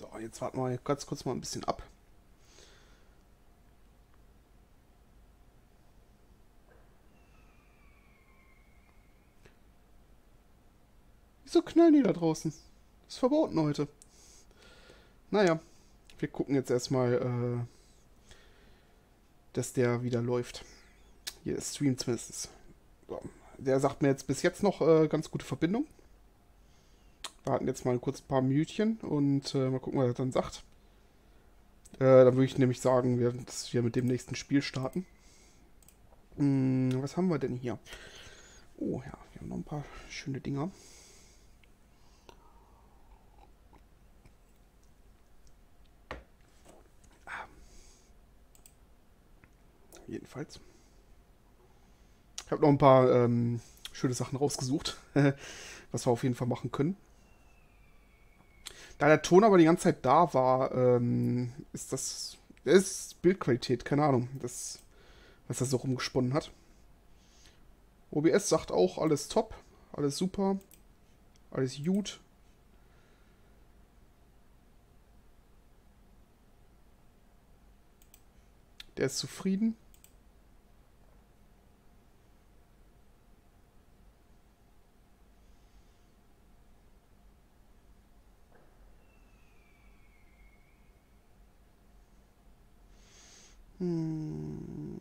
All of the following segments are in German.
So, jetzt warten wir ganz kurz mal ein bisschen ab. Wieso knallen die da draußen? ist verboten heute. Naja, wir gucken jetzt erstmal, äh, dass der wieder läuft. Hier ist Stream zumindest. So. Der sagt mir jetzt bis jetzt noch äh, ganz gute Verbindung. Warten jetzt mal kurz ein paar Minütchen und äh, mal gucken, was er dann sagt. Äh, dann würde ich nämlich sagen, wir, dass wir mit dem nächsten Spiel starten. Hm, was haben wir denn hier? Oh ja, wir haben noch ein paar schöne Dinger. jedenfalls. Ich habe noch ein paar ähm, schöne Sachen rausgesucht, was wir auf jeden Fall machen können. Da der Ton aber die ganze Zeit da war, ähm, ist das ist Bildqualität, keine Ahnung, das, was er so rumgesponnen hat. OBS sagt auch, alles top, alles super, alles gut. Der ist zufrieden. Hm.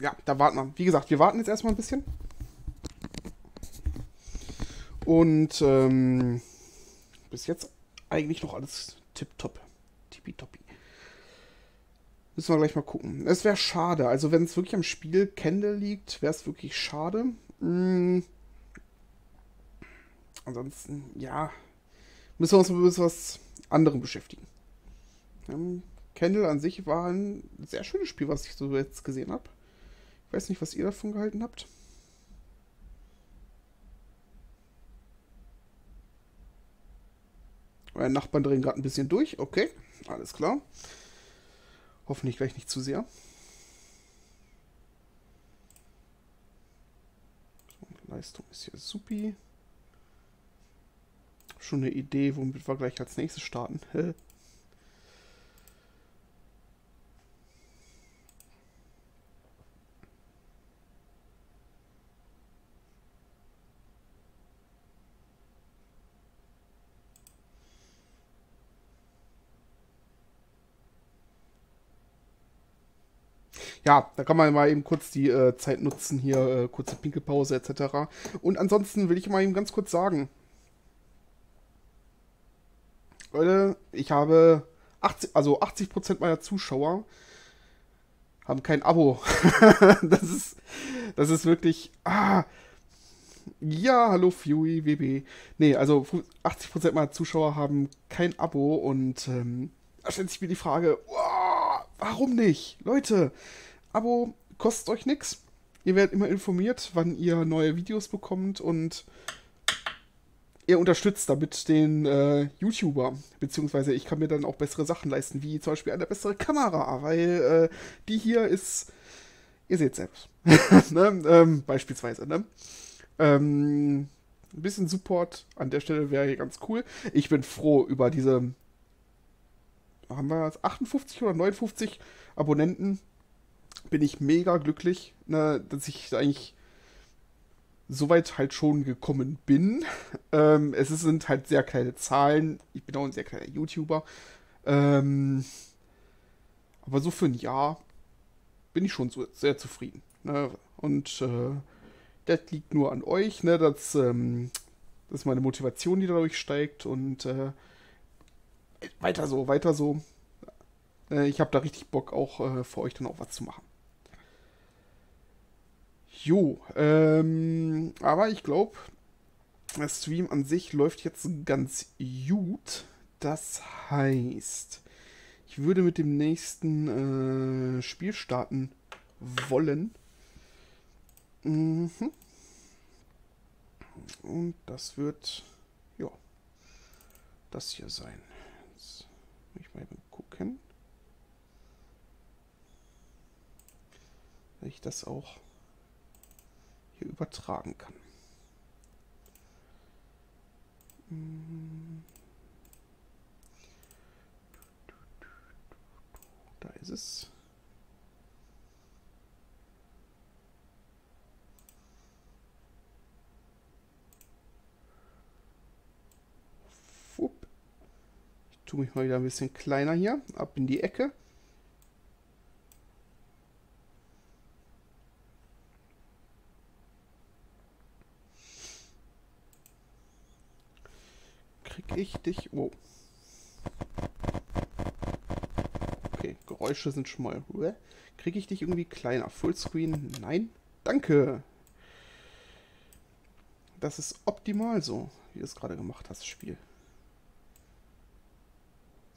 Ja, da warten wir. Wie gesagt, wir warten jetzt erstmal ein bisschen. Und ähm, bis jetzt eigentlich noch alles tipptopp. Tippitoppi. Müssen wir gleich mal gucken. Es wäre schade. Also, wenn es wirklich am Spiel Kendall liegt, wäre es wirklich schade. Hm. Ansonsten, ja, müssen wir uns mit was anderem beschäftigen. Ähm, Kendall an sich war ein sehr schönes Spiel, was ich so jetzt gesehen habe. Ich weiß nicht, was ihr davon gehalten habt. Meine Nachbarn drehen gerade ein bisschen durch. Okay, alles klar. Hoffentlich gleich nicht zu sehr. Leistung ist hier supi. Schon eine Idee, womit wir gleich als nächstes starten. Ja, da kann man mal eben kurz die äh, Zeit nutzen, hier äh, kurze Pinkelpause etc. Und ansonsten will ich mal eben ganz kurz sagen, Leute, ich habe 80, also 80% meiner Zuschauer haben kein Abo. das ist, das ist wirklich, ah, ja, hallo Fury, WB. Nee, also 80% meiner Zuschauer haben kein Abo und ähm, da stellt sich mir die Frage, oh, warum nicht? Leute, Abo kostet euch nichts. Ihr werdet immer informiert, wann ihr neue Videos bekommt und ihr unterstützt damit den äh, YouTuber. Beziehungsweise ich kann mir dann auch bessere Sachen leisten, wie zum Beispiel eine bessere Kamera, weil äh, die hier ist. Ihr seht selbst. ne? ähm, beispielsweise, ne? Ähm, ein bisschen Support an der Stelle wäre ganz cool. Ich bin froh über diese. Haben wir 58 oder 59 Abonnenten? Bin ich mega glücklich, ne, dass ich eigentlich soweit halt schon gekommen bin. Ähm, es sind halt sehr kleine Zahlen. Ich bin auch ein sehr kleiner YouTuber. Ähm, aber so für ein Jahr bin ich schon so sehr zufrieden. Ne? Und äh, das liegt nur an euch, ne? dass, ähm, dass meine Motivation, die dadurch steigt. Und äh, weiter so, weiter so. Äh, ich habe da richtig Bock, auch äh, für euch dann auch was zu machen. Jo, ähm, aber ich glaube, der Stream an sich läuft jetzt ganz gut. Das heißt, ich würde mit dem nächsten äh, Spiel starten wollen. Mhm. Und das wird, ja, das hier sein. Jetzt muss ich mal gucken. Dass ich das auch hier übertragen kann. Da ist es. Ich tue mich mal wieder ein bisschen kleiner hier. Ab in die Ecke. Krieg ich dich... Oh. Okay, Geräusche sind schon mal... Kriege ich dich irgendwie kleiner? Fullscreen? Nein. Danke. Das ist optimal so, wie du es gerade gemacht hast, Spiel.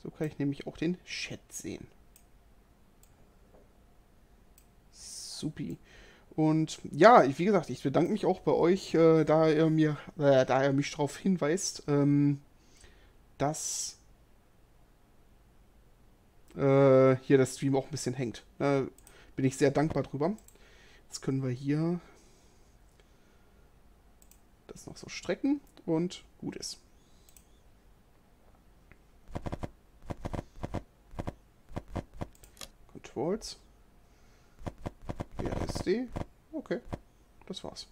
So kann ich nämlich auch den Chat sehen. Supi. Und ja, wie gesagt, ich bedanke mich auch bei euch, äh, da ihr mir, äh, da ihr mich darauf hinweist, ähm, dass äh, hier der Stream auch ein bisschen hängt. bin ich sehr dankbar drüber. Jetzt können wir hier das noch so strecken und gut ist. Controls. BSD. Okay, das war's.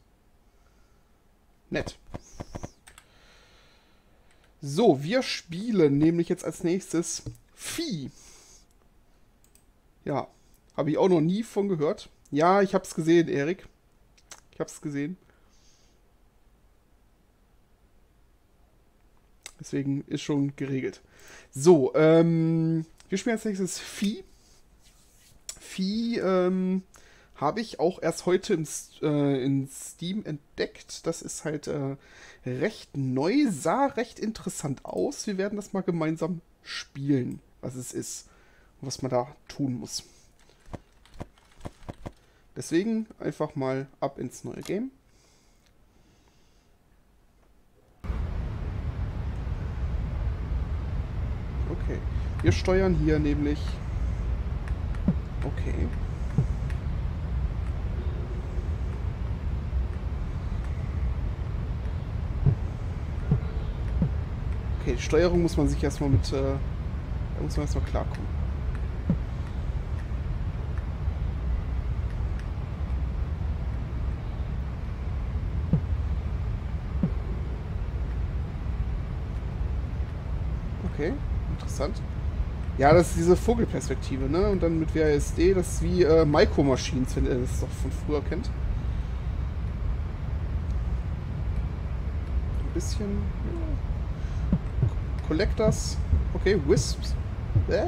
Nett. So, wir spielen nämlich jetzt als nächstes Vieh. Ja, habe ich auch noch nie von gehört. Ja, ich habe es gesehen, Erik. Ich habe es gesehen. Deswegen ist schon geregelt. So, ähm, wir spielen als nächstes Vieh. Vieh ähm, habe ich auch erst heute in, äh, in Steam entdeckt. Das ist halt äh, recht neu, sah recht interessant aus. Wir werden das mal gemeinsam spielen, was es ist und was man da tun muss. Deswegen einfach mal ab ins neue Game. Okay, wir steuern hier nämlich Okay. Okay, Steuerung muss man sich erstmal mit, äh, da muss man erstmal klarkommen. Okay, interessant. Ja, das ist diese Vogelperspektive, ne? Und dann mit WASD, das ist wie äh, Micro Machines, wenn ihr das doch von früher kennt. Ein bisschen. Ja. Collectors. Okay, Wisps. Äh.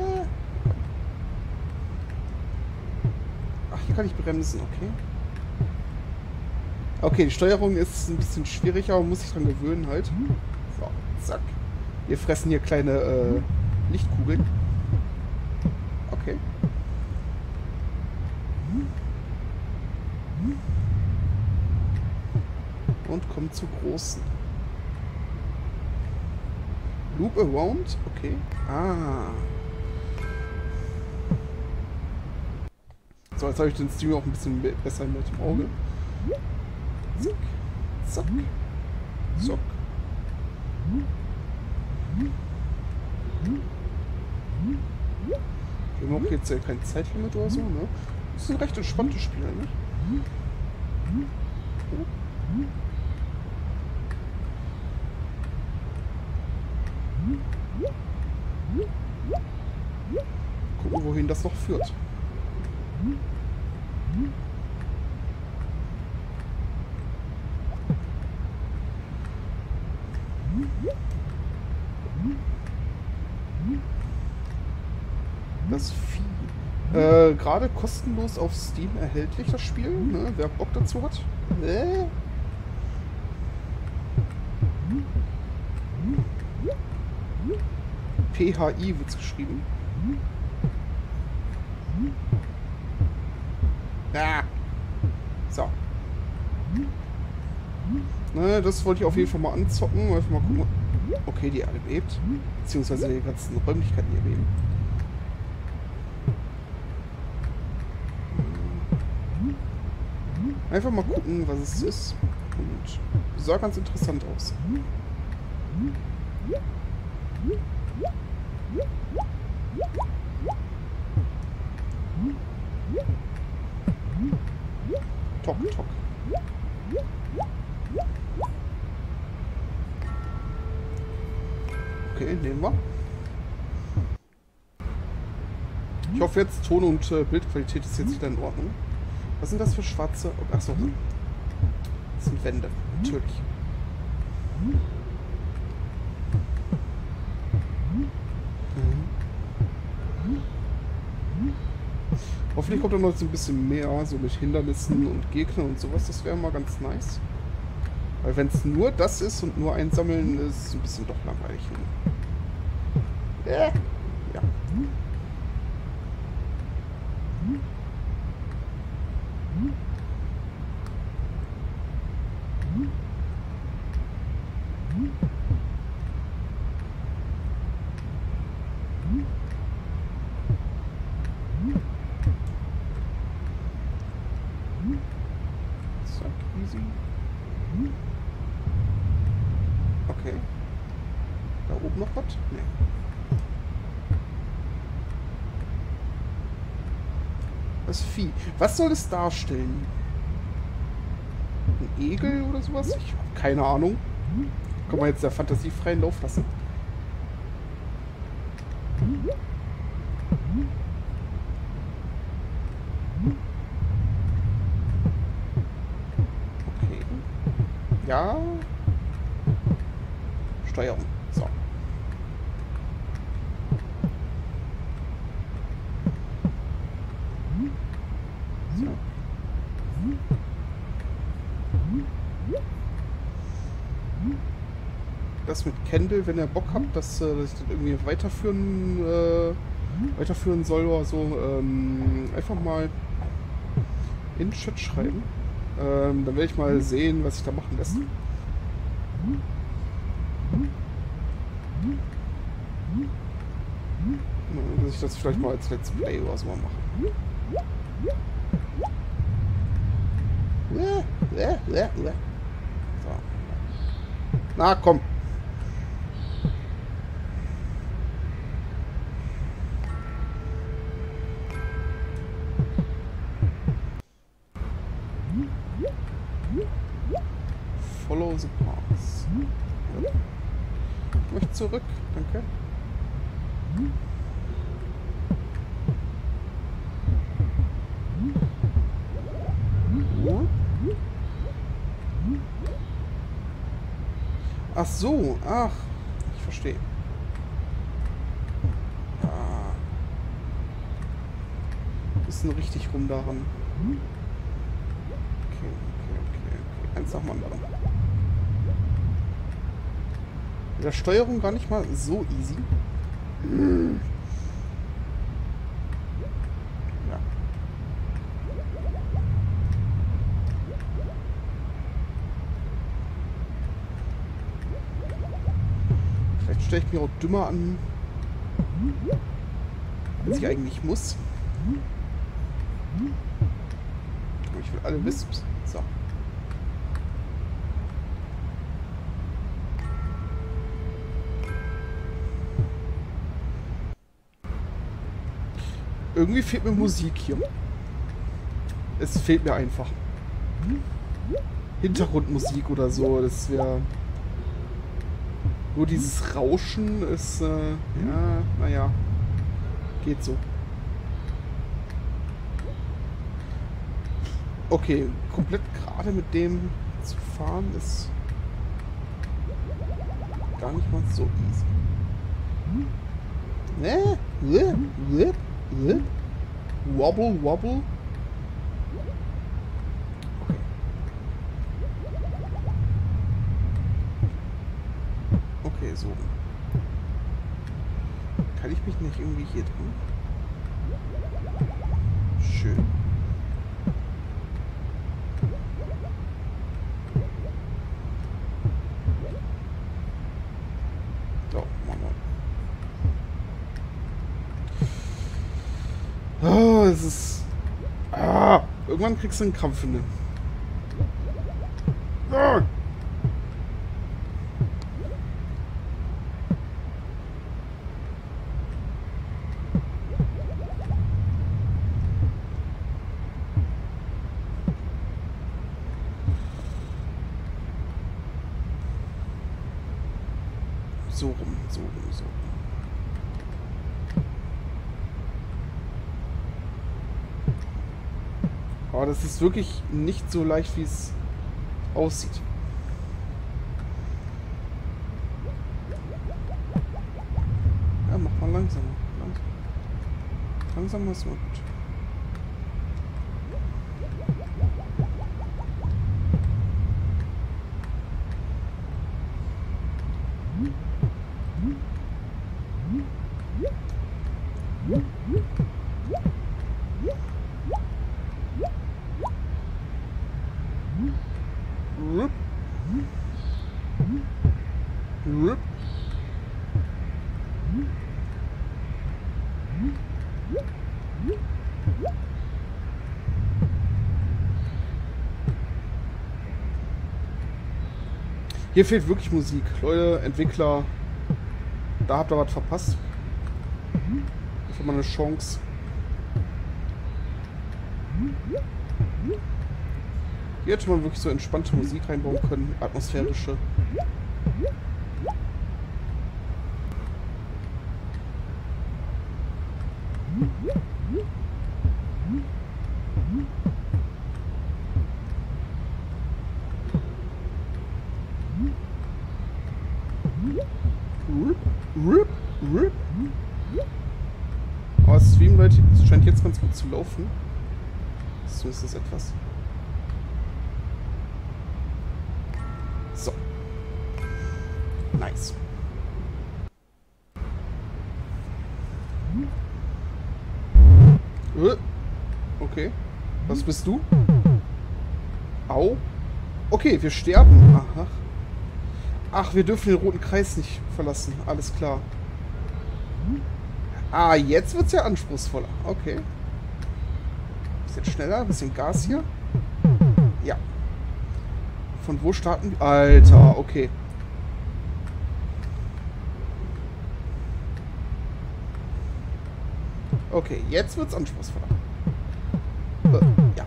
Ach, hier kann ich bremsen, okay. Okay, die Steuerung ist ein bisschen schwieriger, aber muss sich dran gewöhnen halt. So, zack. Wir fressen hier kleine äh, Lichtkugeln. Okay. Und kommt zu großen. Loop around? Okay. Ah. So, jetzt habe ich den Stream auch ein bisschen besser mit dem Auge. Zack. Zack. Zack. Wir haben auch jetzt ja kein Zeitlimit oder so, ne? Das ist ein recht entspanntes Spiel, ne? Gucken, wohin das noch führt. Das Vieh. Äh, gerade kostenlos auf Steam erhältlich, das Spiel. Ne? Wer Bock dazu hat. Äh. PHI wird es geschrieben. So. Ne, das wollte ich auf jeden Fall mal anzocken. Mal gucken. Okay, die Erde bebt. Beziehungsweise die ganzen Räumlichkeiten hier beben. Einfach mal gucken, was es ist. Und sah ganz interessant aus. Jetzt, Ton- und äh, Bildqualität ist jetzt wieder in Ordnung. Was sind das für schwarze... Oh, achso. Das sind Wände. Natürlich. Hoffentlich kommt da noch so ein bisschen mehr, so mit Hindernissen und Gegnern und sowas. Das wäre mal ganz nice. Weil wenn es nur das ist und nur einsammeln, ist es ein bisschen doch langweilig. Äh, ja. Zack, easy. Okay. Da oben noch was? Nee. Das Vieh. Was soll es darstellen? Ein Egel oder sowas? Ich habe keine Ahnung. Kann man jetzt der Fantasie freien Lauf lassen? Okay. Ja. Steuerung. So. So. Kendall, wenn ihr Bock habt, dass, äh, dass ich das irgendwie weiterführen, äh, weiterführen soll oder so, ähm, einfach mal in den Chat schreiben. Ähm, dann werde ich mal sehen, was sich da machen lässt. Dass ich das vielleicht mal als Let's Play oder so mal mache. So. Na komm. Zurück, danke. Ach so, ach, ich verstehe. Ah. Ist nur richtig rum daran. Okay, okay, okay, okay. Eins nach dem. Mit der Steuerung gar nicht mal so easy. Ja. Vielleicht stelle ich mich auch dümmer an, als ich eigentlich muss. Ich will alle Wisps. So. Irgendwie fehlt mir Musik hier. Es fehlt mir einfach. Hintergrundmusik oder so, das wäre... Nur dieses Rauschen ist, äh, ja, naja, geht so. Okay, komplett gerade mit dem zu fahren ist gar nicht mal so easy. Ne? Whip. Wobble, wobble. Okay. Okay, so. Kann ich mich nicht irgendwie hier drin? Schön. So, machen wir. Oh, es ist. Ah, irgendwann kriegst du einen Krampf in den, Ah! So rum, so rum, so rum. Aber das ist wirklich nicht so leicht, wie es aussieht. Ja, mach mal langsamer. Langsam. Langsamer ist mal gut. Hier fehlt wirklich Musik. Leute, Entwickler, da habt ihr was verpasst. Das war mal eine Chance. Hier hätte man wirklich so entspannte Musik reinbauen können, atmosphärische. Rip, rip, rip. Aber Streamlight scheint jetzt ganz gut zu laufen. So ist es etwas. So. Nice. Äh, Okay. Was bist du? Au. Okay, wir sterben. Aha. Ach, wir dürfen den roten Kreis nicht verlassen. Alles klar. Ah, jetzt wird's ja anspruchsvoller. Okay. Bisschen schneller, bisschen Gas hier. Ja. Von wo starten wir? Alter, okay. Okay, jetzt wird's anspruchsvoller. Äh, ja.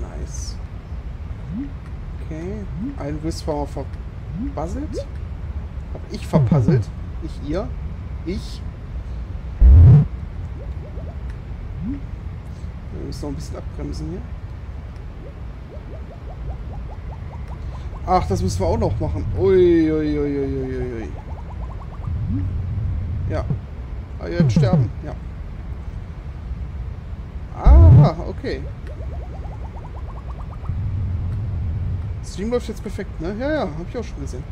Nice. Okay. Ein Whisper verpuzzelt. Hab ich verpuzzelt. Nicht ihr. Ich. Wir müssen noch ein bisschen abbremsen hier. Ach, das müssen wir auch noch machen. Ui, ui, ui, ui, ui, ui. Ja. Ah, jetzt sterben. Ja. Aha, okay. Stream läuft jetzt perfekt, ne? Ja, ja, hab ich auch schon gesehen.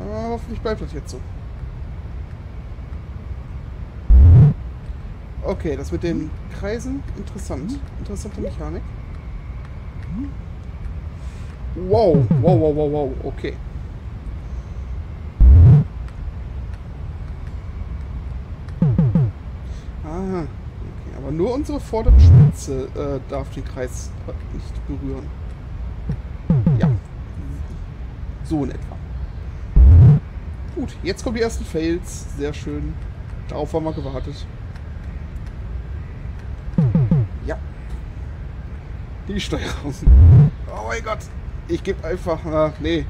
Aber hoffentlich bleibt das jetzt so. Okay, das mit den Kreisen, interessant. Interessante Mechanik. Wow, wow, wow, wow, wow, okay. Unsere vordere Spitze äh, darf den Kreis nicht berühren. Ja. So in etwa. Gut, jetzt kommen die ersten Fails. Sehr schön. Darauf haben wir gewartet. Ja. Die Steuerung. Oh mein Gott. Ich gebe einfach... Ach, nee.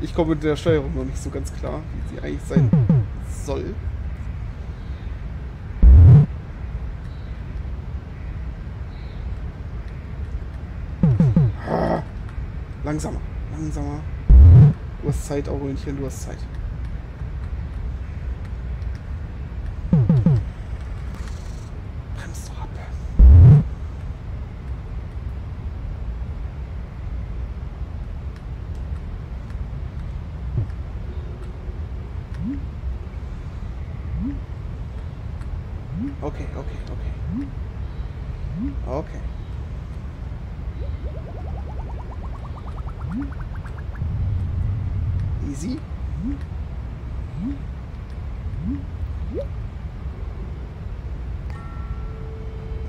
Ich komme mit der Steuerung noch nicht so ganz klar, wie sie eigentlich sein soll. Ah, Langsamer, langsamer. Du hast Zeit, Aurelchen, du hast Zeit. Bremst doch ab. Okay, okay, okay. Okay. Easy.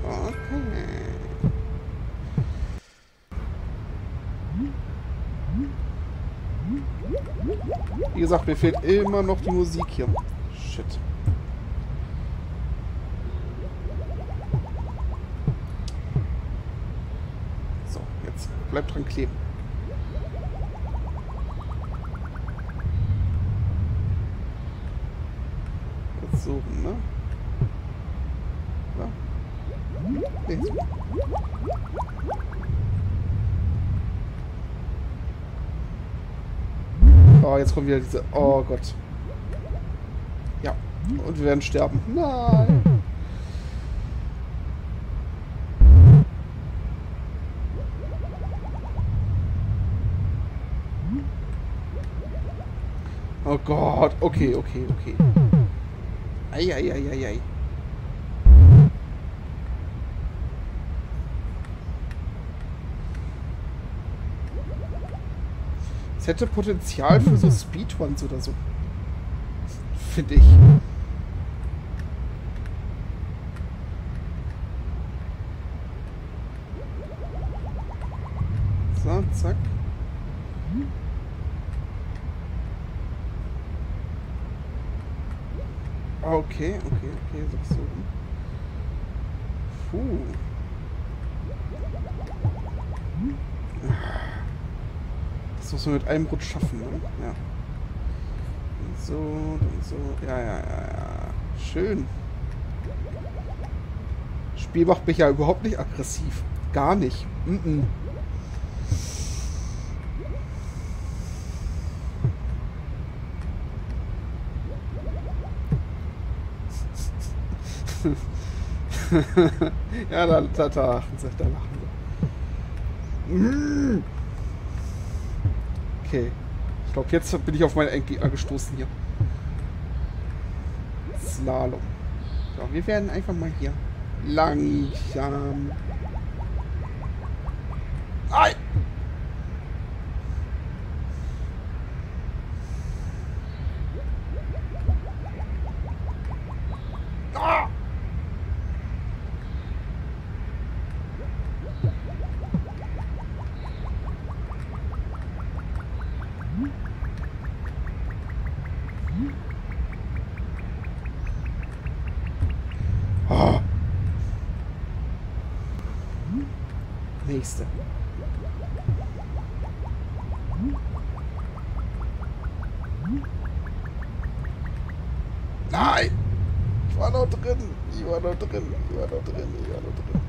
Okay. Wie gesagt, mir fehlt immer noch die Musik hier. Shit. So, jetzt bleibt dran kleben. Jetzt so rum, ne? Ja. Nee, so. Jetzt kommt wieder diese... Oh Gott. Ja. Und wir werden sterben. Nein. Oh Gott. Okay, okay, okay. Ei, ei, ei, ei, ei. Hätte Potenzial für so Speedruns oder so. Finde ich. So, zack. Okay, okay, okay, so. Puh. Das muss man mit einem Rutsch schaffen, ne? Ja. Und so, dann so. Ja, ja, ja, ja. Schön. Spiel macht mich ja überhaupt nicht aggressiv. Gar nicht. Mm -mm. ja, da, da, da lachen sie, da lachen sie. Mm. Okay. Ich glaube, jetzt bin ich auf meinen Endgegner gestoßen hier. Slalom. So, wir werden einfach mal hier langsam. Ei! Ah! Ah. Nächste. Nein! Ich war noch drin. Ich war noch drin. Ich war noch drin. Ich war noch drin.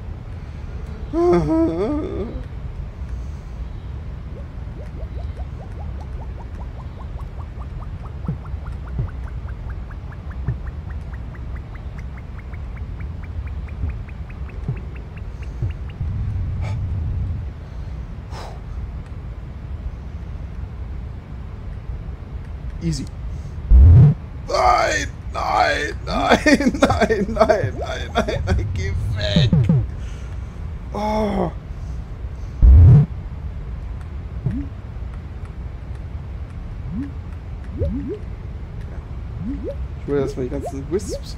Easy. Nein, nein, nein, nein, nein, nein, nein, nein, geh weg. Oh. Ich will erstmal die ganzen Wisps.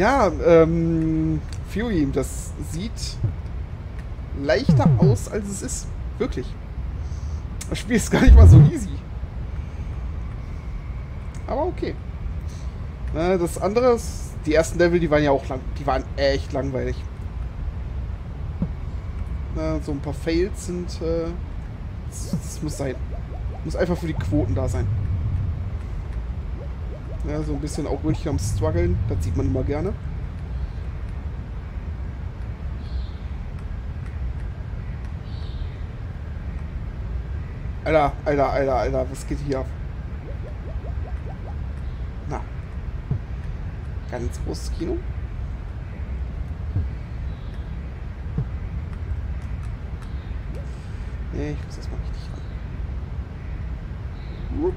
Ja, ähm, Fury, das sieht leichter aus, als es ist. Wirklich. Das Spiel ist gar nicht mal so easy. Aber okay. Na, das andere, ist- die ersten Level, die waren ja auch lang. Die waren echt langweilig. Na, so ein paar Fails sind. Äh, das muss sein. Muss einfach für die Quoten da sein. Ja, so ein bisschen auch ruhig am struggeln. Das sieht man immer gerne. Alter, Alter, Alter, Alter, was geht hier ab? Na. Ganz großes Kino. Nee, ich muss das mal richtig ran. Rup.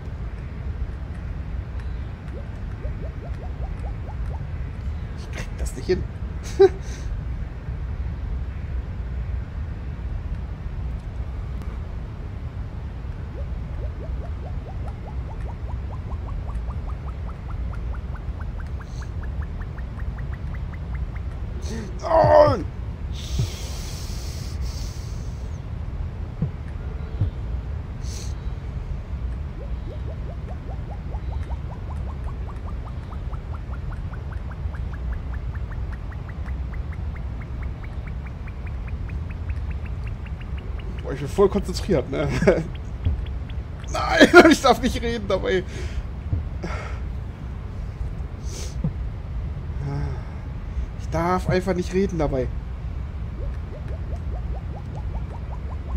Ich krieg das nicht hin. Oh! Boah, ich bin voll konzentriert, ne? Nein, ich darf nicht reden dabei. Ich darf einfach nicht reden dabei.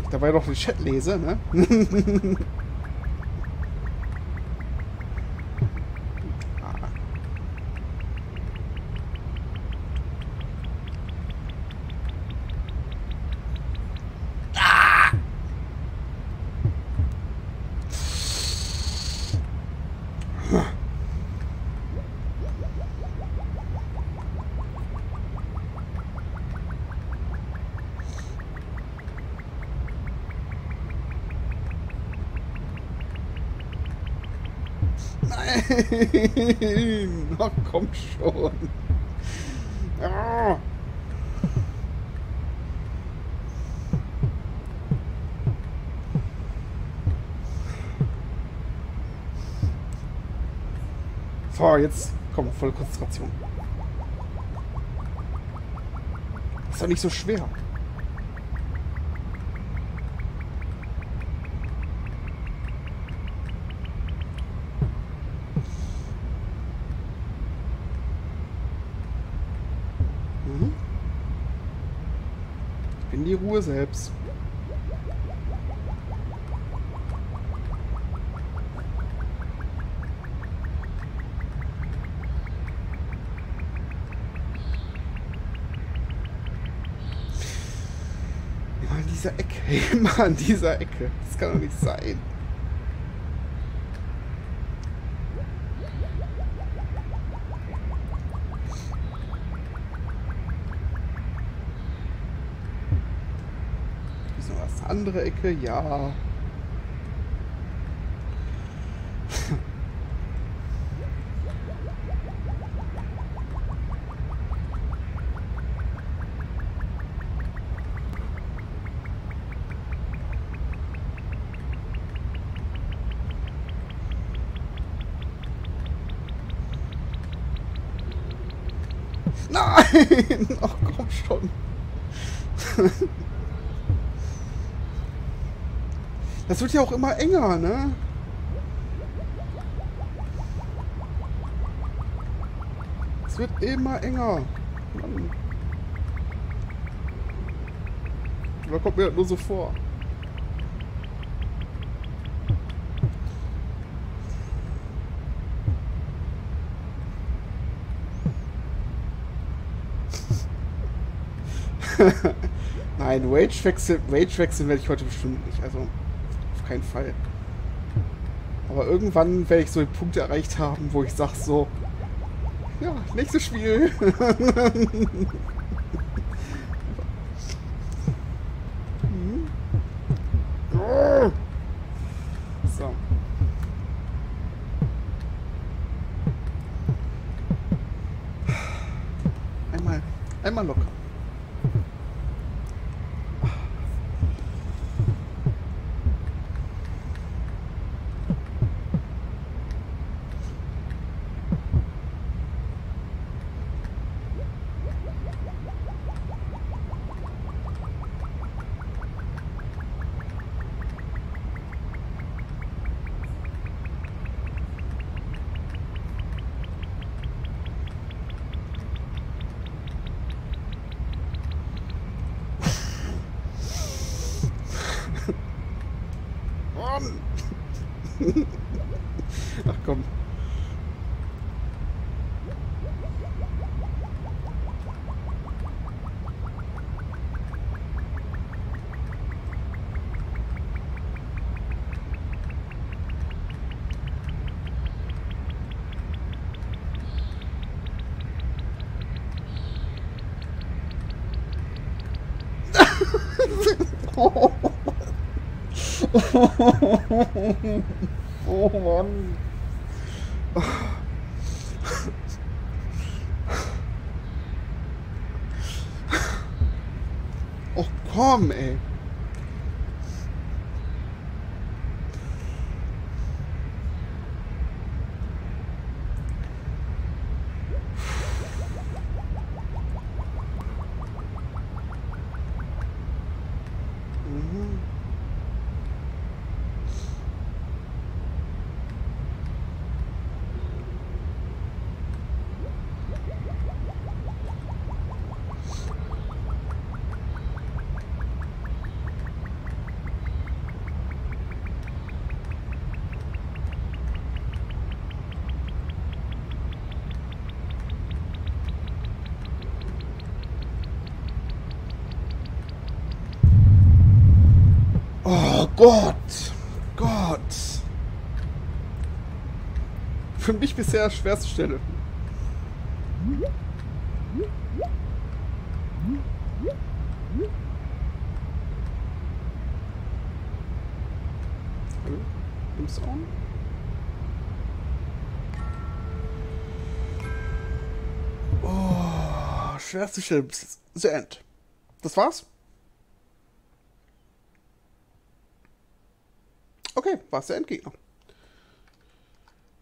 Ich dabei doch den Chat lese, ne? Ah. Nein! Ach, komm schon. Ah. So, jetzt komm, voll Konzentration. Ist doch nicht so schwer. Mhm. Ruhe selbst. Immer an dieser Ecke. Immer an dieser Ecke. Das kann doch nicht sein. Ist noch was andere Ecke? Ja. Nein! Ach komm schon. Das wird ja auch immer enger, ne? Es wird immer enger. Mann. Oder kommt mir das nur so vor? Nein, Rage wechseln, Rage werde ich heute bestimmt nicht. Also keinen Fall. Aber irgendwann werde ich so den Punkt erreicht haben, wo ich sage so, ja, nächstes Spiel. Mhm. so. Einmal, einmal locker. schon! Ach komm. oh Mann. Oh komm, ey. Oh Gott. Gott. Für mich bisher schwerste Stelle. Nimm's on? Oh, schwerste Stelle bis The End. Das war's? Okay, war's der Endgegner.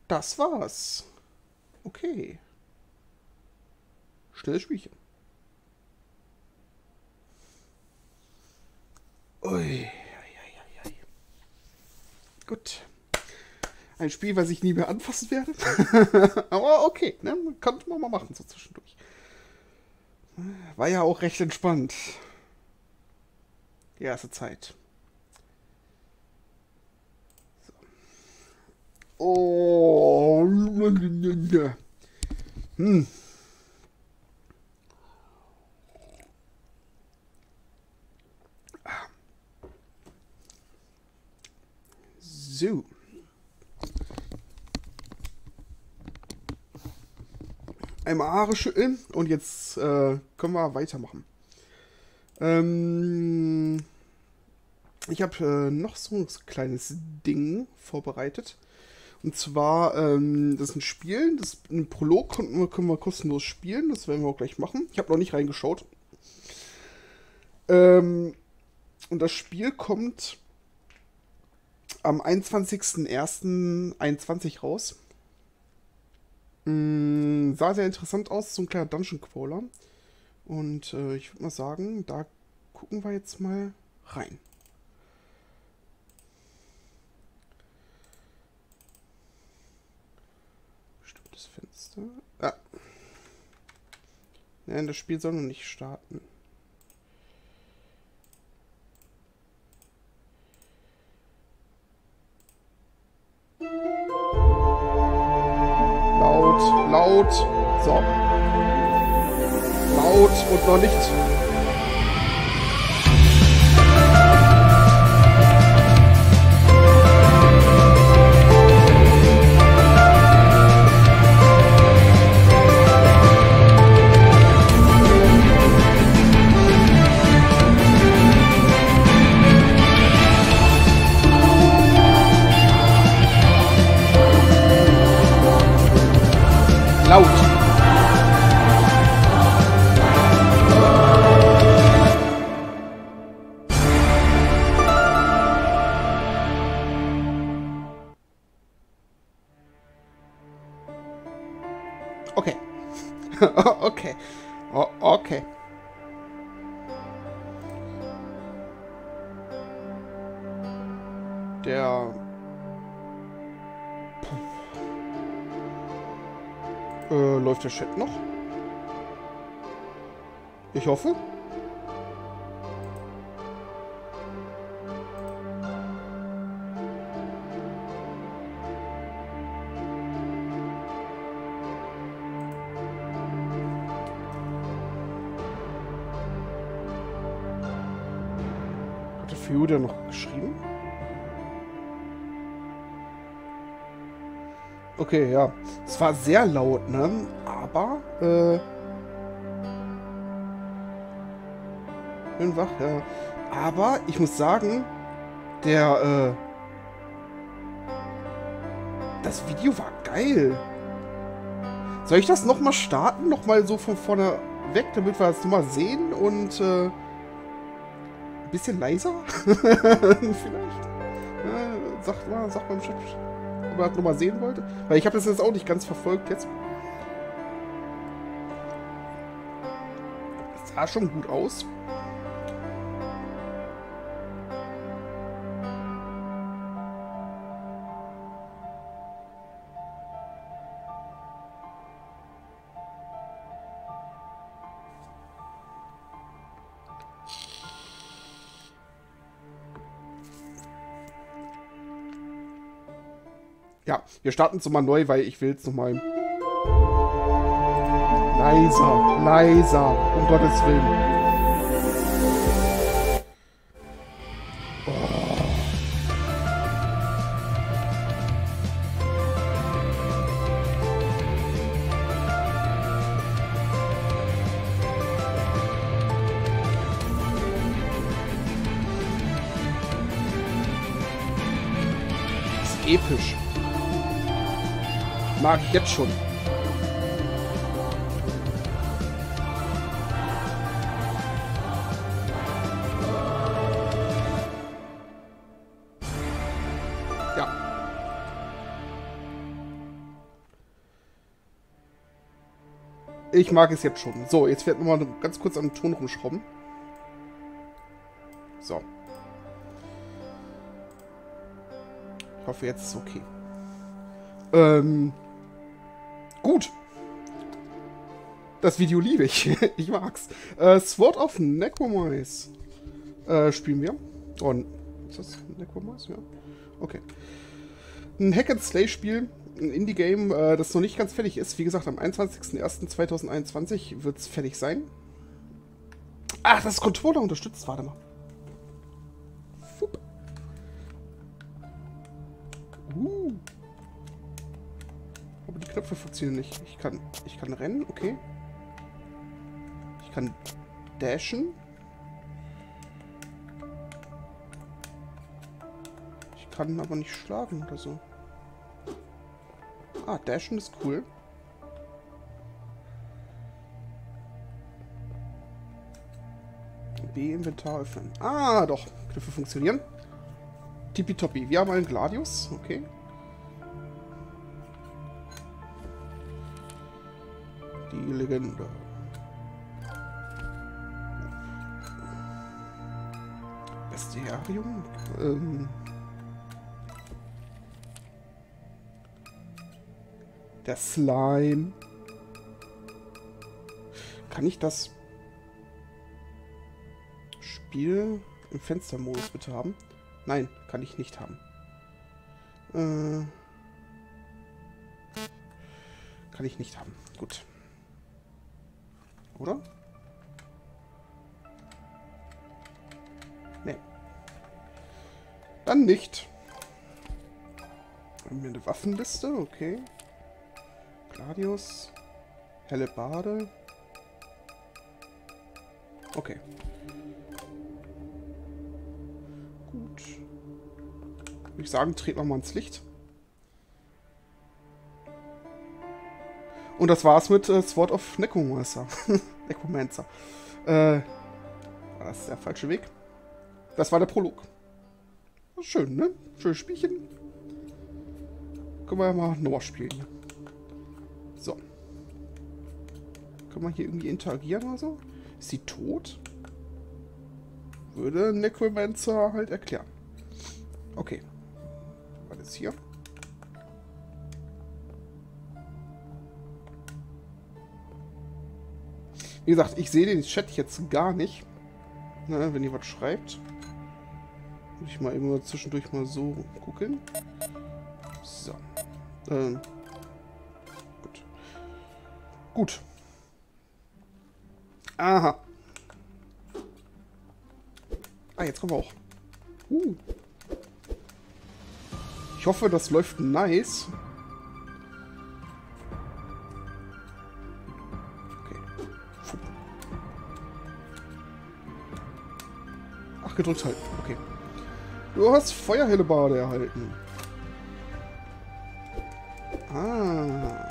Das war's. Okay. Schnelles Spielchen. Ui, ui, ui, ui. Gut. Ein Spiel, was ich nie mehr anfassen werde. Aber okay, ne? Konnte man mal machen so zwischendurch. War ja auch recht entspannt. Die erste Zeit. Oh. Hm. So. Einmal Haare schütteln und jetzt äh, können wir weitermachen. Ähm, ich habe äh, noch so ein kleines Ding vorbereitet. Und zwar, ähm, das ist ein Spiel, das ein Prolog können wir, können wir kostenlos spielen, das werden wir auch gleich machen. Ich habe noch nicht reingeschaut. Ähm, und das Spiel kommt am 21.01.21 raus. Mm, sah sehr interessant aus, so ein kleiner Dungeon Crawler. Und äh, ich würde mal sagen, da gucken wir jetzt mal rein. Fenster. Ah. Nein, das Spiel soll noch nicht starten. Laut, laut. So. Laut und noch nicht. der Chat noch? Ich hoffe. Hatte Fiuda noch geschrieben? Okay, ja. Es war sehr laut, ne? Aber, äh... Bin wach, ja. Aber ich muss sagen, der, äh... Das Video war geil. Soll ich das nochmal starten? Nochmal so von vorne weg, damit wir das nochmal sehen und, äh... Ein bisschen leiser? Vielleicht? Ja, sagt mal, sagt mal im Chat, ob er das nochmal sehen wollte. Weil ich habe das jetzt auch nicht ganz verfolgt jetzt. Sah schon gut aus. Ja, wir starten es nochmal neu, weil ich will es nochmal... Leiser, leiser, um Gottes Willen. episch. Mag ich jetzt schon. Ich mag es jetzt schon. So, jetzt werden wir mal ganz kurz am Ton rumschrauben. So. Ich hoffe, jetzt ist es okay. Ähm, gut. Das Video liebe ich. ich mag's. Äh, Sword of Necromise äh, spielen wir. Und ist das Necromise? Ja. Okay. Ein Hack-and-Slay-Spiel, ein Indie-Game, äh, das noch nicht ganz fertig ist. Wie gesagt, am 21.01.2021 wird es fertig sein. Ach, das Controller unterstützt. Warte mal. Fupp. Uh. Aber die Knöpfe funktionieren nicht. Ich kann, ich kann rennen, okay. Ich kann dashen. Ich kann aber nicht schlagen oder so. Ah, dashen ist cool. B-Inventar öffnen. Ah, doch. Knöpfe funktionieren. Tippitoppi. Wir haben einen Gladius. Okay. Die Legende. Bestiarium? Ähm. Der Slime. Kann ich das Spiel im Fenstermodus bitte haben? Nein, kann ich nicht haben. Äh, kann ich nicht haben. Gut. Oder? Nee. Dann nicht. Haben wir eine Waffenliste? Okay. Gladius. Helle Bade. Okay. Gut. Würde ich sagen, treten wir mal ins Licht. Und das war's mit äh, Sword of Necromancer. Necromancer. Äh, das der falsche Weg? Das war der Prolog. Schön, ne? Schönes Spielchen. Können wir ja mal nochmal spielen Können wir hier irgendwie interagieren oder so? Ist sie tot? Würde Necromancer halt erklären. Okay. Was ist hier? Wie gesagt, ich sehe den Chat jetzt gar nicht. Na, wenn ihr was schreibt. Muss ich mal immer zwischendurch mal so gucken. So. Ähm. Gut. Gut. Aha. Ah, jetzt kommen wir auch. Uh. Ich hoffe, das läuft nice. Ach, gedrückt halten. Okay. Du hast Feuerhellebade erhalten. Ah.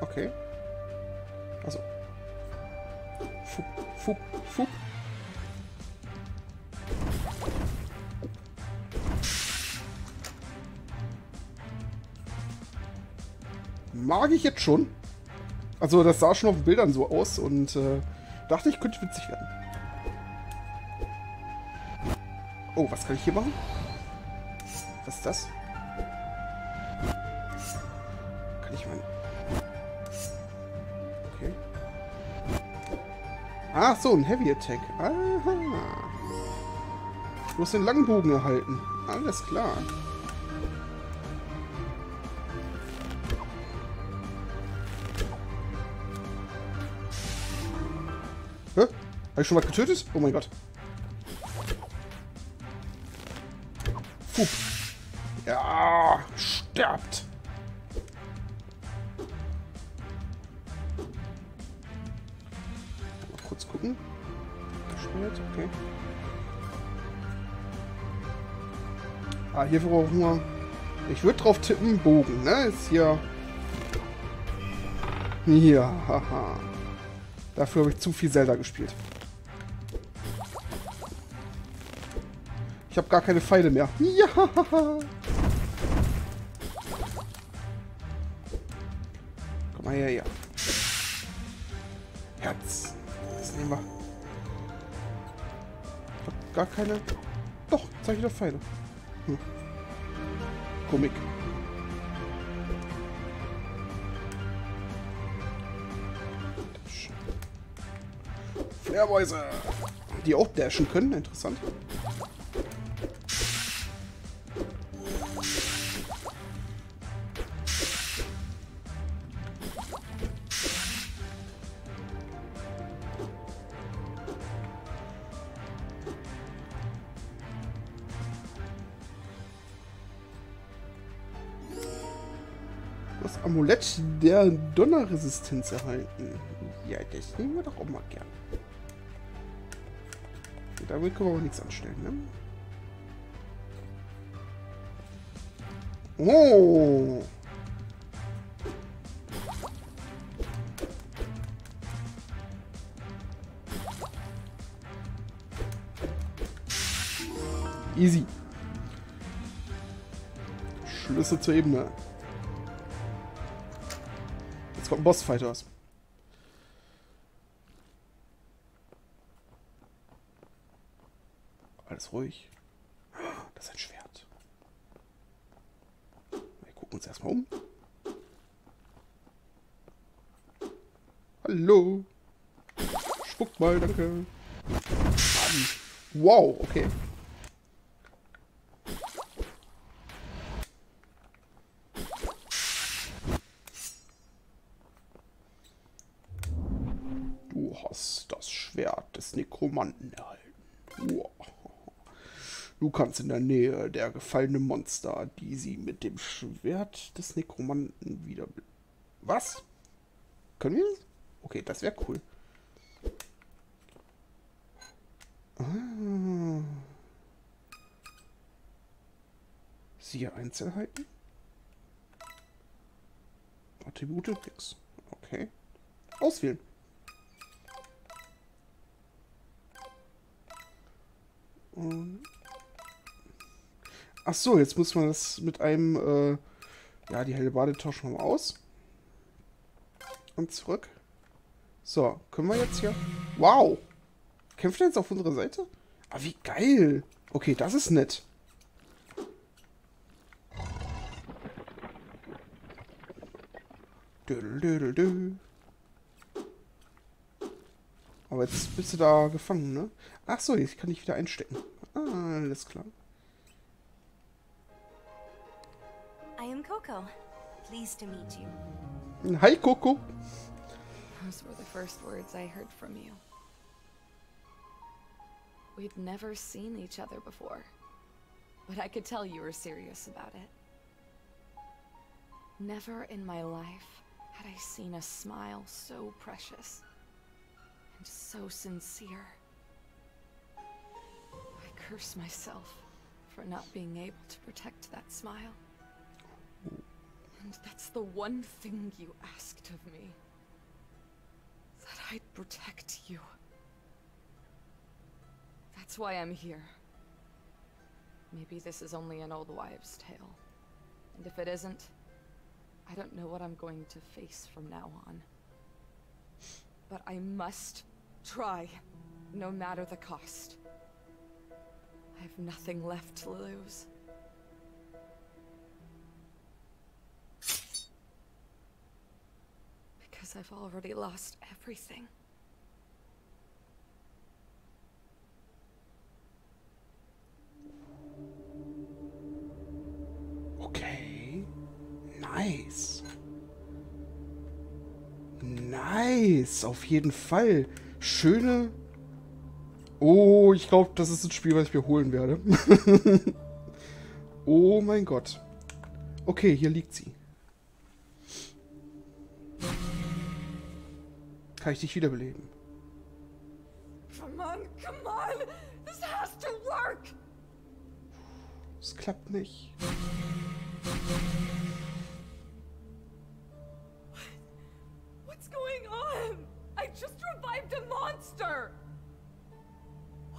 Okay. Fupp, fupp. Mag ich jetzt schon. Also das sah schon auf den Bildern so aus und äh, dachte ich, könnte witzig werden. Oh, was kann ich hier machen? Was ist das? Ah, so, ein Heavy Attack. Aha. Du hast den langen Bogen erhalten. Alles klar. Hä? Habe ich schon was getötet? Oh mein Gott. Hier brauchen wir... Ich würde drauf tippen, Bogen, ne? Ist hier... Hier, haha. Dafür habe ich zu viel Zelda gespielt. Ich habe gar keine Pfeile mehr. Ja! Komm mal her, ja. Herz. Das nehmen wir. Ich habe gar keine... Doch, zeige ich doch Pfeile. Komik. Flairmäuse. Die auch dashen können, interessant. Der Donnerresistenz erhalten. Ja, das nehmen wir doch auch mal gern. Damit können wir aber nichts anstellen, ne? Oh! Easy. Schlüsse zur Ebene. Ein Bossfighters. Alles ruhig. Das ist ein Schwert. Wir gucken uns erstmal um. Hallo. Spuckt mal, danke. Wow, okay. Du hast das Schwert des Nekromanten erhalten. Wow. Du kannst in der Nähe der gefallenen Monster, die sie mit dem Schwert des Nekromanten wieder... Was? Können wir das? Okay, das wäre cool. Ah. Siehe Einzelheiten. Attribute, nix. Okay. Auswählen. Ach so, jetzt muss man das mit einem, äh, ja, die helle Bade tauschen wir mal aus. Und zurück. So, können wir jetzt hier... Wow! Kämpft er jetzt auf unserer Seite? Ah, wie geil! Okay, das ist nett. Dödel, Aber jetzt bist du da gefangen, ne? Ach so, jetzt kann ich wieder einstecken. Ah, alles klar. I am Coco. Pleased to meet you. Hi, Coco. Those were the first words I heard from you. We'd never seen each other before, but I could tell you were serious about it. Never in my life had I seen a smile so precious so sincere. I curse myself for not being able to protect that smile. And that's the one thing you asked of me. That I'd protect you. That's why I'm here. Maybe this is only an old wives' tale. And if it isn't, I don't know what I'm going to face from now on. But I must try, no matter the cost. I have nothing left to lose. Because I've already lost everything. Okay. Nice. Nice. Auf jeden Fall. Schöne. Oh, ich glaube, das ist ein Spiel, was ich mir holen werde. oh mein Gott. Okay, hier liegt sie. Kann ich dich wiederbeleben? Come on, come on! This has to work! Es klappt nicht.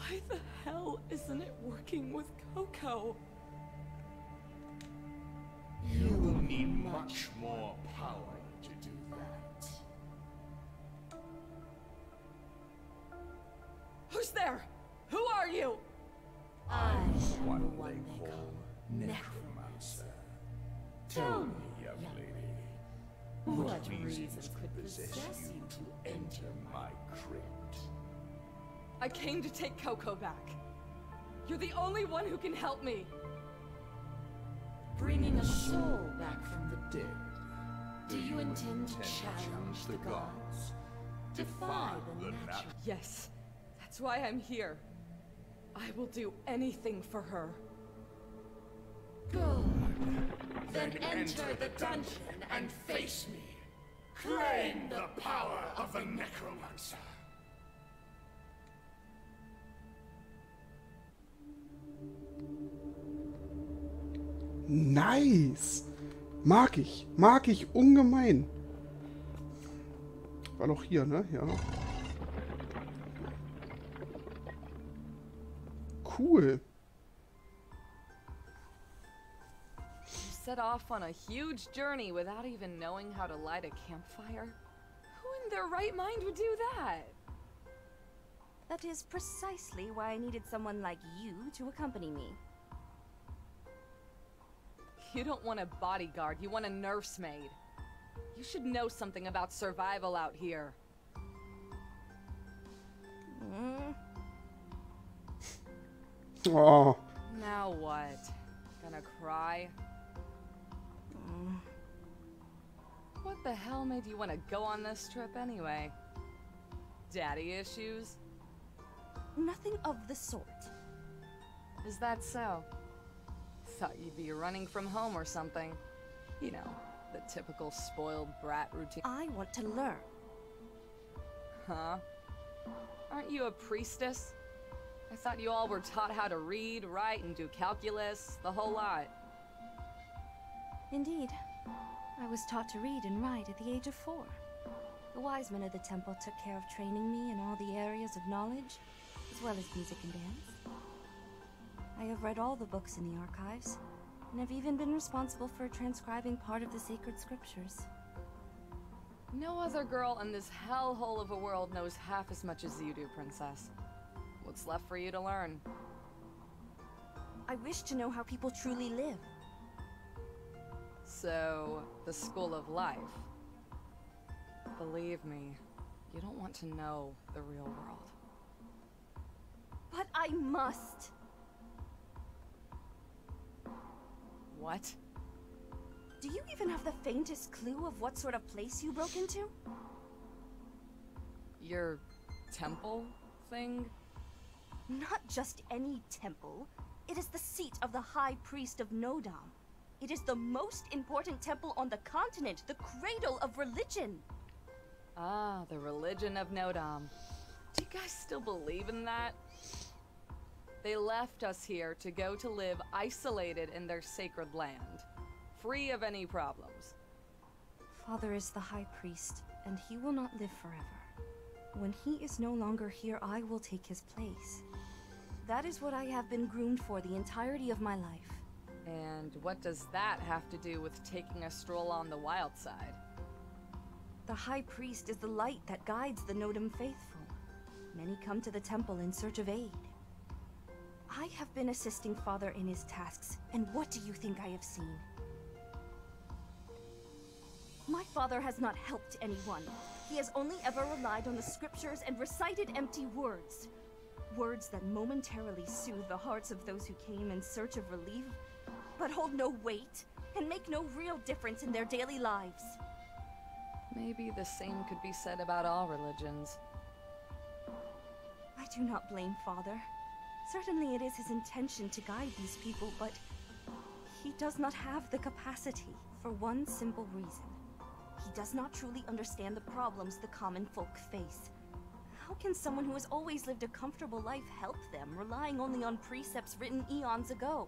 Why the hell isn't it working with Coco? You will need much more power to do that. Who's there? Who are you? I am what they call necromancer. Tell me, young lady, what reasons could possess you to enter my crypt? I came to take Coco back. You're the only one who can help me. Bringing a soul back from the dead. Do you intend to challenge the gods? Defy the natural? Yes, that's why I'm here. I will do anything for her. Go. Then enter the dungeon and face me. Claim the power of the necromancer. Nice. Mag ich. Mag ich ungemein. War noch hier, ne? Ja. Cool. Set off on a huge journey without even knowing how to light a campfire? Who in their right mind would do that? That is precisely why I needed someone like you to accompany me. You don't want a bodyguard, you want a nursemaid. You should know something about survival out here. Mm, Oh. Now what? Gonna cry? mm. What the hell made you want to go on this trip anyway? Daddy issues? Nothing of the sort. Is that so? Thought you'd be running from home or something. You know, the typical spoiled brat routine. I want to learn. Huh? Aren't you a priestess? I thought you all were taught how to read, write, and do calculus, the whole lot. Indeed. I was taught to read and write at the age of four. The wise men of the temple took care of training me in all the areas of knowledge, as well as music and dance. I have read all the books in the archives, and have even been responsible for transcribing part of the sacred scriptures. No other girl in this hellhole of a world knows half as much as you do, Princess. What's left for you to learn? I wish to know how people truly live. So, the school of life. Believe me, you don't want to know the real world. But I must! What? Do you even have the faintest clue of what sort of place you broke into? Your temple thing? Not just any temple. It is the seat of the High Priest of Nodam. It is the most important temple on the continent, the cradle of religion. Ah, the religion of Nodam. Do you guys still believe in that? They left us here to go to live isolated in their sacred land, free of any problems. Father is the High Priest, and he will not live forever. When he is no longer here, I will take his place. That is what I have been groomed for the entirety of my life. And what does that have to do with taking a stroll on the wild side? The High Priest is the light that guides the Nodam faithful. Many come to the temple in search of aid. I have been assisting Father in his tasks, and what do you think I have seen? My father has not helped anyone. He has only ever relied on the scriptures and recited empty words. Words that momentarily soothe the hearts of those who came in search of relief, but hold no weight and make no real difference in their daily lives. Maybe the same could be said about all religions. I do not blame Father. Certainly it is his intention to guide these people, but he does not have the capacity for one simple reason. He does not truly understand the problems the common folk face. How can someone who has always lived a comfortable life help them, relying only on precepts written eons ago?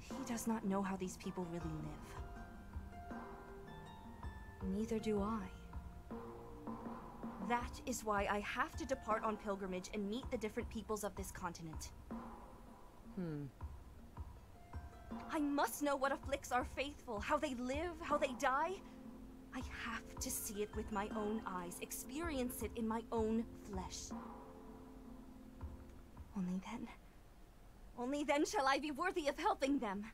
He does not know how these people really live. Neither do I. That is why I have to depart on pilgrimage and meet the different peoples of this continent. Hmm. I must know what afflicts our faithful, how they live, how they die. I have to see it with my own eyes, experience it in my own flesh. Only then, only then shall I be worthy of helping them.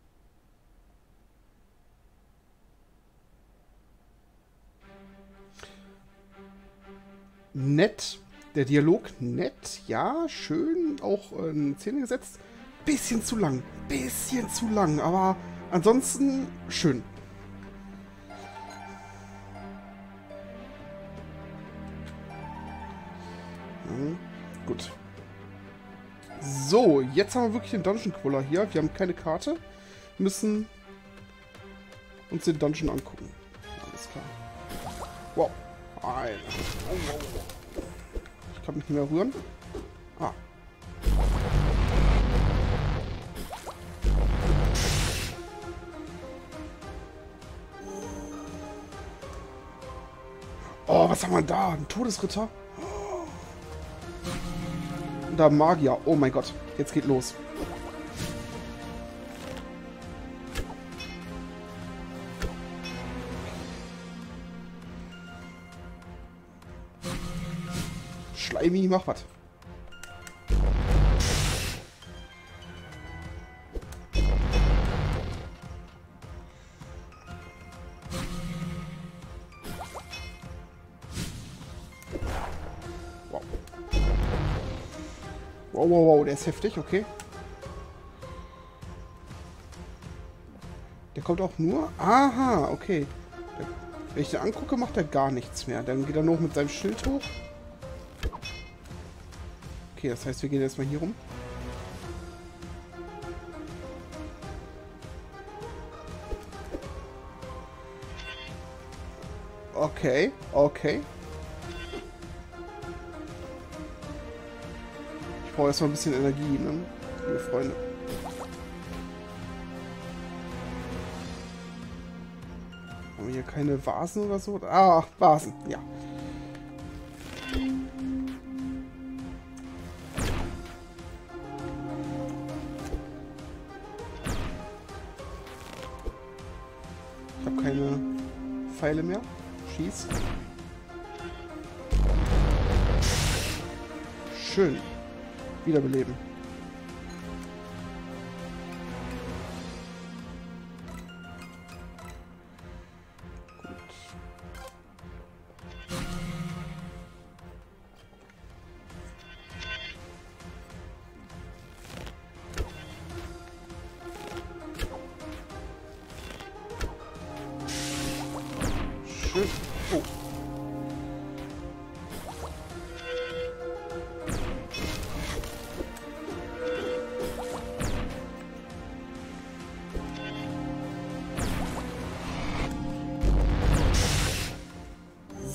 Nett. Der Dialog nett, ja, schön, auch äh, in Szene gesetzt. Bisschen zu lang, bisschen zu lang, aber ansonsten schön. Hm, gut. So, jetzt haben wir wirklich den Dungeon Crawler hier. Wir haben keine Karte. Müssen uns den Dungeon angucken. Alles klar. Alter. Ich kann mich nicht mehr rühren. Ah. Oh, was haben wir da? Ein Todesritter? Und da Magier. Oh mein Gott. Jetzt geht los. Schleimi, mach was. Wow. Wow, wow, wow, der ist heftig, okay. Der kommt auch nur... Aha, okay. Wenn ich den angucke, macht er gar nichts mehr. Dann geht er noch mit seinem Schild hoch. Okay, das heißt, wir gehen erstmal hier rum. Okay, okay. Ich brauche erstmal ein bisschen Energie, ne? Liebe Freunde. Haben wir hier keine Vasen oder so? Ah, Vasen, ja. Wiederbeleben.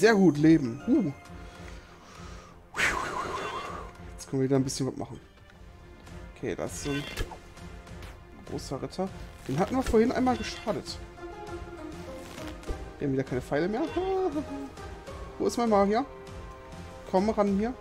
Sehr gut, Leben. Uh. Jetzt können wir wieder ein bisschen was machen. Okay, das ist so ein großer Ritter. Den hatten wir vorhin einmal geschadet. Wir haben wieder keine Pfeile mehr. Wo ist mein Magier? Komm ran hier.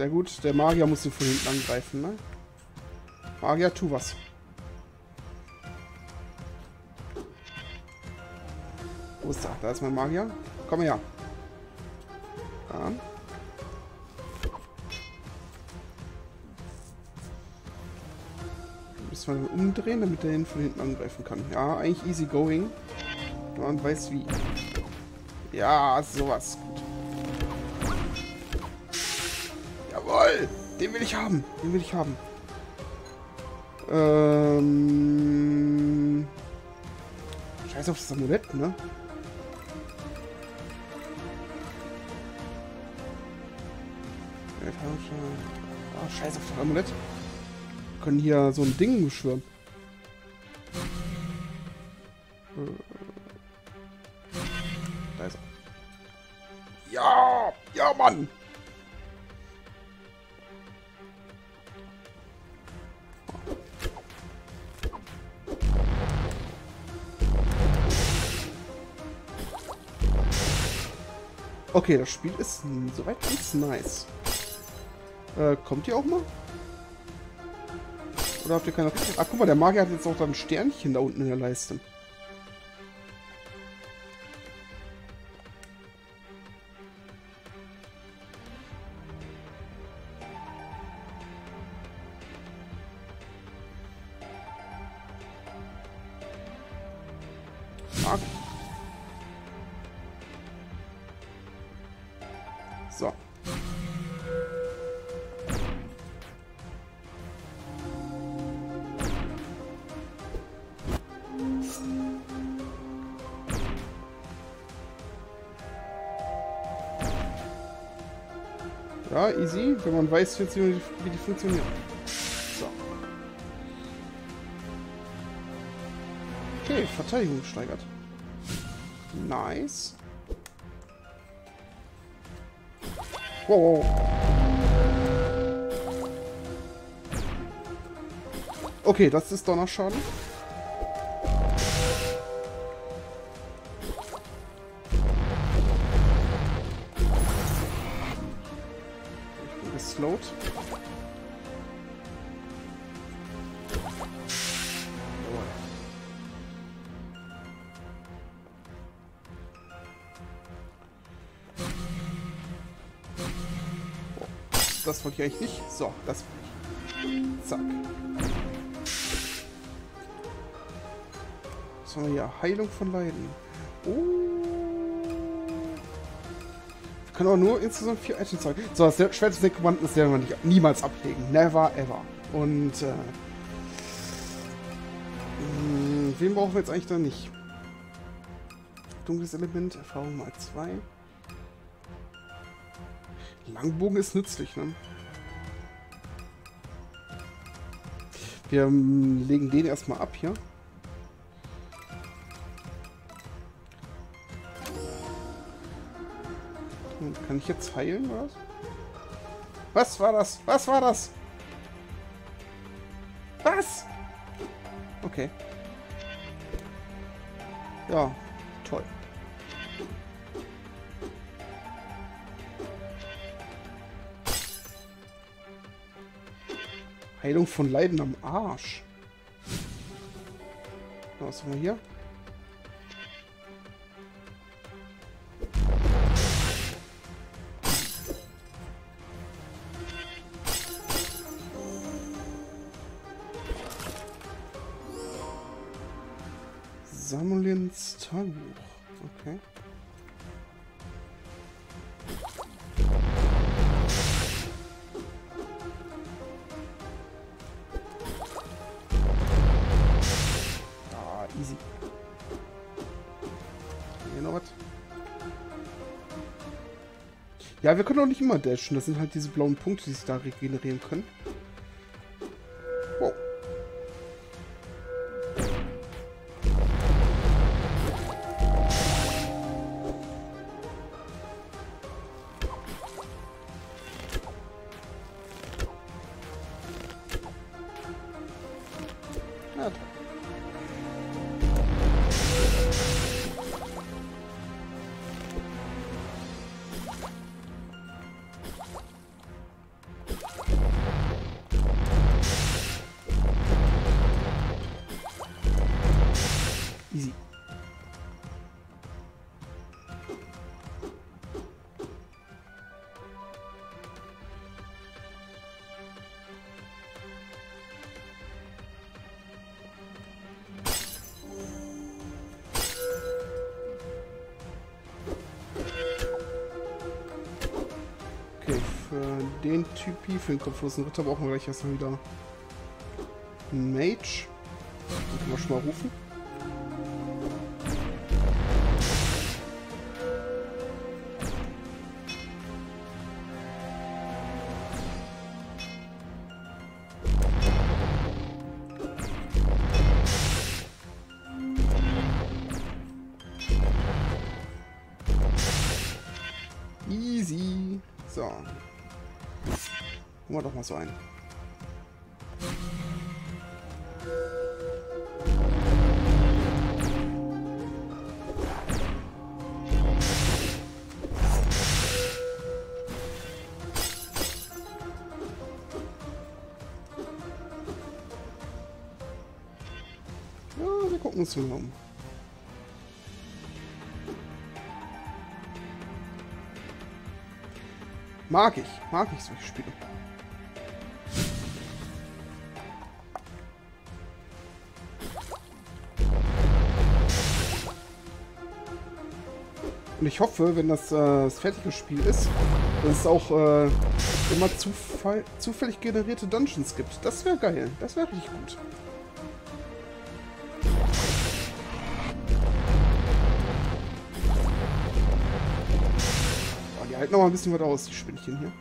Sehr gut. Der Magier muss ihn von hinten angreifen, ne? Magier, tu was. Wo ist er? Da ist mein Magier. Komm her. Dann. Müssen wir umdrehen, damit er ihn von hinten angreifen kann. Ja, eigentlich easy going. Man weiß wie. Ja, sowas. Gut. Jawohl! Den will ich haben. Den will ich haben. Ähm. Scheiß auf das Amulett, ne? Ah, scheiß auf das Amulett. Wir können hier so ein Ding beschwören. Okay, das Spiel ist soweit ganz nice. Äh, kommt ihr auch mal? Oder habt ihr keine... Ach, guck mal, der Magier hat jetzt auch da ein Sternchen da unten in der Leiste. Easy, wenn man weiß, wie die, funktionieren. So. Okay, Verteidigung steigert. Nice. Wow. Okay, das ist Donnerschaden. Eigentlich nicht. So, das. Zack. Was haben wir hier? Heilung von Leiden. Oh. Wir können auch nur insgesamt vier Items zeigen. So, das Schwert des Nekromanten ist werden wir nicht, niemals ablegen. Never ever. Und, äh. Mh, wen brauchen wir jetzt eigentlich da nicht? Dunkles Element, Erfahrung mal zwei. Langbogen ist nützlich, ne? Wir ähm, legen den erstmal ab hier. Und kann ich jetzt heilen, oder was? Was war das? Was war das? Was? Okay. Ja, toll. Heilung von Leiden am Arsch. Was haben wir hier? Wir können auch nicht immer dashen. Das sind halt diese blauen Punkte, die sich da regenerieren können. Für den kopflosen Ritter brauchen wir gleich erstmal wieder einen Mage. Den können wir schon mal rufen. Einen. Ja, wir gucken uns mal um. Mag ich. Mag ich solche Spiele. Und ich hoffe, wenn das, äh, das fertige Spiel ist, dass es auch äh, immer zufällig generierte Dungeons gibt. Das wäre geil. Das wäre richtig gut. Oh, die halten noch mal ein bisschen was aus, die Spinnchen hier.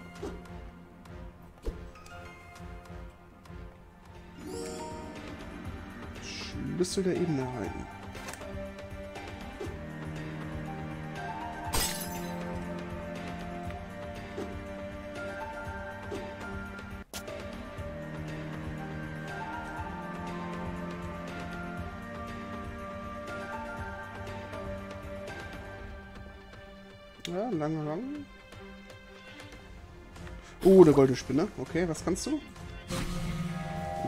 Schlüssel der Ebene erhalten. Eine goldene Spinne. Okay, was kannst du?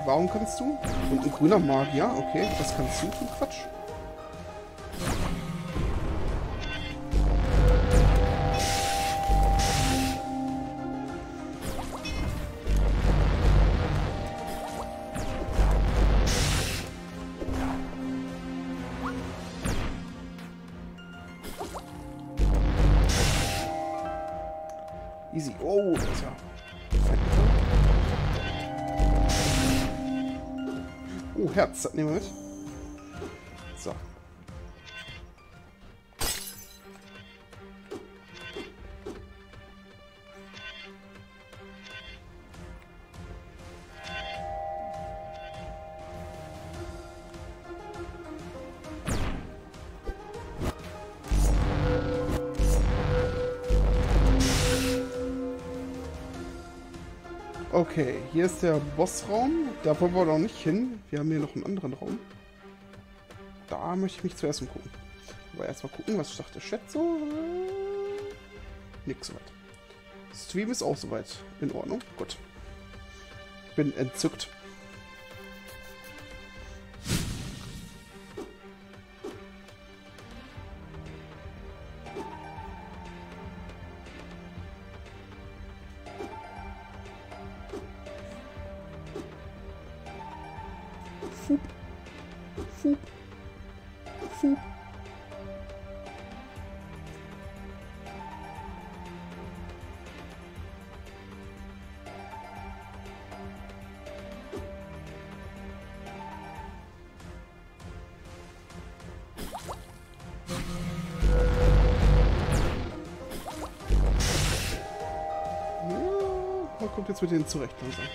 Warum kannst du? Und ein grüner Magier. Okay, was kannst du Quatsch? Oh, Herz, das hier ist der Bossraum. Da wollen wir noch nicht hin. Wir haben hier noch einen anderen Raum. Da möchte ich mich zuerst umgucken. Aber erstmal gucken, was sagt der Chat so. Nix soweit. Stream ist auch soweit. In Ordnung. Gut. Bin entzückt. Jetzt mit denen zurecht langsam.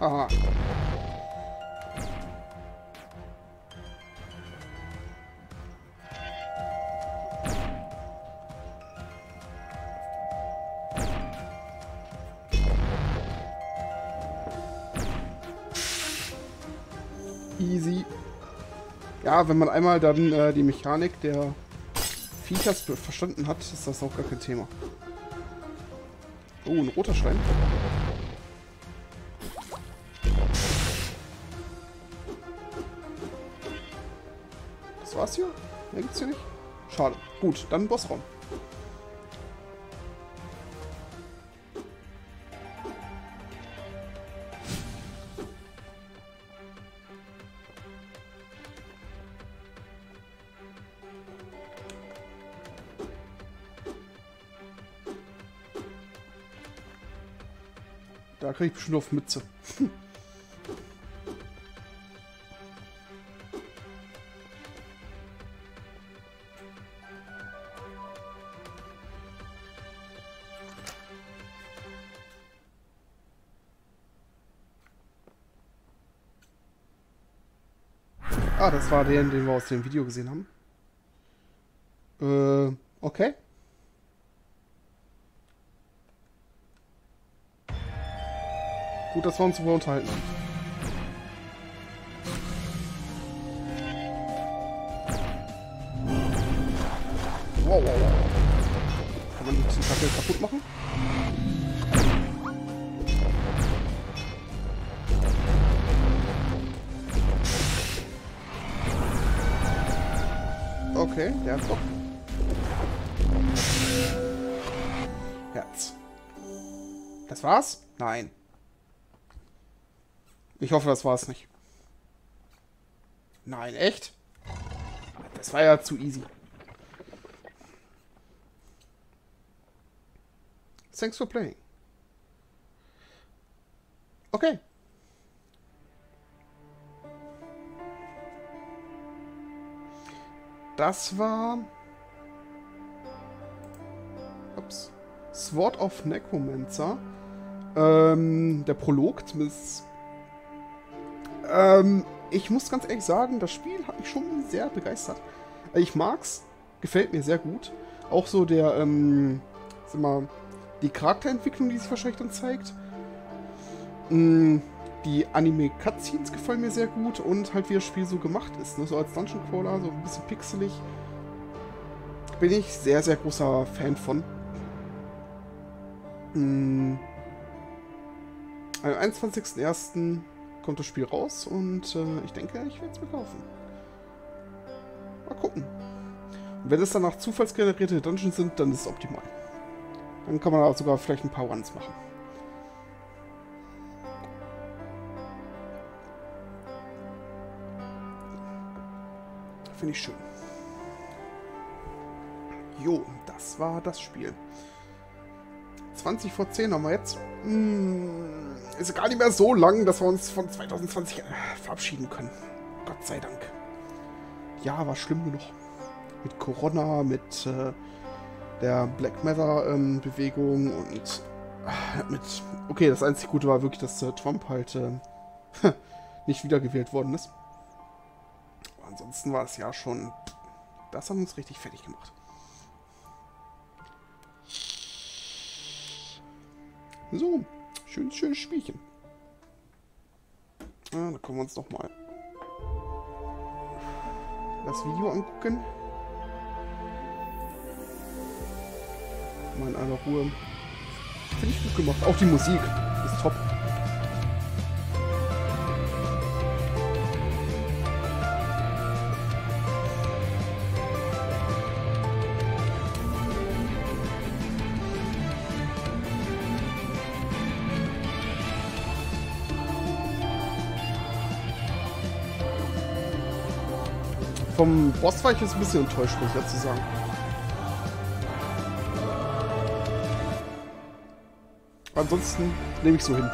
Aha. Wenn man einmal dann äh, die Mechanik der Viechers verstanden hat, ist das auch gar kein Thema. Oh, ein roter Schwein. Das war's hier? Mehr gibt's hier nicht? Schade. Gut, dann Bossraum. Da krieg ich bestimmt auf Mütze. Ah, das war der, den wir aus dem Video gesehen haben. Gut, dass wir uns darüber unterhalten haben. Wow, wow, wow. Kann man die Tentakel kaputt machen? Okay, der hat Bock. Herz. Das war's? Nein. Ich hoffe, das war's nicht. Nein, echt? Das war ja zu easy. Thanks for playing. Okay. Das war... Ups. Sword of Necromancer. Ähm, der Prolog, zumindest... Ähm, ich muss ganz ehrlich sagen, das Spiel hat mich schon sehr begeistert. Ich mag's, gefällt mir sehr gut. Auch so der, ähm, sag mal, die Charakterentwicklung, die sich wahrscheinlich dann zeigt. Mm, die Anime-Cutscenes gefallen mir sehr gut und halt wie das Spiel so gemacht ist. Ne? So als Dungeon Crawler, so ein bisschen pixelig. Bin ich sehr, sehr großer Fan von. Mm, am 21.01. kommt das Spiel raus und äh, ich denke, ich werde es mir kaufen. Mal gucken. Und wenn es dann nach zufallsgenerierte Dungeons sind, dann ist es optimal. Dann kann man auch sogar vielleicht ein paar Ones machen. Finde ich schön. Jo, das war das Spiel. 20 vor 10 haben wir jetzt. Hm, ist gar nicht mehr so lang, dass wir uns von 2020 äh, verabschieden können. Gott sei Dank. Ja, war schlimm genug. Mit Corona, mit äh, der Black Matter-Bewegung ähm, und äh, mit... Okay, das einzige Gute war wirklich, dass äh, Trump halt äh, nicht wiedergewählt worden ist. Aber ansonsten war das ja schon... Das hat uns richtig fertig gemacht. So, schönes, schönes Spielchen. Ah, da können wir uns noch mal das Video angucken. Mal in aller Ruhe. Finde ich gut gemacht. Auch die Musik ist top. Vom Boss war ich jetzt ein bisschen enttäuscht, muss ich dazu sagen. Ansonsten nehme ich so hin.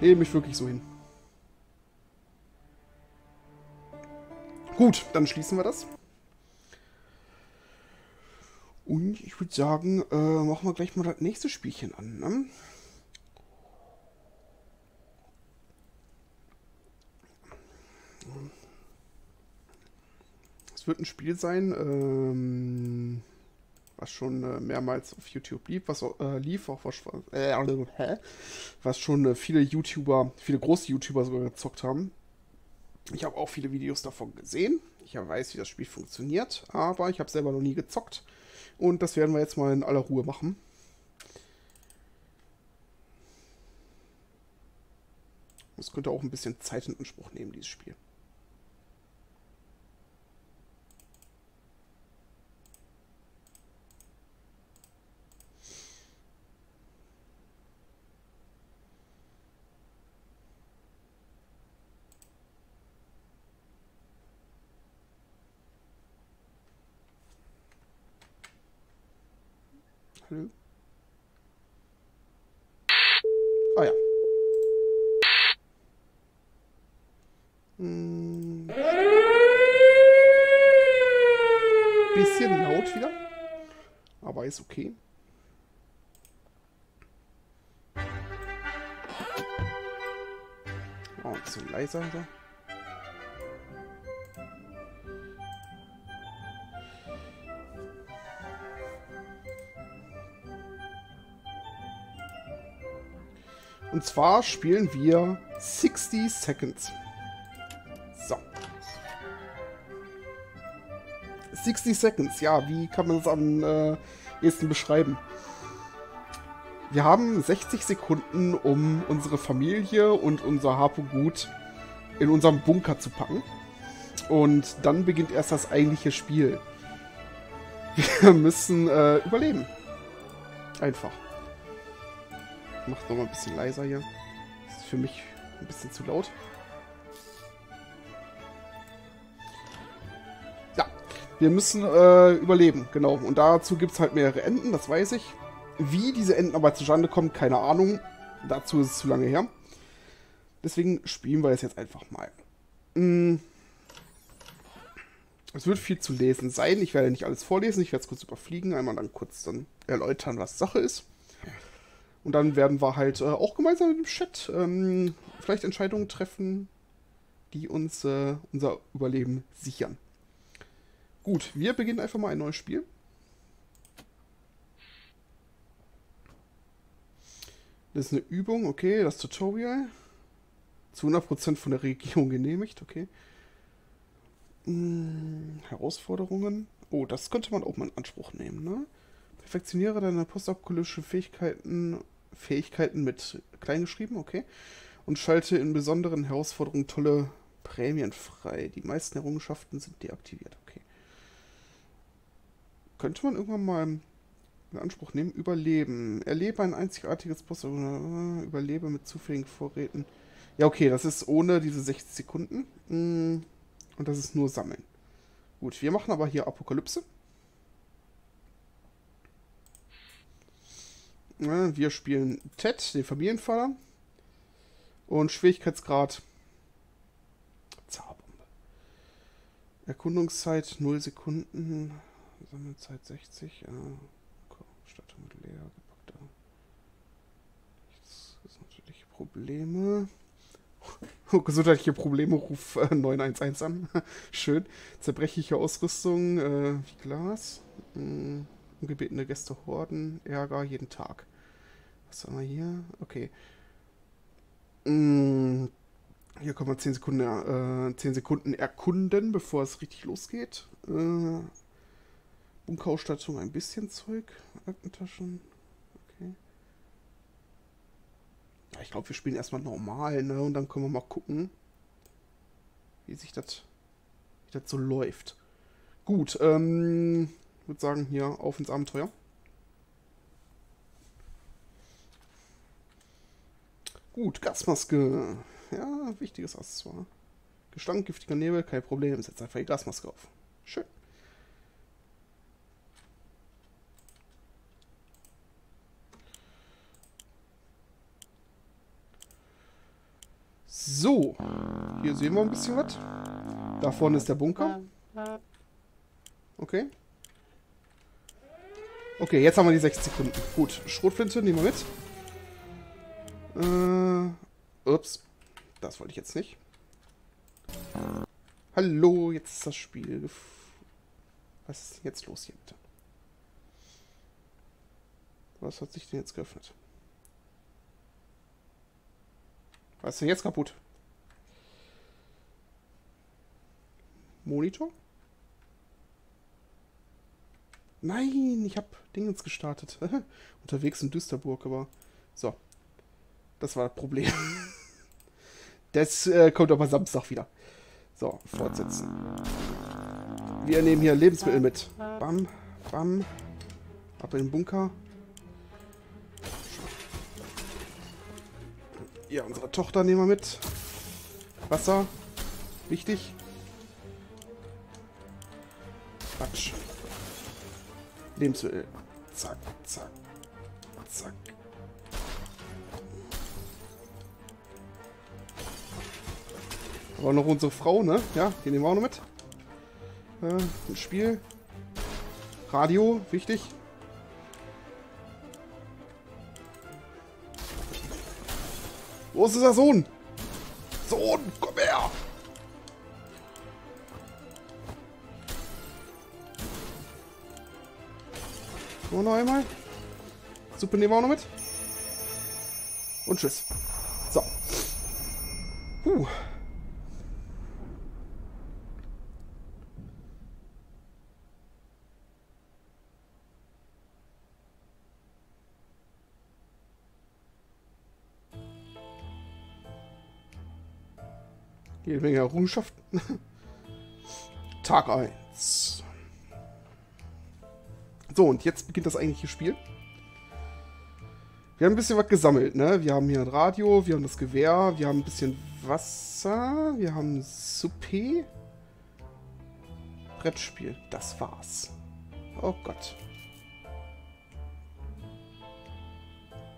Nehme ich wirklich so hin. Gut, dann schließen wir das. Und ich würde sagen, äh, machen wir gleich mal das nächste Spielchen an. Ne? Es wird ein Spiel sein, ähm, was schon äh, mehrmals auf YouTube lief, was äh, lief, auch was, äh, was schon äh, viele YouTuber, viele große YouTuber sogar gezockt haben. Ich habe auch viele Videos davon gesehen. Ich weiß, wie das Spiel funktioniert, aber ich habe selber noch nie gezockt. Und das werden wir jetzt mal in aller Ruhe machen. Das könnte auch ein bisschen Zeit in Anspruch nehmen, dieses Spiel. Hallo? Ah ja. Hm. Bisschen laut wieder. Aber ist okay. Oh, bisschen leiser. So. Und zwar spielen wir 60 Seconds. So. 60 Seconds, ja, wie kann man das am äh, ehesten beschreiben? Wir haben 60 Sekunden, um unsere Familie und unser Hapogut in unserem Bunker zu packen. Und dann beginnt erst das eigentliche Spiel. Wir müssen äh, überleben. Einfach. Ich mach noch mal ein bisschen leiser hier. Das ist für mich ein bisschen zu laut. Wir müssen äh, überleben, genau. Und dazu gibt es halt mehrere Enden, das weiß ich. Wie diese Enden aber zustande kommen, keine Ahnung. Dazu ist es zu lange her. Deswegen spielen wir es jetzt einfach mal. Mm. Es wird viel zu lesen sein. Ich werde nicht alles vorlesen. Ich werde es kurz überfliegen. Einmal dann kurz dann erläutern, was Sache ist. Und dann werden wir halt äh, auch gemeinsam mit dem Chat ähm, vielleicht Entscheidungen treffen, die uns äh, unser Überleben sichern. Gut, wir beginnen einfach mal ein neues Spiel. Das ist eine Übung, okay, das Tutorial. Zu 100% von der Regierung genehmigt, okay. Hm, Herausforderungen. Oh, das könnte man auch mal in Anspruch nehmen, ne? Perfektioniere deine postapokalyptischen Fähigkeiten Fähigkeiten mit klein geschrieben, okay. Und schalte in besonderen Herausforderungen tolle Prämien frei. Die meisten Errungenschaften sind deaktiviert, okay. Könnte man irgendwann mal in Anspruch nehmen? Überleben. Erlebe ein einzigartiges Post. Überlebe mit zufälligen Vorräten. Ja, okay, das ist ohne diese 60 Sekunden. Mm, und das ist nur Sammeln. Gut, wir machen aber hier Apokalypse. Wir spielen Ted, den Familienvater. Und Schwierigkeitsgrad Zauberbombe. Erkundungszeit 0 Sekunden. Sammelzeit 60. Ja. Stattung mit leer gepackter. Gesundheitliche Probleme. Gesundheitliche Probleme, ruf äh, 911 an. Schön. Zerbrechliche Ausrüstung äh, wie Glas. Hm. Ungebetene Gäste horden. Ärger jeden Tag. Was haben wir hier? Okay. Hm, hier kommen wir 10 Sekunden, äh, 10 Sekunden erkunden, bevor es richtig losgeht. Äh, Bunkerausstattung, ein bisschen Zeug. Aktentaschen. Okay. Ich glaube, wir spielen erstmal normal, ne? Und dann können wir mal gucken, wie sich das so läuft. Gut, ähm, würde sagen, hier auf ins Abenteuer. Gut, Gasmaske. Ja, wichtiges Accessoire. Gestank, giftiger Nebel, kein Problem. Setz einfach die Gasmaske auf. Schön. So. Hier sehen wir ein bisschen was. Da vorne ist der Bunker. Okay. Okay, jetzt haben wir die 60 Sekunden. Gut, Schrotflinte nehmen wir mit. Äh, ups. Das wollte ich jetzt nicht. Hallo, jetzt ist das Spiel. Was ist jetzt los hier bitte? Was hat sich denn jetzt geöffnet? Was ist denn jetzt kaputt? Monitor? Nein, ich habe Dingens gestartet. Unterwegs in Düsterburg, aber... So. Das war das Problem. das äh, kommt aber Samstag wieder. So, fortsetzen. Wir nehmen hier Lebensmittel mit. Bam, bam. Ab in den Bunker. Ja, unsere Tochter nehmen wir mit. Wasser. Wichtig. Quatsch. Lebensmittel. Zack, zack, zack. Aber noch unsere Frau, ne? Ja, die nehmen wir auch noch mit. Äh, ein Spiel. Radio, wichtig. Wo ist dieser Sohn? Sohn, komm her! Nur noch einmal. Suppe nehmen wir auch noch mit. Und tschüss. So. Puh. Jede Menge Errungenschaften. Tag 1. So, und jetzt beginnt das eigentliche Spiel. Wir haben ein bisschen was gesammelt, ne? Wir haben hier ein Radio, wir haben das Gewehr, wir haben ein bisschen Wasser, wir haben Suppe. Brettspiel, das war's. Oh Gott.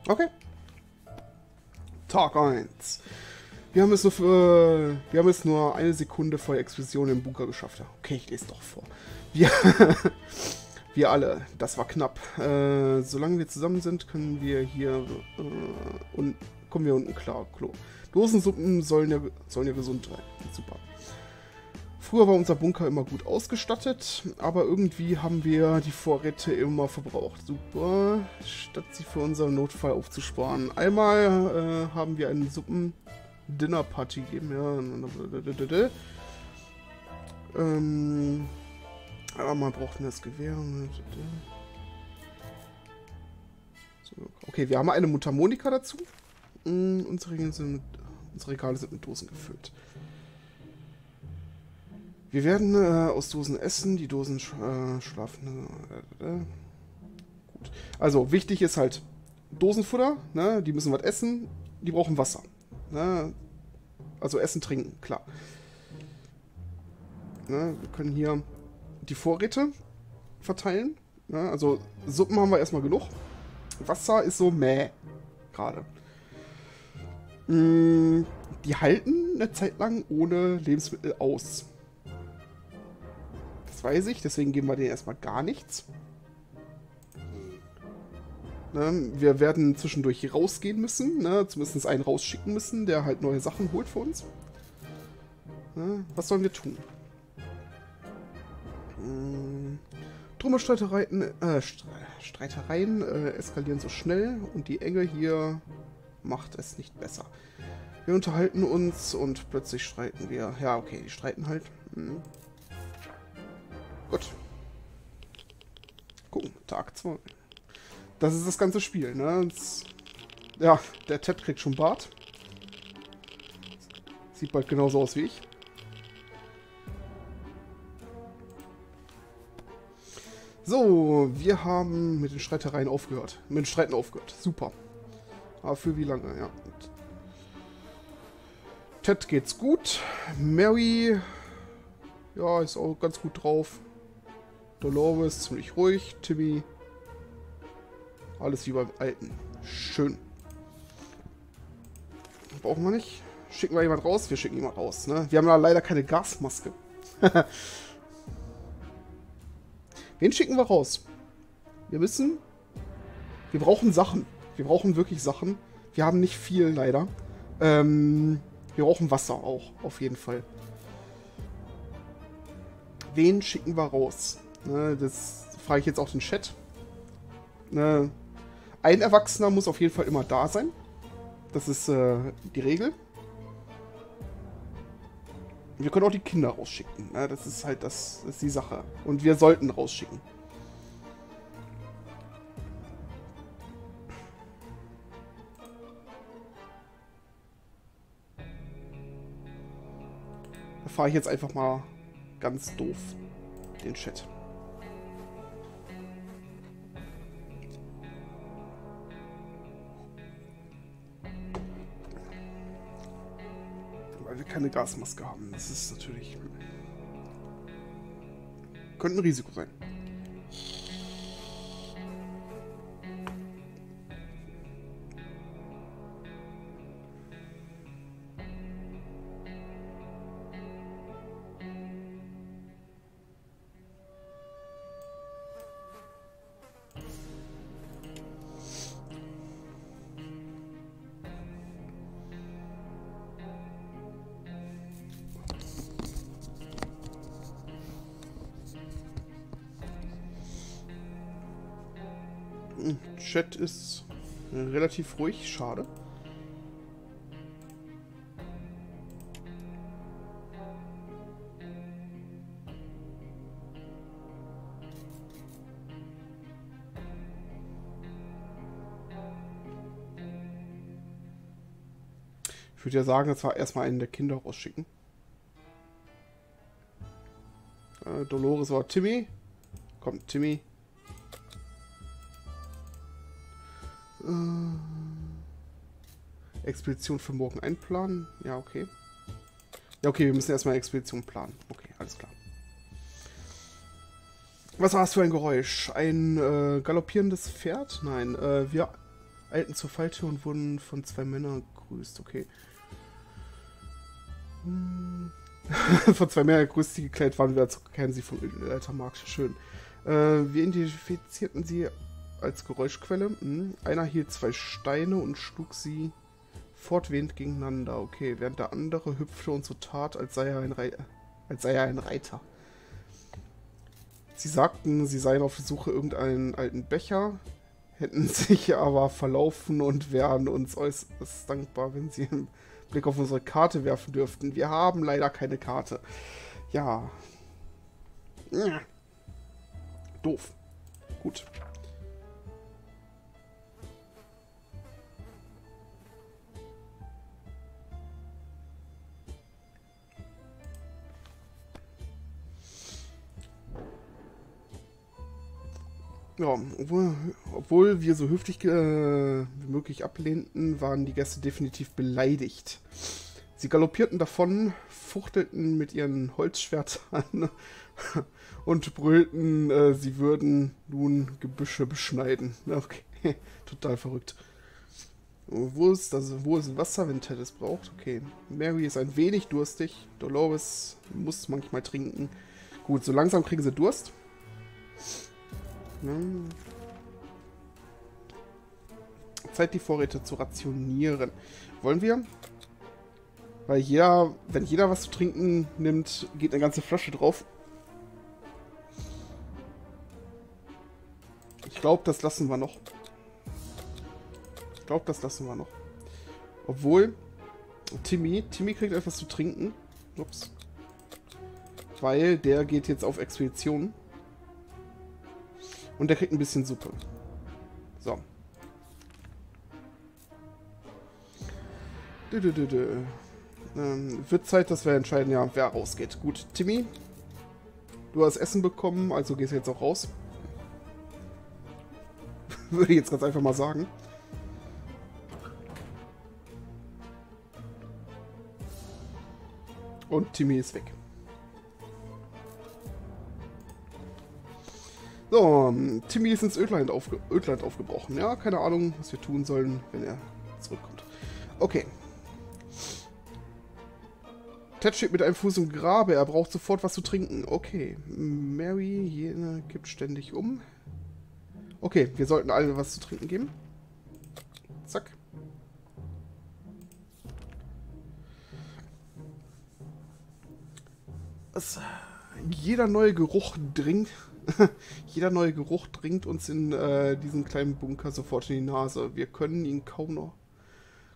Okay. Tag 1. Wir haben es nur für, wir haben es nur eine Sekunde vor der Explosion im Bunker geschafft. Okay, ich lese doch vor. Wir, wir alle, das war knapp. Äh, solange wir zusammen sind, können wir hier äh, und kommen wir unten klar. Klo. Dosensuppen sollen ja, sollen ja gesund sein. Super. Früher war unser Bunker immer gut ausgestattet, aber irgendwie haben wir die Vorräte immer verbraucht. Super, statt sie für unseren Notfall aufzusparen. Einmal äh, haben wir einen Suppen Dinnerparty geben, ja. Ähm, aber man braucht das Gewehr. Okay, wir haben eine Mundharmonika dazu. Mm, unsere, Regale sind mit, Dosen gefüllt. Wir werden äh, aus Dosen essen, die Dosen sch äh, schlafen. Äh, gut. Also, wichtig ist halt Dosenfutter, ne? die müssen was essen, die brauchen Wasser. Ne? Also Essen, Trinken, klar. Ne? Wir können hier die Vorräte verteilen. Ne? Also Suppen haben wir erstmal genug. Wasser ist so mäh. Gerade. Mm, die halten eine Zeit lang ohne Lebensmittel aus. Das weiß ich, deswegen geben wir denen erstmal gar nichts. Ne? Wir werden zwischendurch rausgehen müssen, ne? zumindest einen rausschicken müssen, der halt neue Sachen holt für uns. Ne? Was sollen wir tun? Hm. Drumme Streitereien, äh, Streitereien äh, eskalieren so schnell und die Enge hier macht es nicht besser. Wir unterhalten uns und plötzlich streiten wir. Ja, okay, die streiten halt. Hm. Gut. Gucken, Tag 2. Das ist das ganze Spiel, ne? Das, ja, der Ted kriegt schon Bart. Sieht bald genauso aus wie ich. So, wir haben mit den Streitereien aufgehört. Mit den Streiten aufgehört. Super. Aber für wie lange, ja. Ted geht's gut. Mary, ja, ist auch ganz gut drauf. Dolores ziemlich ruhig. Timmy alles wie beim alten. Schön. Brauchen wir nicht. Schicken wir jemand raus? Wir schicken jemand raus, ne? Wir haben da leider keine Gasmaske. Wen schicken wir raus? Wir wissen, wir brauchen Sachen. Wir brauchen wirklich Sachen. Wir haben nicht viel, leider. Ähm, wir brauchen Wasser auch, auf jeden Fall. Wen schicken wir raus? Ne, das frage ich jetzt auch den Chat. Ne, ein Erwachsener muss auf jeden Fall immer da sein. Das ist äh, die Regel. Wir können auch die Kinder rausschicken. Ne? Das ist halt das, das ist die Sache. Und wir sollten rausschicken. Da fahre ich jetzt einfach mal ganz doof den Chat. Weil wir keine Gasmaske haben. Das ist natürlich... Könnte ein Risiko sein. Relativ ruhig, schade. Ich würde ja sagen, dass wir erstmal einen der Kinder rausschicken. Äh, Dolores war Timmy. Kommt, Timmy. Expedition für morgen einplanen. Ja, okay. Ja, okay, wir müssen erstmal Expedition planen. Okay, alles klar. Was war das für ein Geräusch? Ein äh, galoppierendes Pferd? Nein, äh, wir eilten zur Falltür und wurden von zwei Männern gegrüßt. Okay. Hm. von zwei Männern gegrüßt, die gekleidet waren, wieder zurückkehren sie vom Alter Mark. Schön. Äh, wir identifizierten sie als Geräuschquelle. Hm. Einer hielt zwei Steine und schlug sie fortwährend gegeneinander. Okay, während der andere hüpfte und so tat, als sei er ein, Rei als sei er ein Reiter. Sie sagten, sie seien auf der Suche irgendeinen alten Becher, hätten sich aber verlaufen und wären uns äußerst dankbar, wenn sie einen Blick auf unsere Karte werfen dürften. Wir haben leider keine Karte. Ja. Doof. Gut. Ja, obwohl, obwohl wir so höflich äh, wie möglich ablehnten, waren die Gäste definitiv beleidigt. Sie galoppierten davon, fuchtelten mit ihren Holzschwertern und brüllten, äh, sie würden nun Gebüsche beschneiden. Okay, total verrückt. Wo ist, das, wo ist Wasser, wenn Ted es braucht? Okay, Mary ist ein wenig durstig. Dolores muss manchmal trinken. Gut, so langsam kriegen sie Durst. Ne? Zeit, die Vorräte zu rationieren. Wollen wir? Weil jeder, wenn jeder was zu trinken nimmt, geht eine ganze Flasche drauf. Ich glaube, das lassen wir noch. Ich glaube, das lassen wir noch. Obwohl, Timmy, Timmy kriegt etwas zu trinken. Ups. Weil der geht jetzt auf Expedition. Und der kriegt ein bisschen Suppe. So. Dö, dö, dö, dö. Ähm, wird Zeit, dass wir entscheiden, ja, wer rausgeht. Gut, Timmy, du hast Essen bekommen, also gehst jetzt auch raus. Würde ich jetzt ganz einfach mal sagen. Und Timmy ist weg. So, Timmy ist ins Ödland, aufge Ödland aufgebrochen. Ja, keine Ahnung, was wir tun sollen, wenn er zurückkommt. Okay. Ted steht mit einem Fuß im Grabe. Er braucht sofort was zu trinken. Okay. Mary, jene gibt ständig um. Okay, wir sollten alle was zu trinken geben. Zack. Es, jeder neue Geruch dringt. jeder neue Geruch dringt uns in äh, diesen kleinen Bunker sofort in die Nase. Wir können ihn kaum noch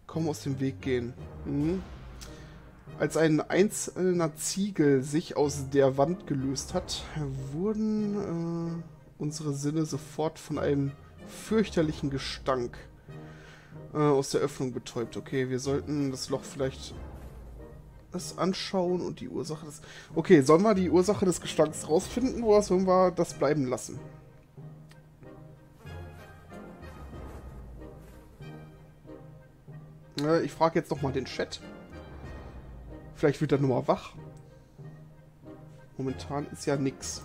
kaum aus dem Weg gehen. Mhm. Als ein einzelner Ziegel sich aus der Wand gelöst hat, wurden äh, unsere Sinne sofort von einem fürchterlichen Gestank äh, aus der Öffnung betäubt. Okay, wir sollten das Loch vielleicht das anschauen und die Ursache des... Okay, sollen wir die Ursache des Gestanks rausfinden oder sollen wir das bleiben lassen? Ich frage jetzt nochmal den Chat. Vielleicht wird er nochmal wach. Momentan ist ja nix.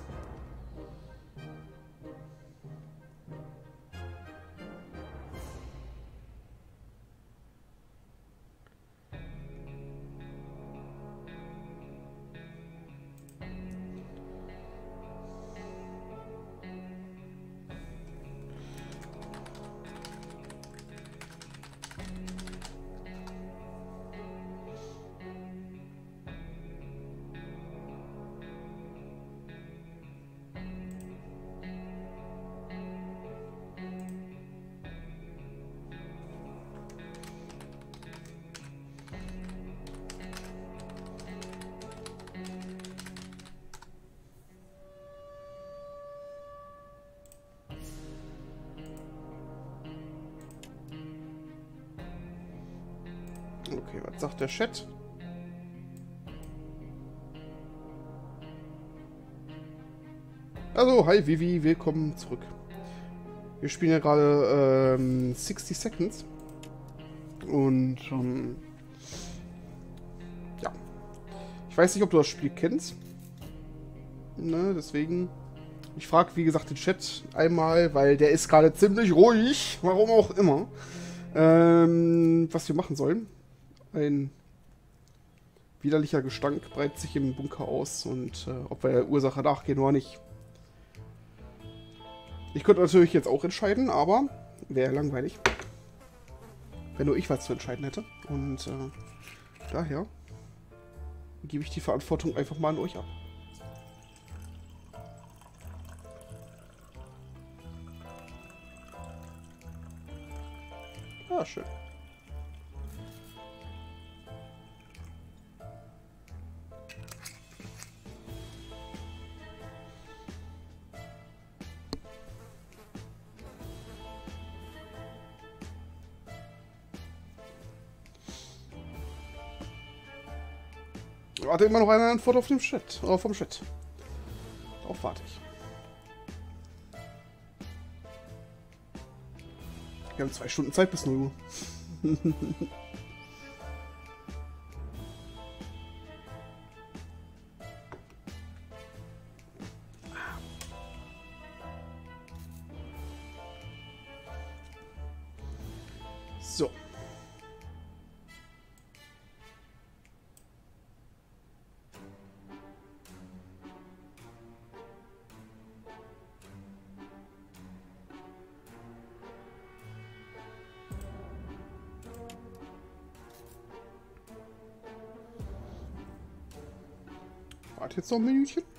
Chat? Also, hi Vivi, willkommen zurück. Wir spielen ja gerade ähm, 60 Seconds. Und, ähm, ja. Ich weiß nicht, ob du das Spiel kennst. Ne, deswegen. Ich frage, wie gesagt, den Chat einmal, weil der ist gerade ziemlich ruhig. Warum auch immer. Ähm, was wir machen sollen. Ein widerlicher Gestank breitet sich im Bunker aus und äh, ob wir der Ursache nachgehen oder nicht. Ich könnte natürlich jetzt auch entscheiden, aber wäre langweilig. Wenn nur ich was zu entscheiden hätte. Und äh, daher gebe ich die Verantwortung einfach mal an euch ab. Ah, schön. Warte immer noch eine Antwort auf dem Chat. Äh, vom Chat. Darauf warte ich. Wir haben zwei Stunden Zeit bis 0 Uhr. Warte jetzt noch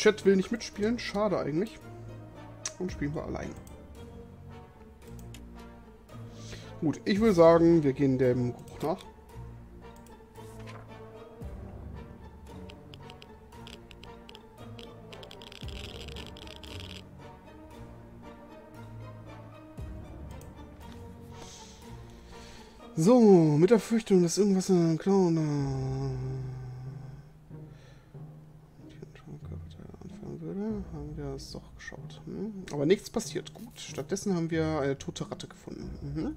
Chat will nicht mitspielen. Schade eigentlich. Und spielen wir allein. Gut, ich will sagen, wir gehen dem Geruch nach. So, mit der Fürchtung, dass irgendwas in den Clown... Äh, es doch geschaut. Hm? Aber nichts passiert. Gut, stattdessen haben wir eine tote Ratte gefunden. Mhm.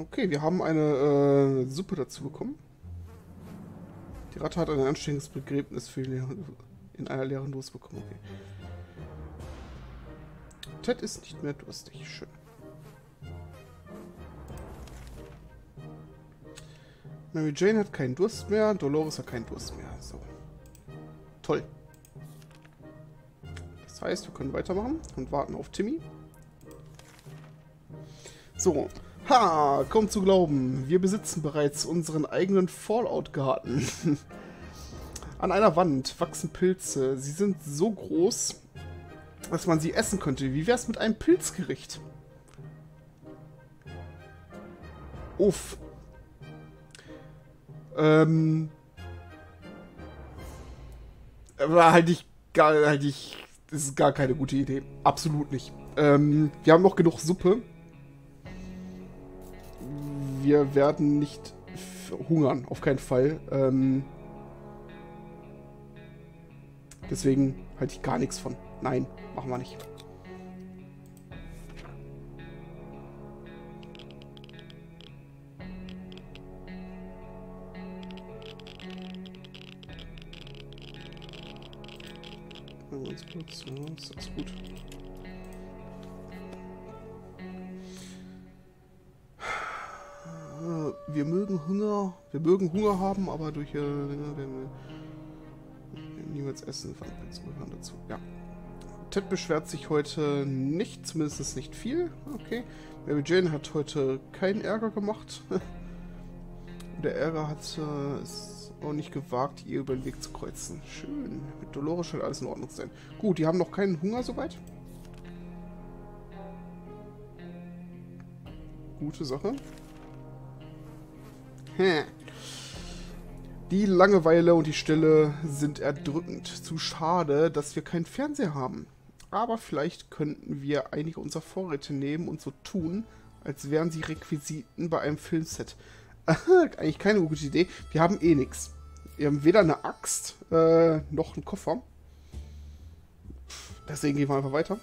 Okay, wir haben eine äh, Suppe dazu bekommen. Die Ratte hat ein anständiges Begräbnis für in einer leeren Dose bekommen. Okay. Ted ist nicht mehr durstig. Schön. Mary Jane hat keinen Durst mehr. Dolores hat keinen Durst mehr. So. Toll. Das heißt, wir können weitermachen und warten auf Timmy. So. Ha, kaum zu glauben. Wir besitzen bereits unseren eigenen Fallout-Garten. An einer Wand wachsen Pilze. Sie sind so groß, dass man sie essen könnte. Wie wär's mit einem Pilzgericht? Uff. Ähm. Aber halt ich gar, halt ich, das ist gar keine gute Idee. Absolut nicht. Ähm, wir haben noch genug Suppe wir werden nicht hungern, auf keinen Fall. Ähm, deswegen halte ich gar nichts von. Nein, machen wir nicht. Ja, ist alles gut. wir mögen Hunger, wir mögen Hunger haben, aber durch äh, wir, niemals essen, Pfannenpilze gehören dazu. Ja. Ted beschwert sich heute nicht, zumindest nicht viel. Okay. Mary Jane hat heute keinen Ärger gemacht. Der Ärger hat äh, es auch nicht gewagt, ihr über den Weg zu kreuzen. Schön. Mit Dolores scheint alles in Ordnung sein. Gut, die haben noch keinen Hunger soweit. Gute Sache. Hm. Die Langeweile und die Stille sind erdrückend. Zu schade, dass wir keinen Fernseher haben. Aber vielleicht könnten wir einige unserer Vorräte nehmen und so tun, als wären sie Requisiten bei einem Filmset. Eigentlich keine gute Idee. Wir haben eh nichts. Wir haben weder eine Axt äh, noch einen Koffer. Deswegen gehen wir einfach weiter.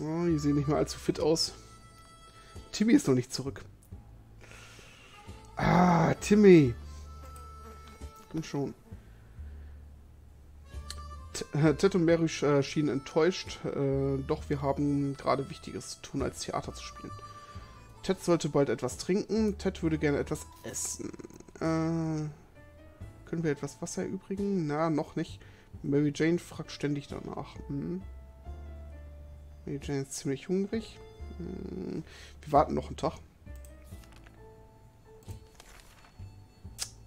Oh, die sehen nicht mehr allzu fit aus. Timmy ist noch nicht zurück. Ah, Timmy. Komm schon. Ted und Mary äh, schienen enttäuscht, äh, doch wir haben gerade Wichtiges zu tun, als Theater zu spielen. Ted sollte bald etwas trinken, Ted würde gerne etwas essen. Äh, können wir etwas Wasser erübrigen? Na, noch nicht. Mary Jane fragt ständig danach. Hm. Mary Jane ist ziemlich hungrig. Hm, wir warten noch einen Tag.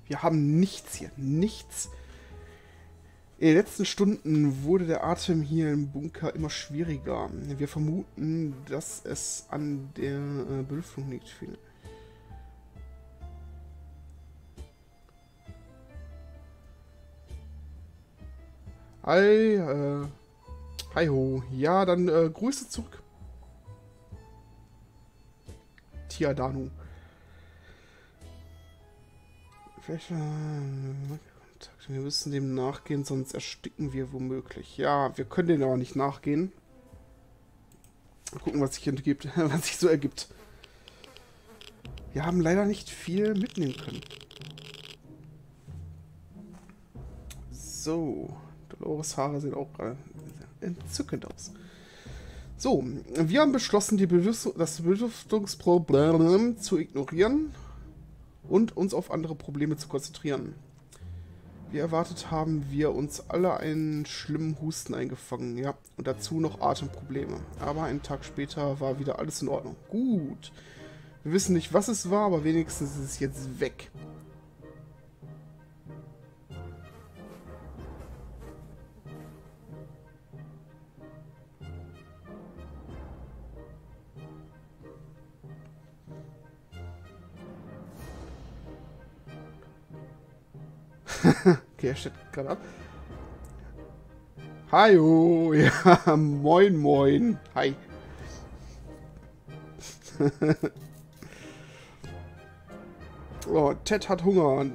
Wir haben nichts hier. Nichts. In den letzten Stunden wurde der Atem hier im Bunker immer schwieriger. Wir vermuten, dass es an der äh, Belüftung liegt. Hi, äh, Hi ho. Ja, dann äh, Grüße zurück. Tia Danu. Vielleicht, äh, wir müssen dem nachgehen, sonst ersticken wir womöglich. Ja, wir können dem aber nicht nachgehen. Mal gucken, was sich ergibt, was sich so ergibt. Wir haben leider nicht viel mitnehmen können. So. Dolores Haare sehen auch entzückend aus. So, wir haben beschlossen, Belüftung, das Belüftungsproblem zu ignorieren und uns auf andere Probleme zu konzentrieren. Wie erwartet haben wir uns alle einen schlimmen Husten eingefangen, ja, und dazu noch Atemprobleme. Aber einen Tag später war wieder alles in Ordnung. Gut. Wir wissen nicht, was es war, aber wenigstens ist es jetzt weg. Okay, er steht gerade ab. Hallo, ja, moin, moin. Hi. oh, Ted hat Hunger.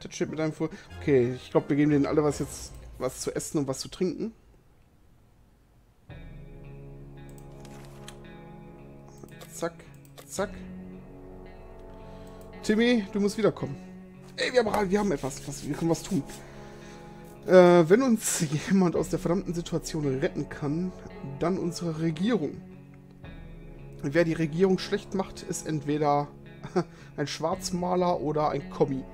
Ted steht mit einem vor. Okay, ich glaube, wir geben denen alle was jetzt was zu essen und was zu trinken. Zack, zack. Timmy, du musst wiederkommen. Ey, wir haben, wir haben etwas, was, wir können was tun. Äh, wenn uns jemand aus der verdammten Situation retten kann, dann unsere Regierung. Wer die Regierung schlecht macht, ist entweder ein Schwarzmaler oder ein Kommi.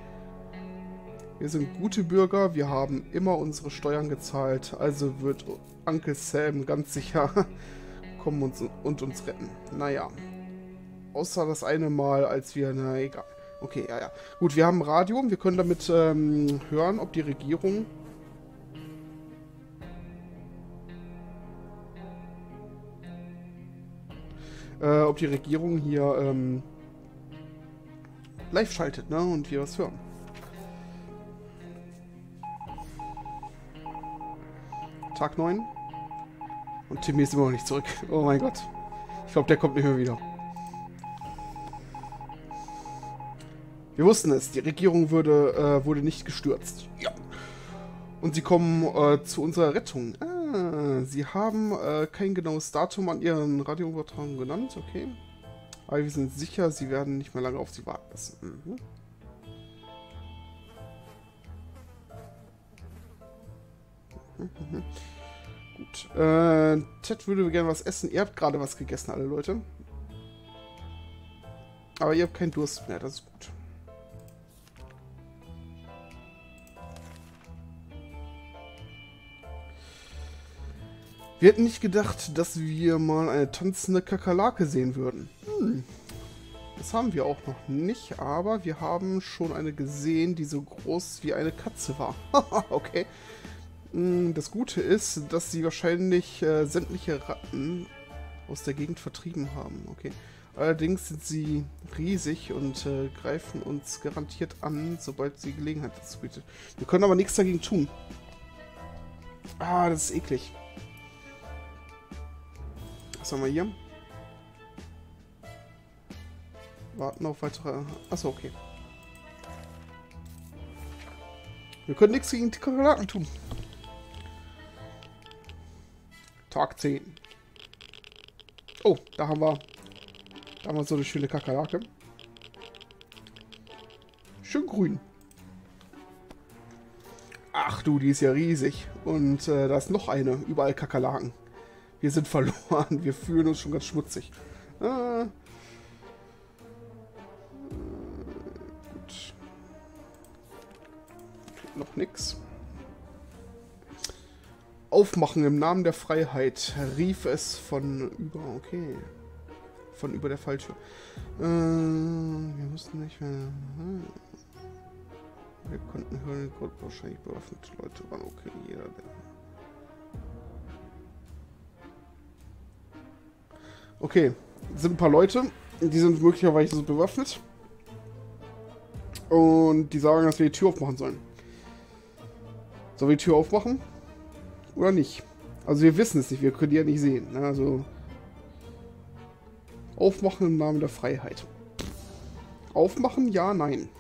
Wir sind gute Bürger, wir haben immer unsere Steuern gezahlt, also wird Uncle Sam ganz sicher kommen und, und uns retten. Naja. Außer das eine Mal, als wir... Na egal. Okay, ja, ja. Gut, wir haben Radio. Wir können damit ähm, hören, ob die Regierung... Äh, ob die Regierung hier ähm, live schaltet, ne? Und wir was hören. Tag 9. Und Timmy ist immer noch nicht zurück. Oh mein Gott. Ich glaube, der kommt nicht mehr wieder. Wir wussten es, die Regierung würde, äh, wurde nicht gestürzt. Ja. Und sie kommen äh, zu unserer Rettung. Ah, sie haben äh, kein genaues Datum an ihren Radioübertragungen genannt, okay. Aber wir sind sicher, sie werden nicht mehr lange auf sie warten lassen. Mhm. Mhm. Gut. Äh, Ted würde gerne was essen. Ihr habt gerade was gegessen, alle Leute. Aber ihr habt keinen Durst mehr, das ist gut. Wir hätten nicht gedacht, dass wir mal eine tanzende Kakerlake sehen würden. Hm. Das haben wir auch noch nicht, aber wir haben schon eine gesehen, die so groß wie eine Katze war. okay. Hm, das Gute ist, dass sie wahrscheinlich äh, sämtliche Ratten aus der Gegend vertrieben haben. Okay. Allerdings sind sie riesig und äh, greifen uns garantiert an, sobald sie Gelegenheit dazu bietet. Wir können aber nichts dagegen tun. Ah, das ist eklig. Was haben wir hier? Warten auf weitere... Achso, okay. Wir können nichts gegen die Kakerlaken tun. Tag 10. Oh, da haben wir... Da haben wir so eine schöne Kakerlake. Schön grün. Ach du, die ist ja riesig. Und äh, da ist noch eine. Überall Kakerlaken. Wir sind verloren. Wir fühlen uns schon ganz schmutzig. Ah. Gut. Noch nix. Aufmachen im Namen der Freiheit, rief es von über. Okay. Von über der Falltür. Äh, wir mussten nicht mehr. Hm. Wir konnten hören, Gott wahrscheinlich bewaffnete Leute waren okay. Jeder, der Okay, sind ein paar Leute, die sind möglicherweise so bewaffnet. Und die sagen, dass wir die Tür aufmachen sollen. Sollen wir die Tür aufmachen? Oder nicht? Also wir wissen es nicht, wir können die ja nicht sehen. Ne? Also aufmachen im Namen der Freiheit. Aufmachen? Ja, nein.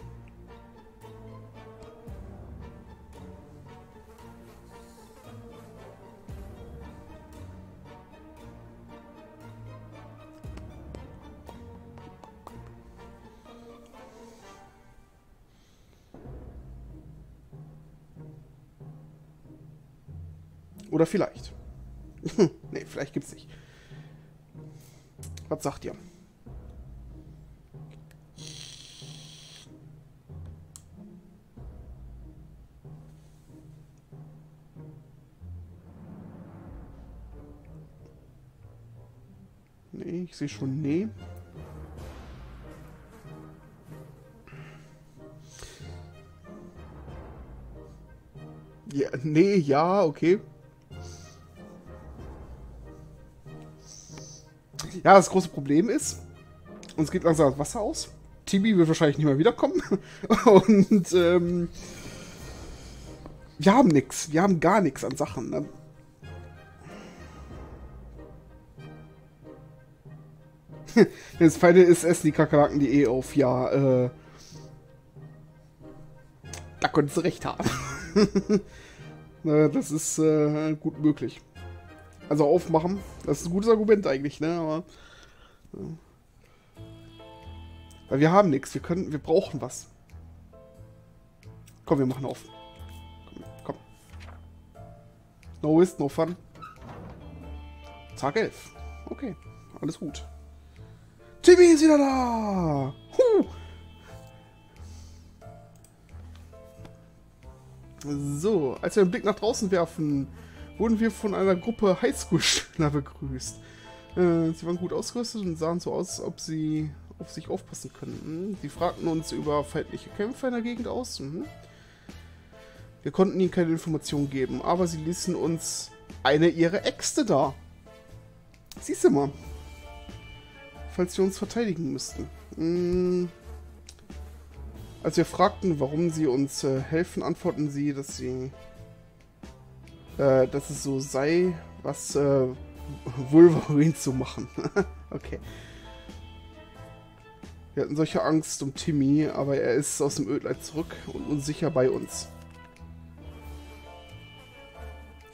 Oder vielleicht. ne, vielleicht gibt's nicht. Was sagt ihr? Nee, ich sehe schon nee. Ja, nee, ja, okay. Ja, das große Problem ist, uns geht langsam das Wasser aus. Tibi wird wahrscheinlich nicht mehr wiederkommen. Und ähm, wir haben nichts. Wir haben gar nichts an Sachen. Ne? Das Feine ist, essen die Kakerlaken die eh auf. Ja, äh, da könntest du recht haben. ne, das ist äh, gut möglich. Also aufmachen, das ist ein gutes Argument eigentlich, ne? Aber. Weil wir haben nichts, wir können, wir brauchen was. Komm, wir machen auf. Komm, komm. No risk, no fun. Tag 11. Okay, alles gut. Timmy ist wieder da! Huh. So, als wir einen Blick nach draußen werfen, wurden wir von einer Gruppe Highschool-Schüler begrüßt. Äh, sie waren gut ausgerüstet und sahen so aus, als ob sie auf sich aufpassen könnten. Sie fragten uns über feindliche Kämpfe in der Gegend aus. Mhm. Wir konnten ihnen keine Informationen geben, aber sie ließen uns eine ihrer Äxte da. Siehst du mal. Falls wir uns verteidigen müssten. Mhm. Als wir fragten, warum sie uns äh, helfen, antworten sie, dass sie äh, dass es so sei, was äh, Wolverine zu machen. okay. Wir hatten solche Angst um Timmy, aber er ist aus dem Ödleid zurück und unsicher bei uns.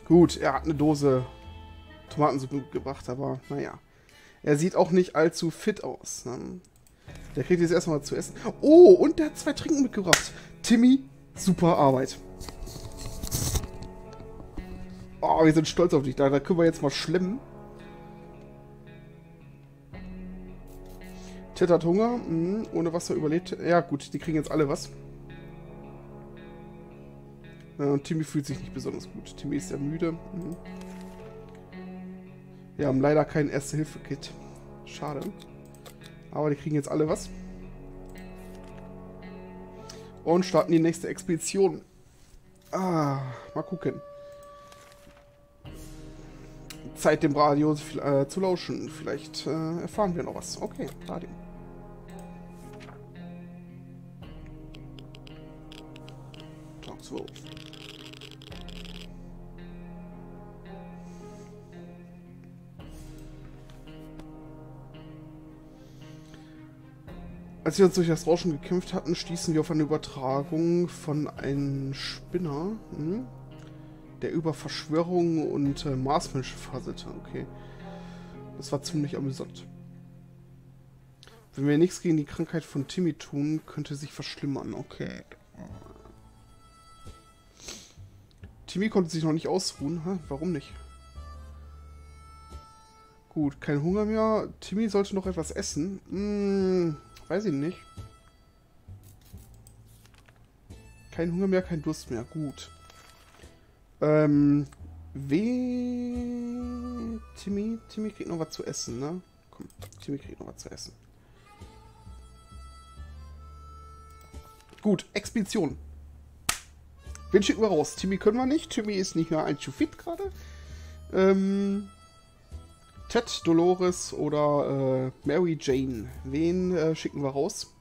Gut, er hat eine Dose Tomatensuppe gebracht, aber naja. Er sieht auch nicht allzu fit aus. Ne? Der kriegt jetzt erstmal zu essen. Oh, und der hat zwei Trinken mitgebracht. Timmy, super Arbeit. Oh, wir sind stolz auf dich. Da, da können wir jetzt mal schlemmen. Ted hat Hunger. Mhm, ohne Wasser überlebt. Ja, gut, die kriegen jetzt alle was. Ja, und Timmy fühlt sich nicht besonders gut. Timmy ist sehr müde. Mhm. Wir haben leider kein Erste-Hilfe-Kit. Schade. Aber die kriegen jetzt alle was. Und starten die nächste Expedition. Ah, mal gucken. Zeit dem Radio äh, zu lauschen. Vielleicht äh, erfahren wir noch was. Okay, Radio. Tag 12. Als wir uns durch das Rauschen gekämpft hatten, stießen wir auf eine Übertragung von einem Spinner, hm, der über Verschwörungen und äh, Marsmenschen faselte. Okay. Das war ziemlich amüsant. Wenn wir nichts gegen die Krankheit von Timmy tun, könnte sich verschlimmern. Okay. Timmy konnte sich noch nicht ausruhen. Hä? Warum nicht? Gut, kein Hunger mehr. Timmy sollte noch etwas essen. Hm, Weiß ich nicht. Kein Hunger mehr, kein Durst mehr. Gut. Ähm, we... Timmy? Timmy kriegt noch was zu essen, ne? Komm, Timmy kriegt noch was zu essen. Gut, Expedition. Wen schicken wir raus? Timmy können wir nicht. Timmy ist nicht mehr ein zu fit gerade. Ähm, Ted, Dolores oder äh, Mary Jane. Wen äh, schicken wir raus?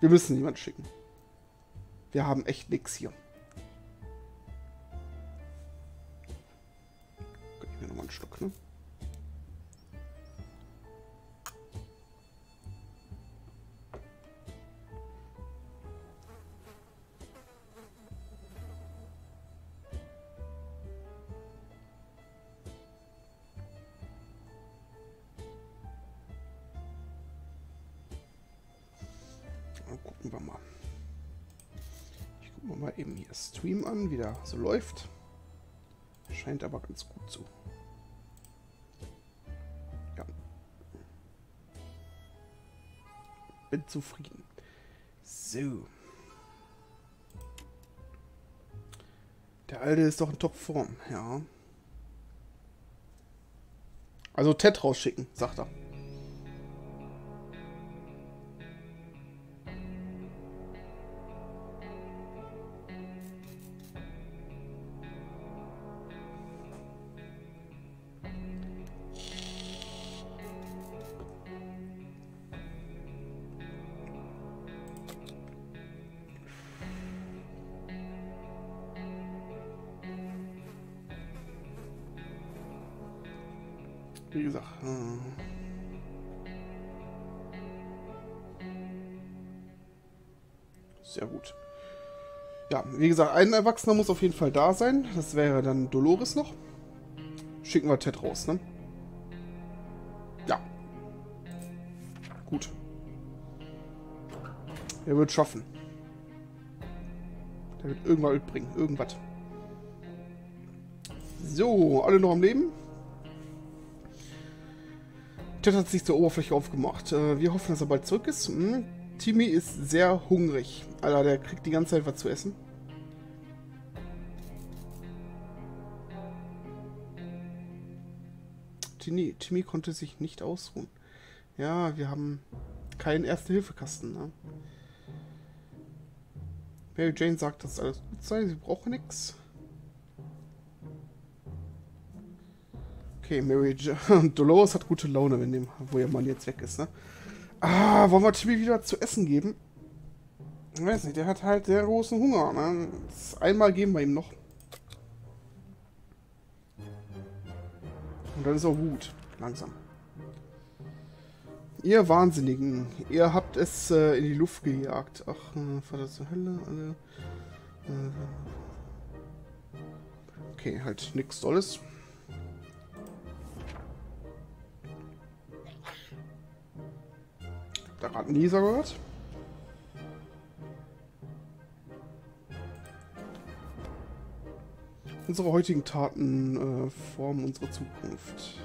Wir müssen niemanden schicken. Wir haben echt nichts hier. Einen Schluck, ne? gucken wir mal. Ich gucke mal eben hier Stream an, wie der so läuft. Scheint aber ganz gut zu. Ja. Bin zufrieden. So. Der Alte ist doch in Topform, ja. Also Ted rausschicken, sagt er. Wie gesagt, ein Erwachsener muss auf jeden Fall da sein. Das wäre dann Dolores noch. Schicken wir Ted raus, ne? Ja. Gut. Er wird schaffen. Der wird irgendwas mitbringen. Irgendwas. So, alle noch am Leben? Ted hat sich zur Oberfläche aufgemacht. Äh, wir hoffen, dass er bald zurück ist. Hm. Timmy ist sehr hungrig. Alter, der kriegt die ganze Zeit was zu essen. Timmy, Timmy konnte sich nicht ausruhen. Ja, wir haben keinen Erste-Hilfe-Kasten. Ne? Mary Jane sagt, dass alles gut sei, sie braucht nichts. Okay, Mary Jane. Dolores hat gute Laune, wenn dem, wo ihr Mann jetzt weg ist, ne? Ah, wollen wir Timmy wieder zu essen geben? Ich weiß nicht, der hat halt sehr großen Hunger. Ne? einmal geben wir ihm noch. Und dann ist er gut. Langsam. Ihr Wahnsinnigen, ihr habt es äh, in die Luft gejagt. Ach, äh, Vater zur Hölle, alle. Äh, okay, halt nichts Tolles. Da gerade Lisa gehört. Unsere heutigen Taten äh, formen unsere Zukunft.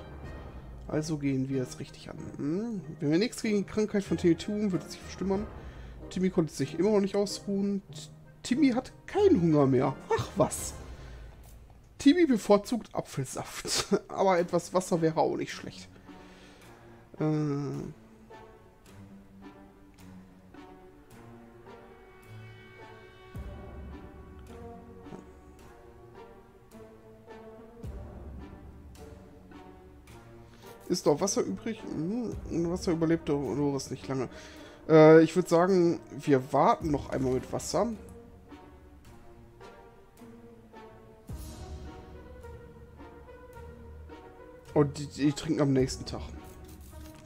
Also gehen wir es richtig an. Hm? Wenn wir nichts gegen die Krankheit von Timmy tun, wird es sich verstimmern. Timmy konnte sich immer noch nicht ausruhen. Timmy hat keinen Hunger mehr. Ach was. Timmy bevorzugt Apfelsaft. Aber etwas Wasser wäre auch nicht schlecht. Äh... Ist doch Wasser übrig? Hm, Wasser überlebt Dolores nicht lange. Äh, ich würde sagen, wir warten noch einmal mit Wasser. Und die, die, trinken am nächsten Tag.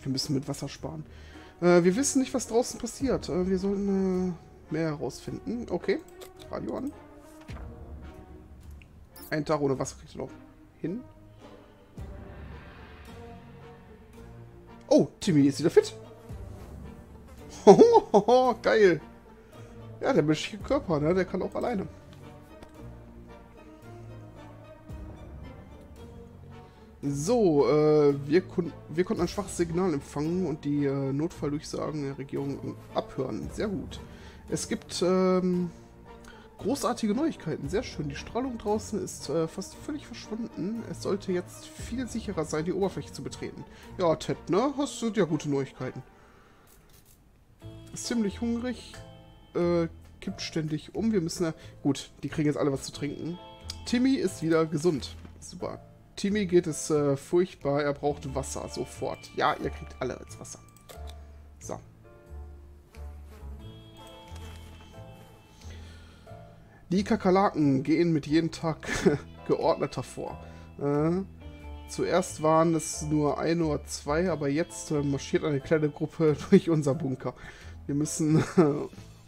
Wir müssen mit Wasser sparen. Äh, wir wissen nicht, was draußen passiert. Äh, wir sollten äh, mehr herausfinden. Okay, Radio an. Ein Tag ohne Wasser kriegt ihr noch hin. Oh, Timmy ist wieder fit. Geil. Ja, der menschliche Körper, ne? Der kann auch alleine. So, äh, wir, kon wir konnten ein schwaches Signal empfangen und die äh, Notfalldurchsagen der Regierung abhören. Sehr gut. Es gibt ähm, großartige Neuigkeiten. Sehr schön. Die Strahlung draußen ist äh, fast völlig verschwunden. Es sollte jetzt viel sicherer sein, die Oberfläche zu betreten. Ja, Ted, ne? Hast du ja gute Neuigkeiten. Ist ziemlich hungrig. Äh, kippt ständig um. Wir müssen ja... Gut, die kriegen jetzt alle was zu trinken. Timmy ist wieder gesund. Super. Timmy geht es äh, furchtbar. Er braucht Wasser. Sofort. Ja, ihr kriegt alle jetzt Wasser. So. Die Kakerlaken gehen mit jedem Tag geordneter vor. Äh, zuerst waren es nur ein oder zwei, aber jetzt äh, marschiert eine kleine Gruppe durch unser Bunker. Wir müssen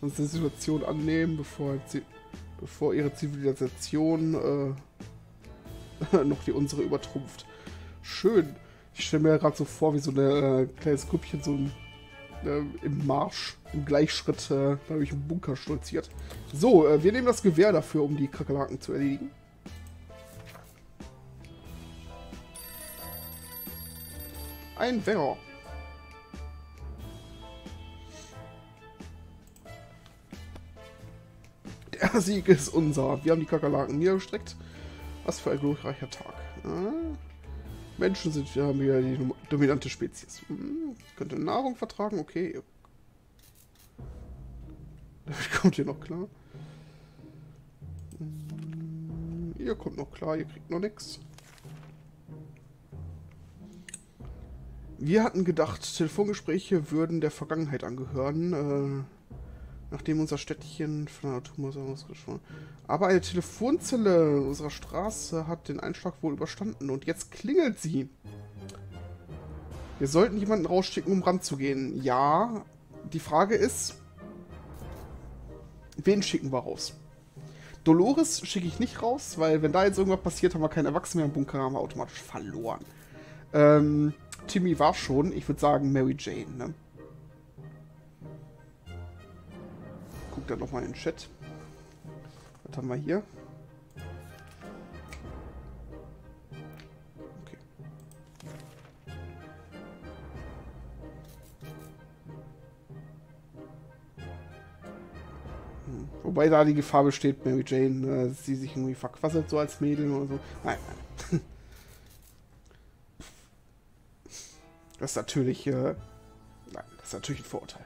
uns der Situation annehmen, bevor, bevor ihre Zivilisation äh, noch die unsere übertrumpft. Schön. Ich stelle mir gerade so vor, wie so ein äh, kleines Grüppchen so ein äh, im Marsch, im Gleichschritt äh, durch den Bunker stolziert. So, äh, wir nehmen das Gewehr dafür, um die Kakerlaken zu erledigen. Ein Wehr. Der Sieg ist unser. Wir haben die Kakerlaken niedergestreckt. Was für ein glorreicher Tag. Ah. Menschen sind ja wieder die dominante Spezies. Hm, könnte Nahrung vertragen, okay. kommt ihr noch klar? Hm, ihr kommt noch klar, ihr kriegt noch nichts. Wir hatten gedacht, Telefongespräche würden der Vergangenheit angehören, äh, nachdem unser Städtchen von der Atomursel ausgesprochen Aber eine Telefonzelle unserer Straße hat den Einschlag wohl überstanden und jetzt klingelt sie. Wir sollten jemanden rausschicken, um ranzugehen. Ja, die Frage ist, wen schicken wir raus? Dolores schicke ich nicht raus, weil wenn da jetzt irgendwas passiert, haben wir keinen Erwachsenen mehr im Bunker, haben wir automatisch verloren. Ähm, Timmy war schon, ich würde sagen Mary Jane, ne? Guck dann nochmal in den Chat. Was haben wir hier? Okay. Hm. Wobei da die Gefahr besteht, Mary Jane, äh, dass sie sich irgendwie verquasselt so als Mädel oder so. Nein, nein. Das ist natürlich, äh, nein, das ist natürlich ein Vorurteil.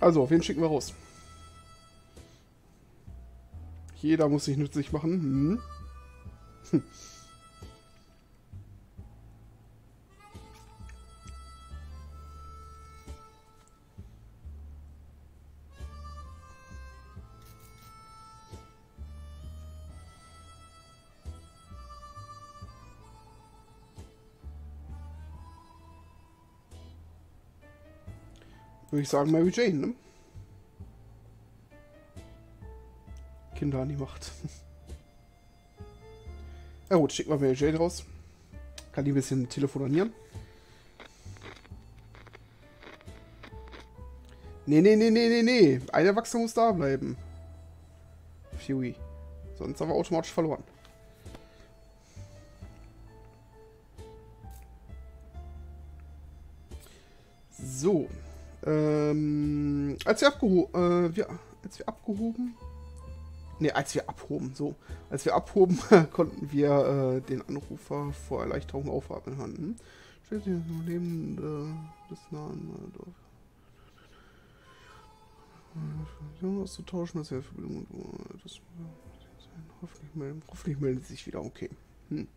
Also, wen schicken wir raus? Jeder muss sich nützlich machen. Hm. Würde ich sagen, Mary Jane, ne? Kinder an die Macht. ja gut, schicken wir Mary Jane raus. Kann die ein bisschen telefonieren. Nee, nee, nee, nee, nee, nee. Ein Erwachsener muss da bleiben. Fury. Sonst haben wir automatisch verloren. So. Ähm, als wir abgehoben, äh, wir, als wir abgehoben, ne, als wir abhoben, so, als wir abhoben, konnten wir äh, den Anrufer vor Erleichterung aufatmen hören. Hm? Hier neben äh, des nahen äh, Dorf. auszutauschen, das wäre Verbindung und das, hoffentlich, melden, hoffentlich meldet sich wieder. Okay. Hm.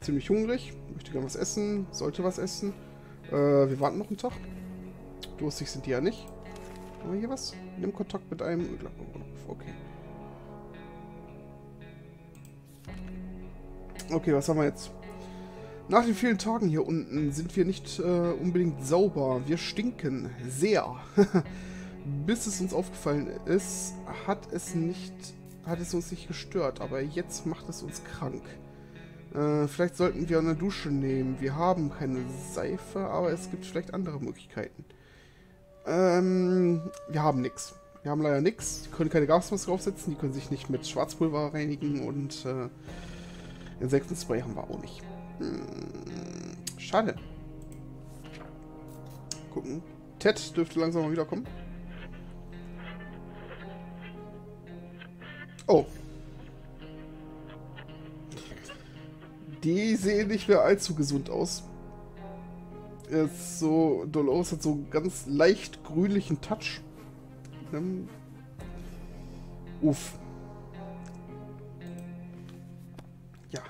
Ziemlich hungrig, möchte gerne was essen, sollte was essen. Äh, wir warten noch einen Tag. Durstig sind die ja nicht. Haben wir hier was? Nimm Kontakt mit einem Okay. Okay, was haben wir jetzt? Nach den vielen Tagen hier unten sind wir nicht äh, unbedingt sauber. Wir stinken. Sehr. Bis es uns aufgefallen ist, hat es nicht, hat es uns nicht gestört, aber jetzt macht es uns krank. Äh, vielleicht sollten wir eine Dusche nehmen. Wir haben keine Seife, aber es gibt vielleicht andere Möglichkeiten. Ähm, wir haben nichts. Wir haben leider nichts. Die können keine Gasmaske aufsetzen, die können sich nicht mit Schwarzpulver reinigen und äh, Insektenspray haben wir auch nicht. Hm, schade. Gucken. Ted dürfte langsam mal wiederkommen. Oh, Die sehen nicht mehr allzu gesund aus. Ist so, Dolores hat so einen ganz leicht grünlichen Touch. Ähm, uff. Ja,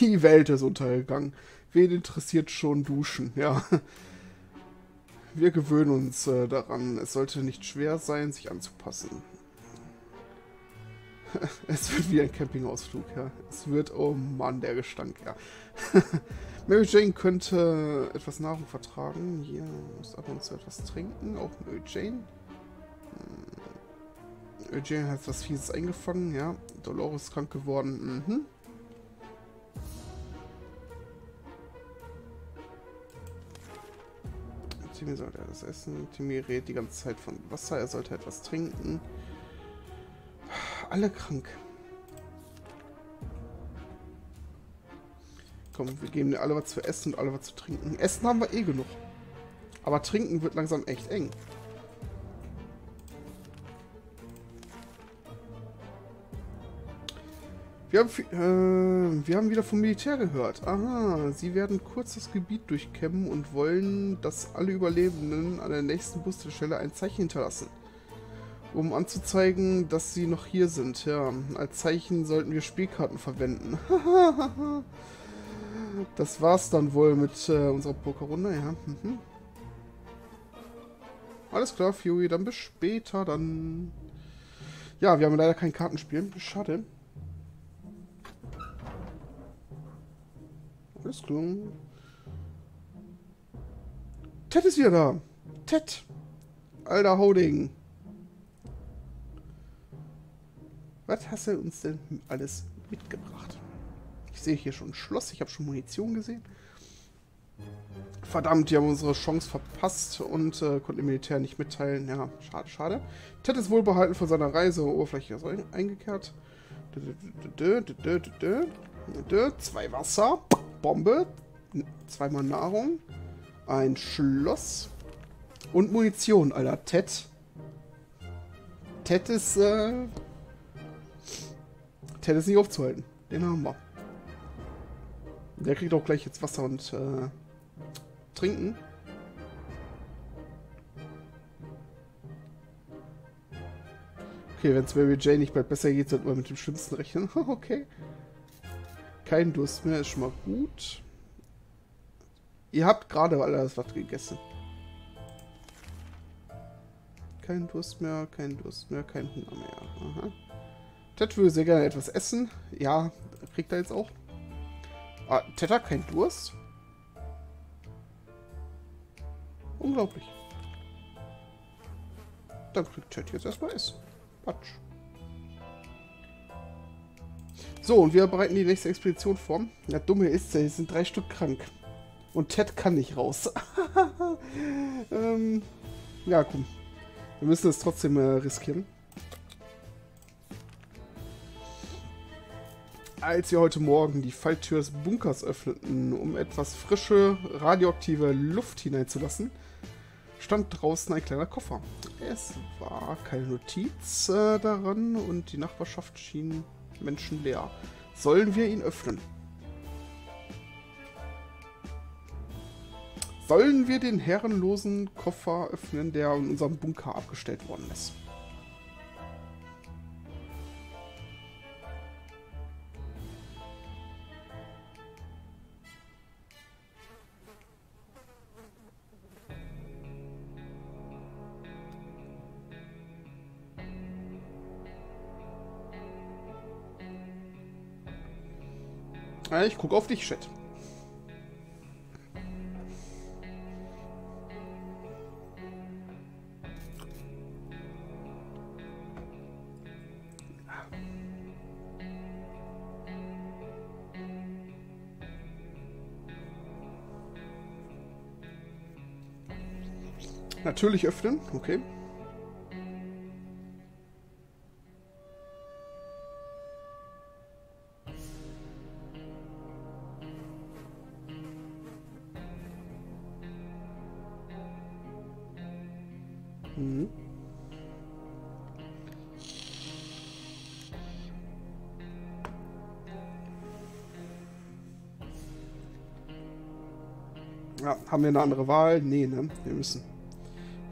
die Welt ist untergegangen. Wen interessiert schon Duschen? Ja. Wir gewöhnen uns äh, daran. Es sollte nicht schwer sein, sich anzupassen. Es wird wie ein Campingausflug, ja. Es wird, oh Mann, der Gestank, ja. Mary Jane könnte etwas Nahrung vertragen. Hier muss ab und zu etwas trinken. Auch Mary Jane. Hm. Mary Jane hat was Fieses eingefangen, ja. Dolores ist krank geworden. Mhm. Timmy sollte etwas essen. Timmy redet die ganze Zeit von Wasser. Er sollte etwas trinken alle krank. Komm, wir geben dir alle was zu essen und alle was zu trinken. Essen haben wir eh genug. Aber trinken wird langsam echt eng. Wir haben, äh, wir haben wieder vom Militär gehört. Aha, sie werden kurz das Gebiet durchkämmen und wollen, dass alle Überlebenden an der nächsten Busstelle ein Zeichen hinterlassen um anzuzeigen, dass sie noch hier sind. Ja, als Zeichen sollten wir Spielkarten verwenden. das war's dann wohl mit äh, unserer Pokerrunde, ja. Mhm. Alles klar, Fury, dann bis später, dann... Ja, wir haben leider kein Kartenspiel. Schade. Alles klar. Ted ist wieder da. Ted. Alter Holding. Was hast du uns denn alles mitgebracht? Ich sehe hier schon ein Schloss. Ich habe schon Munition gesehen. Verdammt, die haben unsere Chance verpasst und äh, konnten dem Militär nicht mitteilen. Ja, schade, schade. Ted ist wohlbehalten von seiner Reise Oberfläche also eingekehrt. Zwei Wasser, Bombe, zweimal Nahrung, ein Schloss und Munition, Alter. Ted. Ted ist, äh... Ted ist nicht aufzuhalten. Den haben wir. Der kriegt auch gleich jetzt Wasser und, äh, Trinken. Okay, wenn es Mary Jane nicht bald besser geht, sollten wir mit dem Schlimmsten rechnen. okay. Kein Durst mehr, ist schon mal gut. Ihr habt gerade alles was gegessen. Kein Durst mehr, kein Durst mehr, kein Hunger mehr. Aha. Ted würde sehr gerne etwas essen. Ja, kriegt er jetzt auch. Ah, Ted hat keinen Durst? Unglaublich. Dann kriegt Ted jetzt erstmal Essen. Patsch. So, und wir bereiten die nächste Expedition vor. Das Dumme ist, es sind drei Stück krank. Und Ted kann nicht raus. ähm, ja, komm. Wir müssen es trotzdem äh, riskieren. Als wir heute Morgen die Falltür des Bunkers öffneten, um etwas frische, radioaktive Luft hineinzulassen, stand draußen ein kleiner Koffer. Es war keine Notiz äh, daran und die Nachbarschaft schien menschenleer. Sollen wir ihn öffnen? Sollen wir den herrenlosen Koffer öffnen, der in unserem Bunker abgestellt worden ist? Ich gucke auf dich, Chat. Natürlich öffnen, okay. Haben wir eine andere Wahl? Nee, ne? Wir müssen.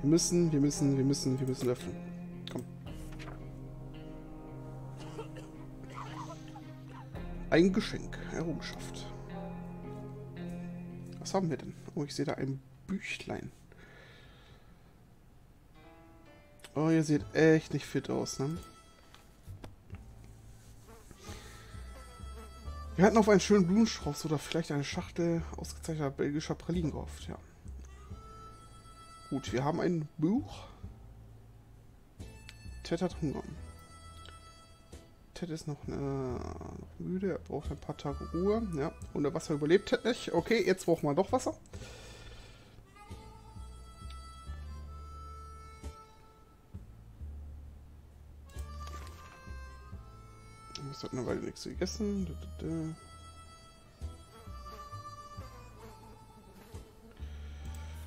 Wir müssen, wir müssen, wir müssen, wir müssen öffnen. Komm. Ein Geschenk. Errungenschaft. Was haben wir denn? Oh, ich sehe da ein Büchlein. Oh, ihr seht echt nicht fit aus, ne? Wir hatten auf einen schönen Blumenstrauß oder vielleicht eine Schachtel ausgezeichneter belgischer Pralinen gehofft, ja. Gut, wir haben ein Buch. Ted hat Hunger. Ted ist noch, äh, noch müde, er braucht ein paar Tage Ruhe. Ja, ohne Wasser überlebt Ted nicht. Okay, jetzt brauchen wir doch Wasser. Gegessen.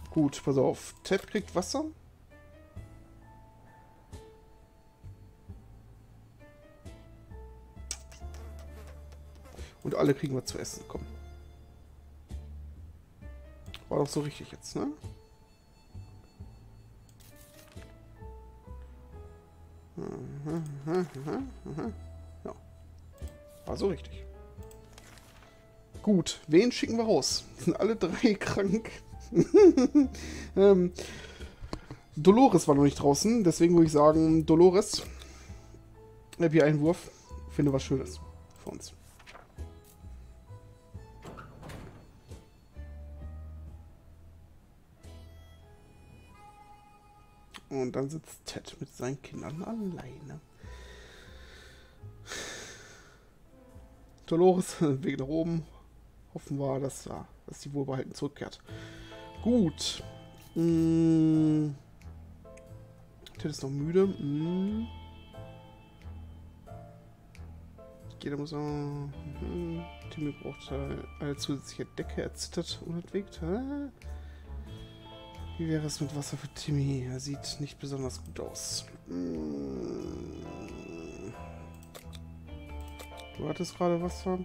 Gut, pass auf. Ted kriegt Wasser. Und alle kriegen was zu essen. Komm. War doch so richtig jetzt, ne? Ja. War so richtig. Gut, wen schicken wir raus? Sind alle drei krank? ähm, Dolores war noch nicht draußen, deswegen würde ich sagen, Dolores, Happy-Einwurf, finde was Schönes für uns. Und dann sitzt Ted mit seinen Kindern alleine. Dolores, Weg nach oben. Hoffen wir, dass, ja, dass die Wohlbehalten zurückkehrt. Gut. Hm. Ted ist noch müde. Hm. Jeder muss auch. Hm. Timmy braucht eine zusätzliche Decke. Er zittert unentwegt. Hä? Wie wäre es mit Wasser für Timmy? Er sieht nicht besonders gut aus. Hm. Du hattest gerade Wasser.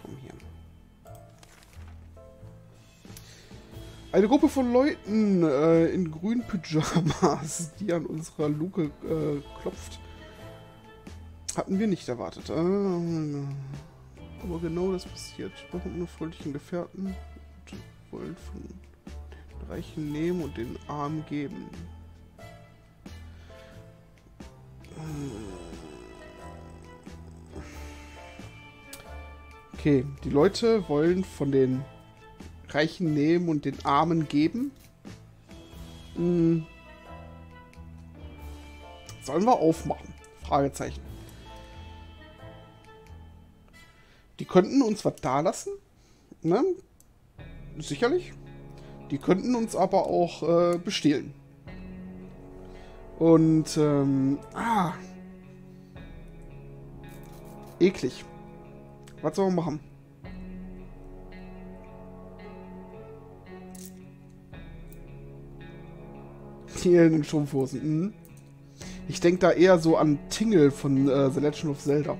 Komm hier. Eine Gruppe von Leuten äh, in grünen Pyjamas, die an unserer Luke äh, klopft, hatten wir nicht erwartet. Äh, aber genau das passiert. Wir haben nur freundlichen Gefährten und wollen von den Reichen nehmen und den Armen geben. Okay, die Leute wollen von den Reichen nehmen und den Armen geben. Hm. Sollen wir aufmachen? Fragezeichen. Die könnten uns was da lassen. Ne? Sicherlich. Die könnten uns aber auch äh, bestehlen. Und, ähm, ah. Eklig. Was sollen wir machen? Hier in den Strumpfhosen. Mhm. Ich denke da eher so an Tingle von äh, The Legend of Zelda.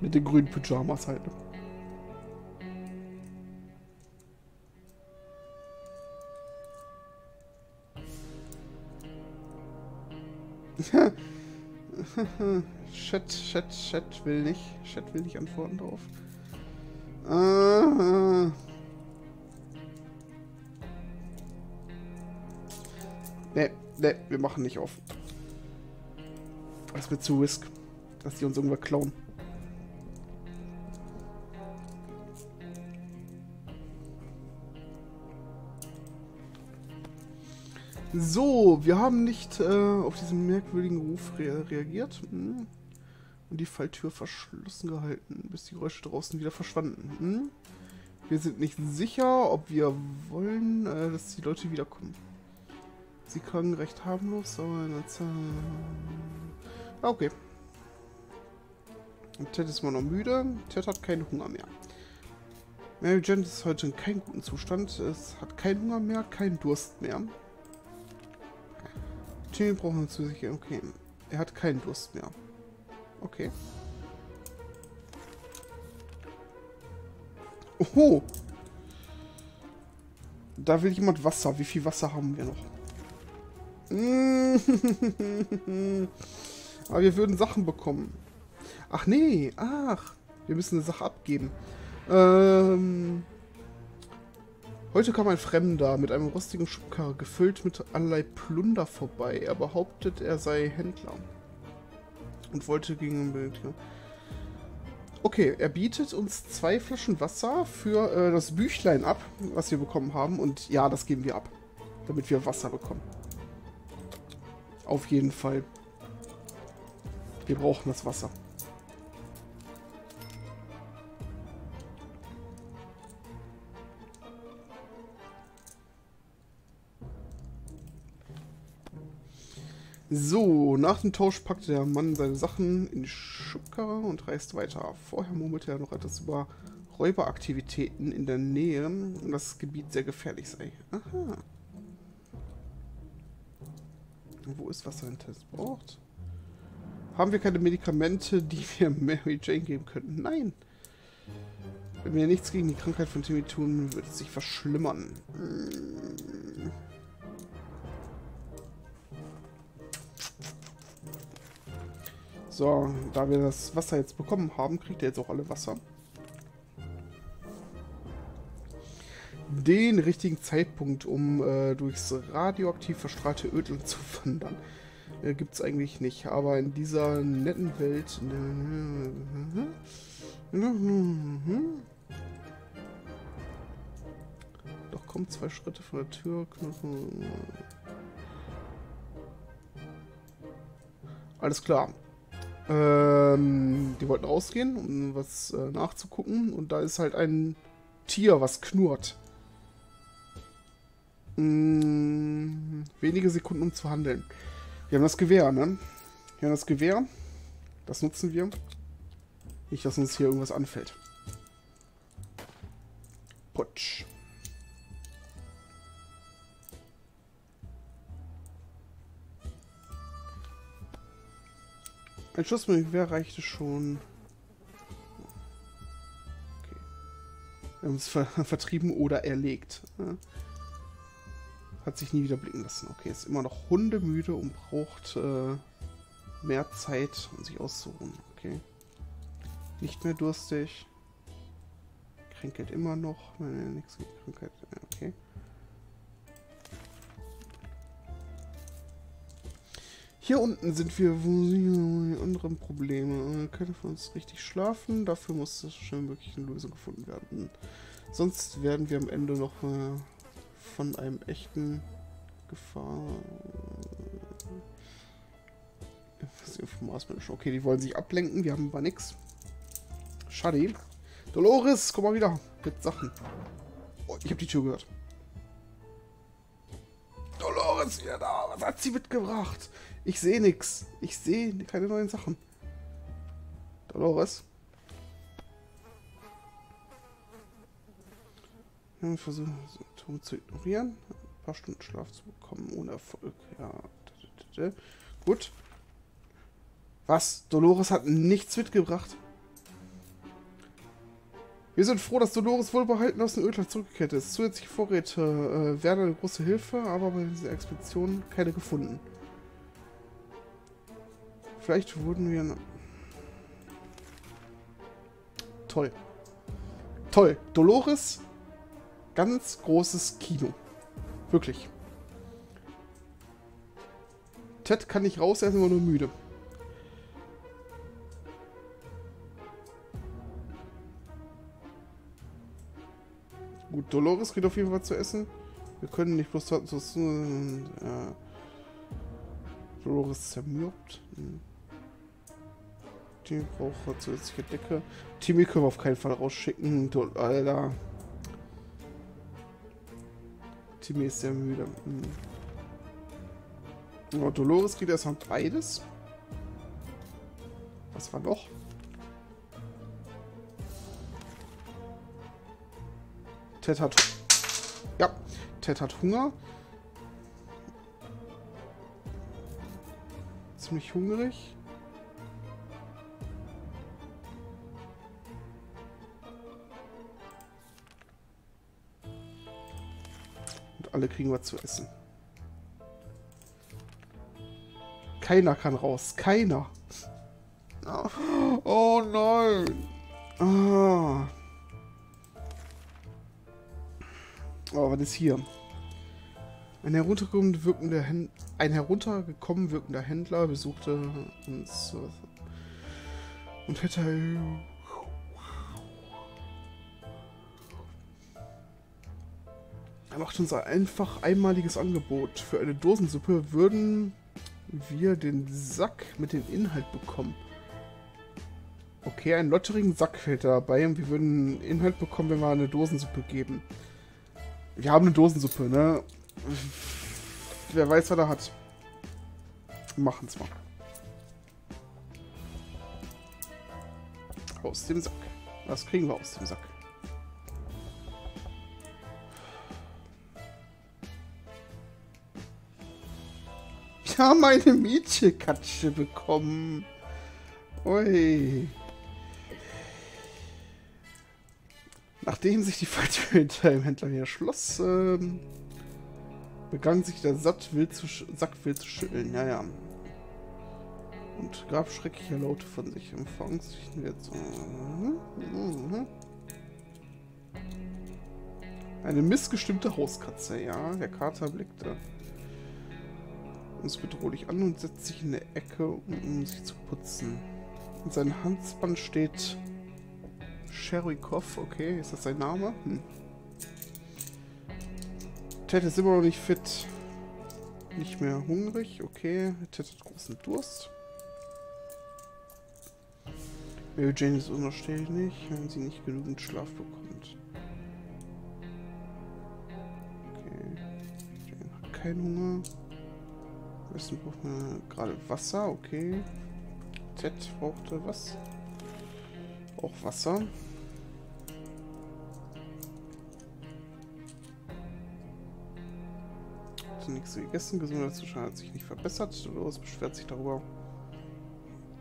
Mit den grünen Pyjamas halt. Chat, Chat, Chat will nicht. Chat will nicht antworten drauf. Äh, ne, ne, wir machen nicht auf. Das wird zu risk, dass die uns irgendwer klauen. So, wir haben nicht äh, auf diesen merkwürdigen Ruf re reagiert. Hm. Und die Falltür verschlossen gehalten, bis die Geräusche draußen wieder verschwanden. Hm. Wir sind nicht sicher, ob wir wollen, äh, dass die Leute wiederkommen. Sie klangen recht harmlos, aber in der Zeit... Ah, okay. Ted ist immer noch müde. Ted hat keinen Hunger mehr. Mary Jane ist heute in keinem guten Zustand. Es hat keinen Hunger mehr, keinen Durst mehr. Timmy braucht eine zusätzliche... Okay. Er hat keinen Durst mehr. Okay. Oho! Da will jemand Wasser. Wie viel Wasser haben wir noch? Aber wir würden Sachen bekommen. Ach nee, ach. Wir müssen eine Sache abgeben. Ähm... Heute kam ein Fremder mit einem rostigen Schubkarre, gefüllt mit allerlei Plunder vorbei. Er behauptet, er sei Händler. Und wollte gegen Bild. Okay, er bietet uns zwei Flaschen Wasser für äh, das Büchlein ab, was wir bekommen haben. Und ja, das geben wir ab, damit wir Wasser bekommen. Auf jeden Fall. Wir brauchen das Wasser. So, nach dem Tausch packte der Mann seine Sachen in die Schubkarre und reist weiter. Vorher murmelte er noch etwas über Räuberaktivitäten in der Nähe und das Gebiet sehr gefährlich sei. Aha. Wo ist was ein Test braucht? Haben wir keine Medikamente, die wir Mary Jane geben könnten? Nein. Wenn wir nichts gegen die Krankheit von Timmy tun, wird es sich verschlimmern. Hm. So, da wir das Wasser jetzt bekommen haben, kriegt er jetzt auch alle Wasser. den richtigen Zeitpunkt, um äh, durchs radioaktiv verstrahlte Ödland zu wandern. Äh, Gibt es eigentlich nicht. Aber in dieser netten Welt... Doch kommt zwei Schritte von der Tür. Alles klar. Ähm, die wollten rausgehen, um was äh, nachzugucken. Und da ist halt ein Tier, was knurrt. Hm, wenige Sekunden, um zu handeln. Wir haben das Gewehr, ne? Wir haben das Gewehr. Das nutzen wir. Nicht, dass uns hier irgendwas anfällt. Putsch. Ein Schuss mit Gewehr reichte schon. Okay. Wir haben es ver vertrieben oder erlegt. Hat sich nie wieder blicken lassen. Okay, ist immer noch hundemüde und braucht äh, mehr Zeit, um sich auszuruhen. Okay. Nicht mehr durstig. Kränkelt immer noch. Nein, nichts gegen Krankheit. Okay. Hier unten sind wir, wo die anderen Probleme? Keiner von uns richtig schlafen. Dafür muss schnell möglich eine Lösung gefunden werden. Sonst werden wir am Ende noch äh, von einem echten Gefahr. Okay, die wollen sich ablenken. Wir haben aber nichts. Schade. Dolores, komm mal wieder mit Sachen. Oh, ich habe die Tür gehört. Dolores, wieder da. Was hat sie mitgebracht? Ich sehe nichts. Ich sehe keine neuen Sachen. Dolores? Wir versuchen, Symptome zu ignorieren. Ein paar Stunden Schlaf zu bekommen, ohne Erfolg. Ja. Gut. Was? Dolores hat nichts mitgebracht? Wir sind froh, dass Dolores wohlbehalten aus dem Ölland zurückgekehrt ist. Zusätzliche Vorräte äh, wären eine große Hilfe, aber bei dieser Expedition keine gefunden. Vielleicht wurden wir... Toll. Toll. Dolores, ganz großes Kino. Wirklich. Ted kann nicht raus, er ist immer nur müde. Gut, Dolores kriegt auf jeden Fall zu essen. Wir können nicht bloß... Äh, Dolores zermürbt. Hm. Die braucht zusätzliche Decke. Timmy können wir auf keinen Fall rausschicken. Du, Alter. Timmy ist sehr müde. Hm. Oh, Dolores kriegt erstmal beides. Was war noch? Ted hat... Ja, Ted hat Hunger. Ziemlich hungrig. Alle kriegen was zu essen. Keiner kann raus. Keiner. Oh nein. Ah. Oh, was ist hier? Ein heruntergekommen wirkender, Händ ein heruntergekommen wirkender Händler besuchte uns und hätte Er macht uns ein einfach einmaliges Angebot. Für eine Dosensuppe würden wir den Sack mit dem Inhalt bekommen. Okay, einen lotterigen Sack fällt dabei und wir würden Inhalt bekommen, wenn wir eine Dosensuppe geben. Wir haben eine Dosensuppe, ne? Wer weiß, was er hat. Machen's mal. Aus dem Sack. Was kriegen wir aus dem Sack? Haben eine Mietchekatsche bekommen. Ui. Nachdem sich die Falltür hinter dem Händler wieder schloss, ähm, begann sich der Satt wild zu Sack wild zu schütteln. Ja, ja. Und gab schreckliche Laute von sich. Im Verangstigen jetzt. Eine missgestimmte Hauskatze, ja. Der Kater blickte uns bedrohlich an und setzt sich in der Ecke, um, sich zu putzen. In seinem Halsband steht Sherikov, okay, ist das sein Name? Hm. Ted ist immer noch nicht fit. Nicht mehr hungrig, okay. Ted hat großen Durst. Mary Jane ist unausstehlich, wenn sie nicht genügend Schlaf bekommt. Okay. Jane hat keinen Hunger. Am besten braucht man gerade Wasser, okay. Ted brauchte was? Auch Wasser. Hat nichts gegessen, Gesundheitszustand hat sich nicht verbessert. Los beschwert sich darüber,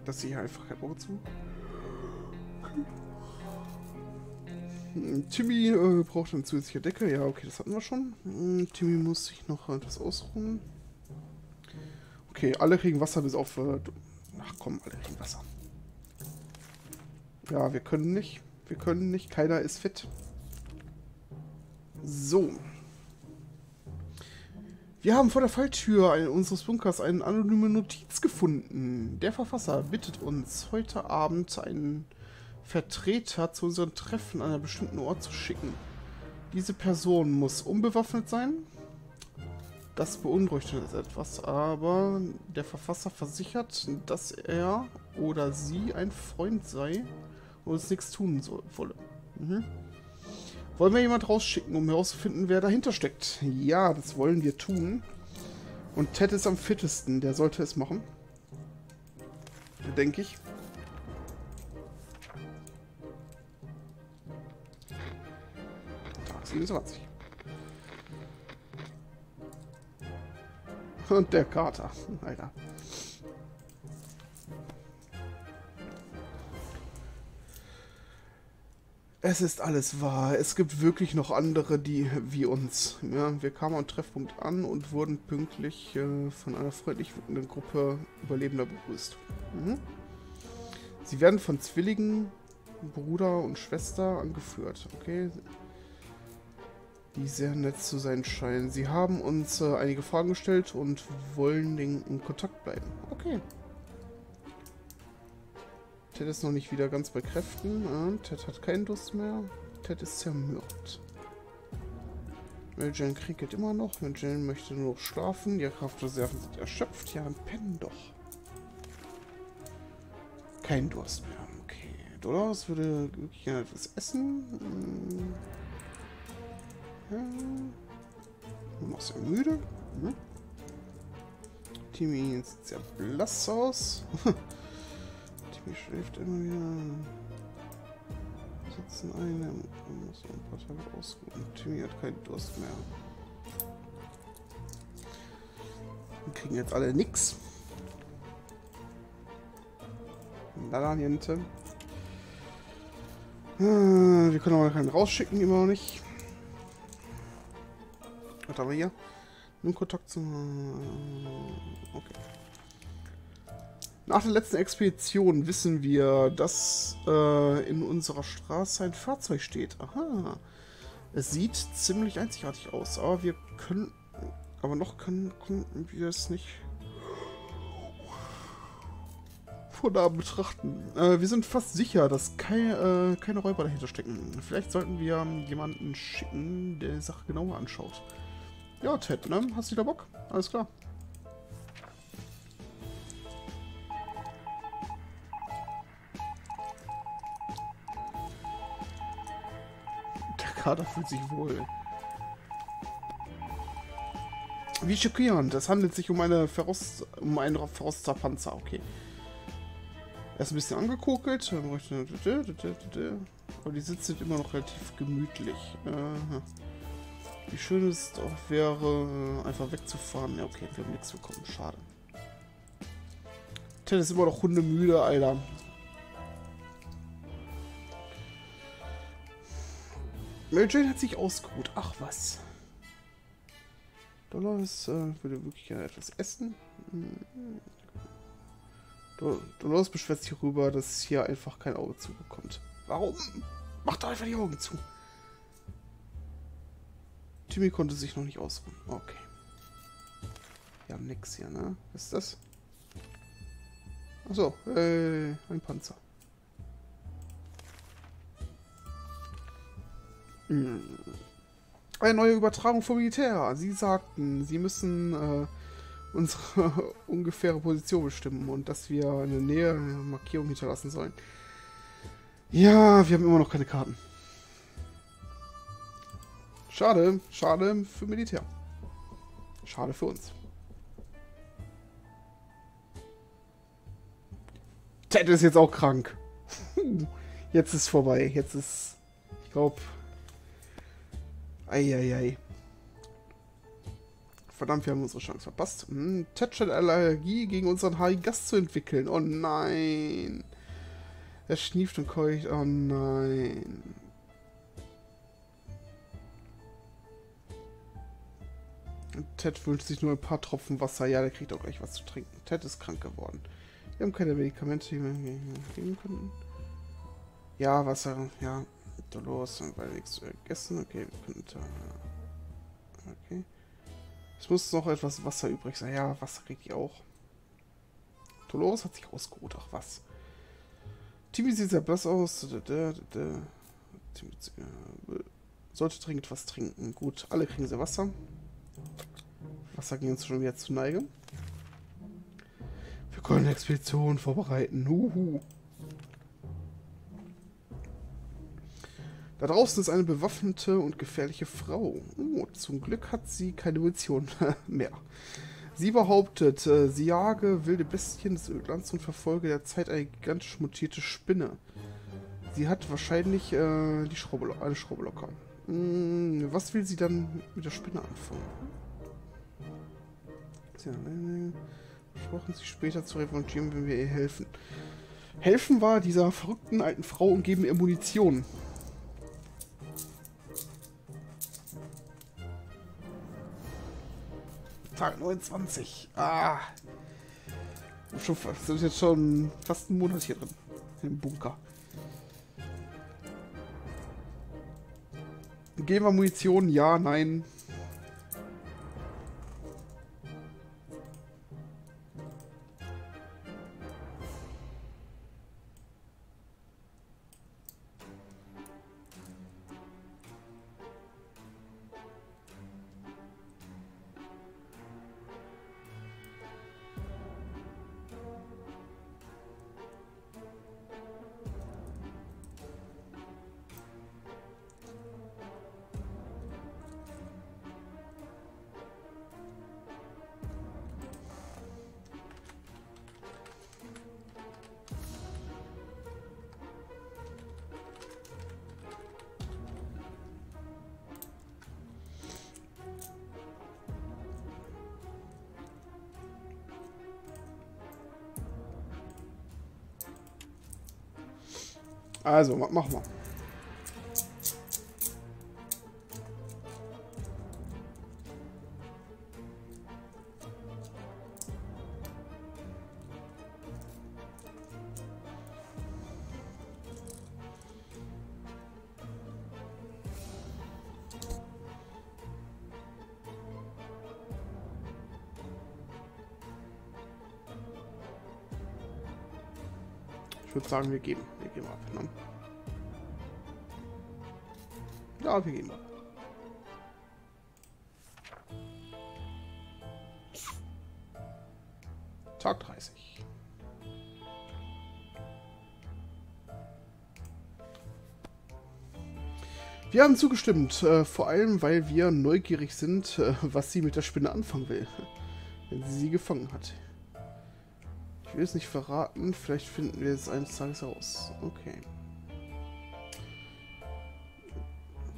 dass sie hier einfach kein Auge zu. Timmy äh, braucht eine zusätzliche Decke. Ja, okay, das hatten wir schon. Hm, Timmy muss sich noch etwas ausruhen. Okay, alle kriegen Wasser bis auf... Äh, ach komm, alle kriegen Wasser. Ja, wir können nicht. Wir können nicht. Keiner ist fit. So. Wir haben vor der Falltür in unseres Bunkers eine anonyme Notiz gefunden. Der Verfasser bittet uns, heute Abend einen Vertreter zu unserem Treffen an einem bestimmten Ort zu schicken. Diese Person muss unbewaffnet sein. Das beunruhigt uns etwas, aber der Verfasser versichert, dass er oder sie ein Freund sei und uns nichts tun soll, wolle. Mhm. Wollen wir jemand rausschicken, um herauszufinden, wer dahinter steckt? Ja, das wollen wir tun. Und Ted ist am fittesten, der sollte es machen. Denke ich. Tag 27. Und der Kater. Alter. Es ist alles wahr. Es gibt wirklich noch andere, die wie uns. Ja, wir kamen am Treffpunkt an und wurden pünktlich äh, von einer freundlich wirkenden Gruppe Überlebender begrüßt. Mhm. Sie werden von Zwillingen, Bruder und Schwester angeführt. Okay. Die sehr nett zu sein scheinen. Sie haben uns äh, einige Fragen gestellt und wollen in Kontakt bleiben. Okay. Ted ist noch nicht wieder ganz bei Kräften. Ja, Ted hat keinen Durst mehr. Ted ist zermürbt. Mary Jane kriegt immer noch. Mary Jane möchte nur noch schlafen. Die Kraftreserven sind erschöpft. Ja, dann pennen doch. Kein Durst mehr. Okay. Dolores würde gerne etwas essen. Hm. Ja. Nur noch sehr müde. Hm. Timmy sieht sehr blass aus. Timmy schläft immer wieder. Sitzen ein, er muss ein paar Tage ausruhen. Timmy hat keinen Durst mehr. Wir kriegen jetzt alle nix. Lala, niente. Wir können aber keinen rausschicken, immer noch nicht. Was haben wir hier? Nimm Kontakt zu... Okay. Nach der letzten Expedition wissen wir, dass äh, in unserer Straße ein Fahrzeug steht. Aha. Es sieht ziemlich einzigartig aus, aber wir können... Aber noch können, können wir es nicht von da betrachten. Äh, wir sind fast sicher, dass kei, äh, keine Räuber dahinter stecken. Vielleicht sollten wir jemanden schicken, der die Sache genauer anschaut. Ja, Ted, ne? Hast du wieder Bock? Alles klar. Der Kader fühlt sich wohl. Wie schockierend. Es handelt sich um eine Verrost, um einen verrosteter Panzer. Okay. Er ist ein bisschen angekokelt. Aber die Sitze sind immer noch relativ gemütlich. Aha. Wie schön es auch wäre, einfach wegzufahren. Ja, okay, wir haben nichts bekommen. Schade. Ted ist immer noch hundemüde, Alter. Mary Jane hat sich ausgeruht. Ach was. Dolores äh, würde wirklich gerne etwas essen. Dolores beschwert sich darüber, dass hier einfach kein Auge zubekommt. Warum? Macht doch einfach die Augen zu. Timmy konnte sich noch nicht ausruhen. Okay. Wir haben nix hier, ne? Was ist das? Achso, äh, ein Panzer. Eine neue Übertragung vom Militär. Sie sagten, sie müssen äh, unsere ungefähre Position bestimmen und dass wir eine Nähe Markierung hinterlassen sollen. Ja, wir haben immer noch keine Karten. Schade, schade für Militär. Schade für uns. Ted ist jetzt auch krank. Jetzt ist vorbei. Jetzt ist, ich glaube, Eieiei. Verdammt, wir haben unsere Chance verpasst. Hm, Ted scheint Allergie gegen unseren haarigen Gast zu entwickeln. Oh nein. Er schnieft und keucht. Oh nein. Ted wünscht sich nur ein paar Tropfen Wasser. Ja, der kriegt auch gleich was zu trinken. Ted ist krank geworden. Wir haben keine Medikamente, die wir geben könnten. Ja, Wasser. Ja, Dolores, weil nichts zu essen. Okay, wir können da. Okay. Es muss noch etwas Wasser übrig sein. Ja, Wasser kriegt ihr auch. Dolores hat sich ausgeruht. Ach was. Timmy sieht sehr blass aus. Der, sollte dringend was trinken. Gut, alle kriegen sie Wasser. Wasser ging uns schon wieder zu Neige. Wir können Expedition vorbereiten. Uhu. Da draußen ist eine bewaffnete und gefährliche Frau. Oh, zum Glück hat sie keine Munition mehr. Sie behauptet, äh, sie jage wilde Bestien des Ödlands und verfolge derzeit eine gigantisch mutierte Spinne. Sie hat wahrscheinlich äh, die Schraube, eine Schraube locker. Hm, was will sie dann mit der Spinne anfangen? Tja, äh, versprochen, sie später zu revanchieren, wenn wir ihr helfen. Helfen war dieser verrückten alten Frau und geben ihr Munition. Tag 29. Ah. Schon, sind jetzt schon fast einen Monat hier drin. Im Bunker. Geben wir Munition? Ja, nein. Also, ma mach mal. Ich würde sagen, wir geben. Wir geben ab. Ne? Ja, wir geben ab. Tag 30. Wir haben zugestimmt, äh, vor allem weil wir neugierig sind, äh, was sie mit der Spinne anfangen will, wenn sie sie gefangen hat. Ich will es nicht verraten, vielleicht finden wir es eines Tages heraus. Okay.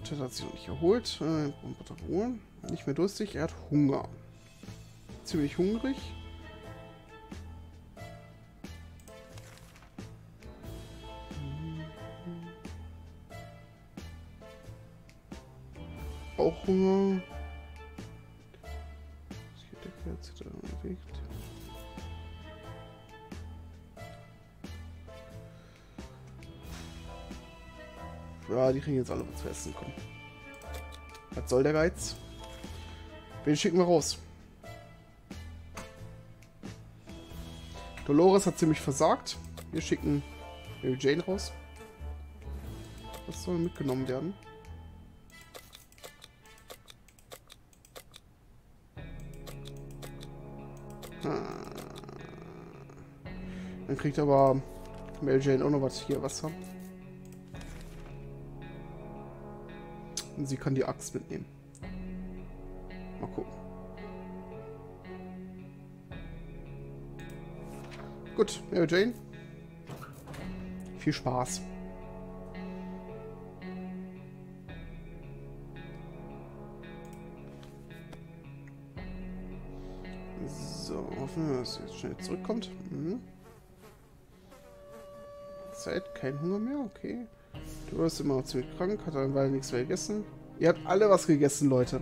Ted hat sich noch nicht erholt. Äh. Nicht mehr durstig, er hat Hunger. Ziemlich hungrig. Kriegen jetzt alle was zu essen. Komm. Was soll der Geiz? Wen schicken wir raus? Dolores hat ziemlich versagt. Wir schicken Mary Jane raus. Was soll mitgenommen werden? Dann kriegt aber Mary Jane auch noch was hier, Wasser. Und sie kann die Axt mitnehmen. Mal gucken. Gut, Mary Jane. Viel Spaß. So, hoffen wir, dass sie jetzt schnell zurückkommt. Mhm. Zeit, kein Hunger mehr, okay. Du wirst immer noch ziemlich krank, hat eine Weile nichts mehr gegessen. Ihr habt alle was gegessen, Leute.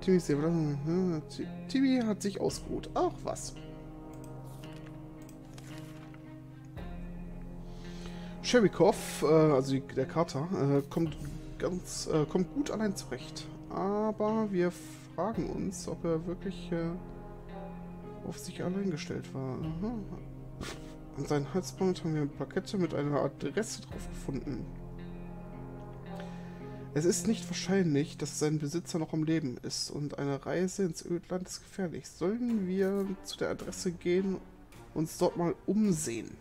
Timmy, hm, hat sich ausgeruht. Ach, was. Sherikov, äh, also die, der Kater, äh, kommt ganz, äh, kommt gut allein zurecht. Aber wir fragen uns, ob er wirklich äh, auf sich allein gestellt war. Aha. An seinem Halsband haben wir Plakette mit einer Adresse drauf gefunden. Es ist nicht wahrscheinlich, dass sein Besitzer noch am Leben ist und eine Reise ins Ödland ist gefährlich. Sollen wir zu der Adresse gehen und uns dort mal umsehen?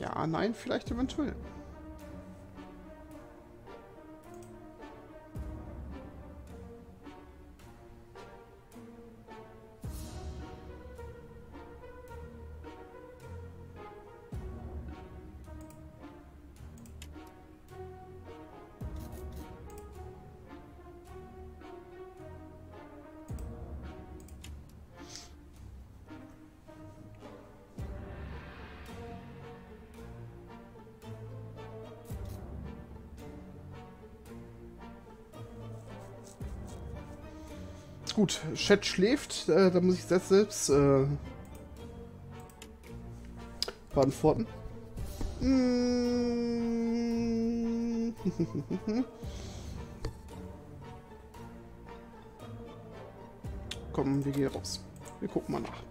Ja, nein, vielleicht eventuell. Gut, Chat schläft. Äh, da muss ich das selbst äh, beantworten. Mm. Komm, wir gehen raus. Wir gucken mal nach.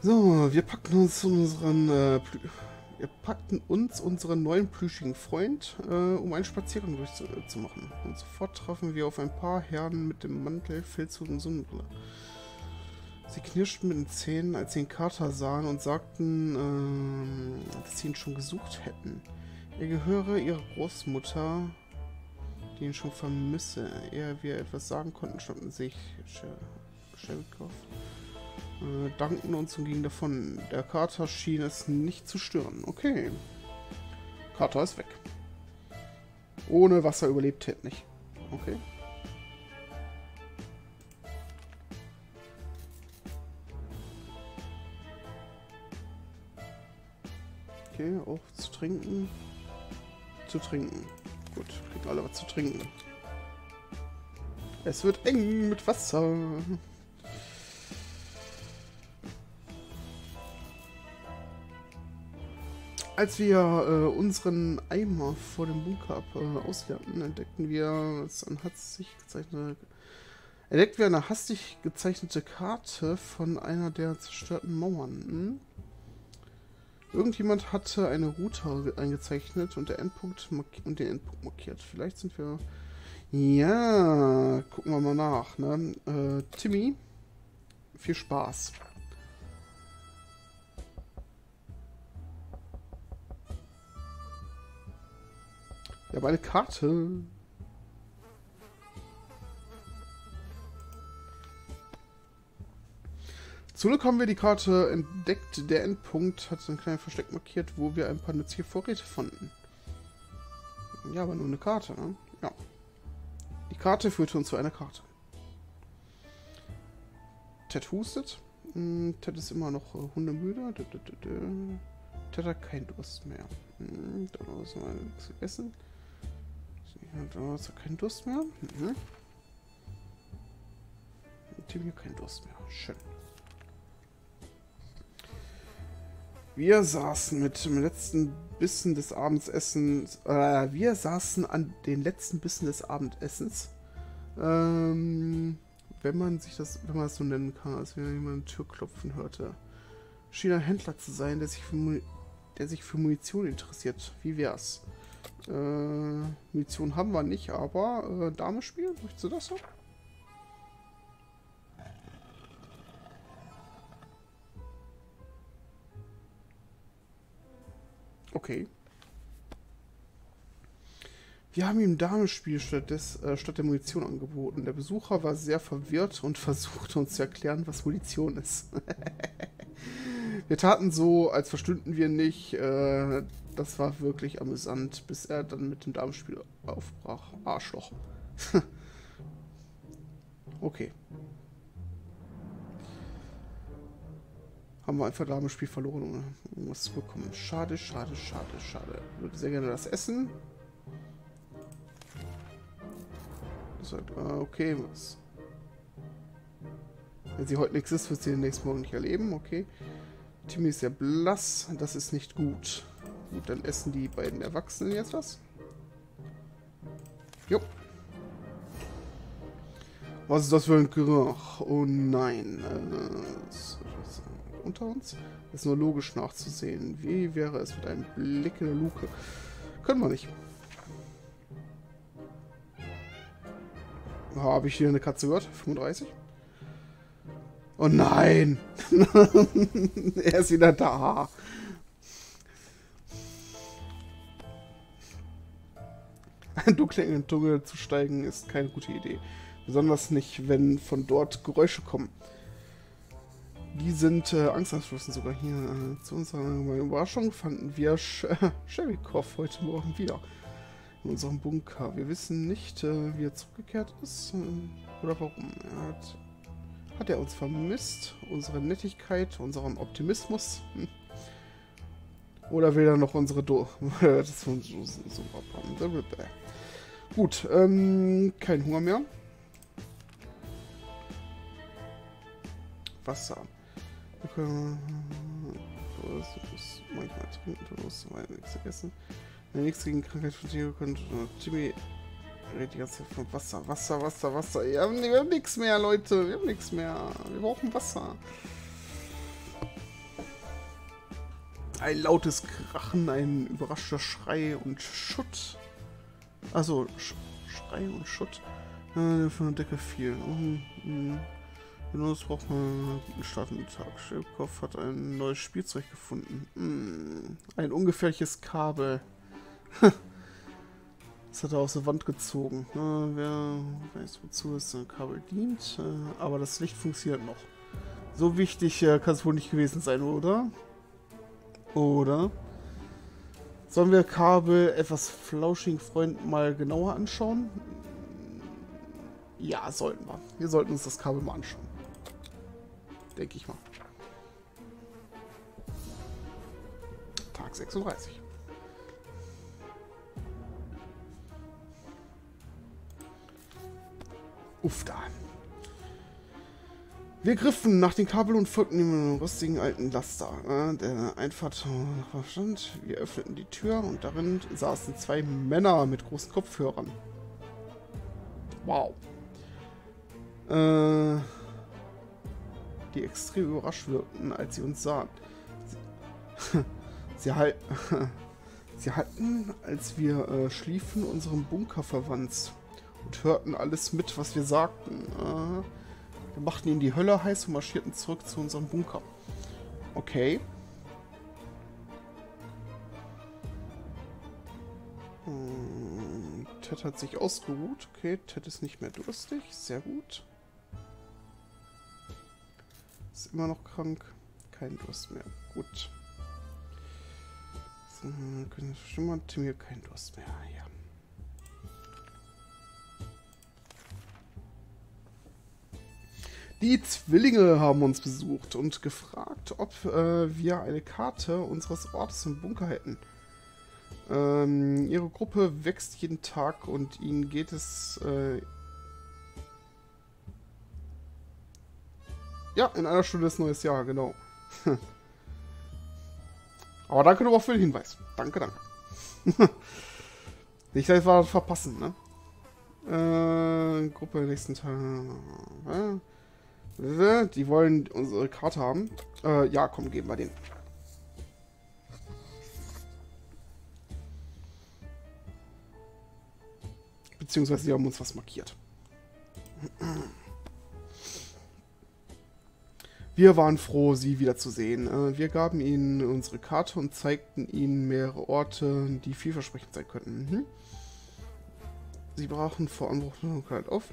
So, wir packten uns unseren äh, wir packten uns unseren neuen plüschigen Freund, äh, um einen Spaziergang durchzumachen. Und sofort trafen wir auf ein paar Herren mit dem Mantel, Filz und Sonnenbrille. Sie knirschten mit den Zähnen, als sie den Kater sahen und sagten, äh, dass sie ihn schon gesucht hätten. Er gehöre ihrer Großmutter, die ihn schon vermisse. Ehe wir etwas sagen konnten, standen sich Shelkoff äh, dankten uns und gingen davon. Der Kater schien es nicht zu stören. Okay. Kater ist weg. Ohne Wasser überlebt Ted nicht. Okay. Okay, auch zu trinken. Zu trinken. Gut, kriegen alle was zu trinken. Es wird eng mit Wasser. Als wir äh, unseren Eimer vor dem Bunker äh, ausleerten, entdeckten wir eine hastig gezeichnete, entdeckten wir eine hastig gezeichnete Karte von einer der zerstörten Mauern. Hm? Irgendjemand hatte eine Route eingezeichnet und, der Endpunkt und den Endpunkt markiert. Vielleicht sind wir... Ja, gucken wir mal nach. Ne? Äh, Timmy, viel Spaß. Wir haben eine Karte. Glück haben wir die Karte entdeckt. Der Endpunkt hat so ein kleines Versteck markiert, wo wir ein paar nützliche Vorräte fanden. Ja, aber nur eine Karte, ne? Ja. Die Karte führte uns zu einer Karte. Ted hustet. Hm, Ted ist immer noch äh, hundemüde. Ted hat keinen Durst mehr. Hm, da muss mal nichts hat keinen Durst mehr. Mhm. Timmy keinen Durst mehr. Schön. Wir saßen mit dem letzten Bissen des Abendessens. Äh, wir saßen an den letzten Bissen des Abendessens. Ähm, wenn man sich das, wenn man das so nennen kann, als wenn jemand Tür klopfen hörte. Schien ein Händler zu sein, der sich für, der sich für Munition interessiert. Wie wär's? Äh, Munition haben wir nicht, aber äh, Dame spielen? Möchtest du das so? Okay. Wir haben ihm Damenspiel statt, des, äh, statt der Munition angeboten. Der Besucher war sehr verwirrt und versuchte uns zu erklären, was Munition ist. wir taten so, als verstünden wir nicht. Äh, das war wirklich amüsant, bis er dann mit dem Damenspiel aufbrach. Arschloch. okay. Haben wir einfach Damenspiel verloren, ohne irgendwas zu bekommen. Schade, schade, schade, schade. Ich würde sehr gerne das essen. Sagt, ah, okay, was? Wenn sie heute nichts ist, wird sie den nächsten Morgen nicht erleben, okay. Timmy ist sehr blass, das ist nicht gut. Gut, dann essen die beiden Erwachsenen jetzt was. Jo. Was ist das für ein Geruch? Oh nein. Äh, unter uns? Ist nur logisch nachzusehen. Wie wäre es mit einem Blick in der Luke? Können wir nicht. Habe ich hier eine Katze gehört? 35? Oh nein! er ist wieder da. Ein dunklen Tunnel zu steigen ist keine gute Idee. Besonders nicht, wenn von dort Geräusche kommen. Die sind äh, angsteinflößend sogar hier. Äh, zu unserer Überraschung fanden wir Sh Sherikov heute Morgen wieder in unserem Bunker. Wir wissen nicht, äh, wie er zurückgekehrt ist äh, oder warum. Er hat, hat er uns vermisst? Unsere Nettigkeit, unseren Optimismus? Hm. Oder will er noch unsere Do das so, so, so? Gut, ähm, kein Hunger mehr. Wasser. Wir können musst manchmal trinken, du musst vergessen. Wenn nichts gegen Krankheit von Tieren könnt, Jimmy redet die ganze Zeit von Wasser, Wasser, Wasser, Wasser. Wir haben, wir haben nichts mehr, Leute. Wir haben nichts mehr. Wir brauchen Wasser. Ein lautes Krachen, ein überraschter Schrei und Schutt. Also, Sch Schrei und Schutt. Äh, von der Decke fiel. Mhm. Mhm. Das braucht man einen den Tag. Schilkopf hat ein neues Spielzeug gefunden. Mm, ein ungefährliches Kabel. das hat er aus der Wand gezogen. Ja, wer weiß, wozu das Kabel dient. Äh, aber das Licht funktioniert noch. So wichtig äh, kann es wohl nicht gewesen sein, oder? Oder? Sollen wir Kabel etwas flauschigen Freund mal genauer anschauen? Ja, sollten wir. Wir sollten uns das Kabel mal anschauen denke ich mal. Tag 36. Uff da. Wir griffen nach den Kabel und folgten dem rostigen alten Laster. Äh, der Einfahrt verstand. Wir öffneten die Tür und darin saßen zwei Männer mit großen Kopfhörern. Wow. Äh, die extrem überrascht wirkten, als sie uns sahen. Sie, sie, halt, sie hatten, als wir äh, schliefen, unseren Bunker verwandt und hörten alles mit, was wir sagten. Äh, wir machten ihnen die Hölle heiß und marschierten zurück zu unserem Bunker. Okay. Hm, Ted hat sich ausgeruht. Okay, Ted ist nicht mehr durstig. Sehr gut. Ist immer noch krank. Kein Durst mehr. Gut. So, können schon Tim hier kein Durst mehr. Ja. Die Zwillinge haben uns besucht und gefragt, ob äh, wir eine Karte unseres Ortes im Bunker hätten. Ähm, ihre Gruppe wächst jeden Tag und ihnen geht es... Äh, ja, in einer Stunde ist neues Jahr, genau. Aber danke nochmal für den Hinweis. Danke, danke. Nicht einfach verpassen, ne? Äh, Gruppe nächsten Tag. Äh, die wollen unsere Karte haben. Äh, ja, komm, geben wir den. Beziehungsweise sie haben uns was markiert. Wir waren froh, sie wiederzusehen. Äh, wir gaben ihnen unsere Karte und zeigten ihnen mehrere Orte, die vielversprechend sein könnten. Mhm. Sie brachen vor Anbruchlosigkeit auf.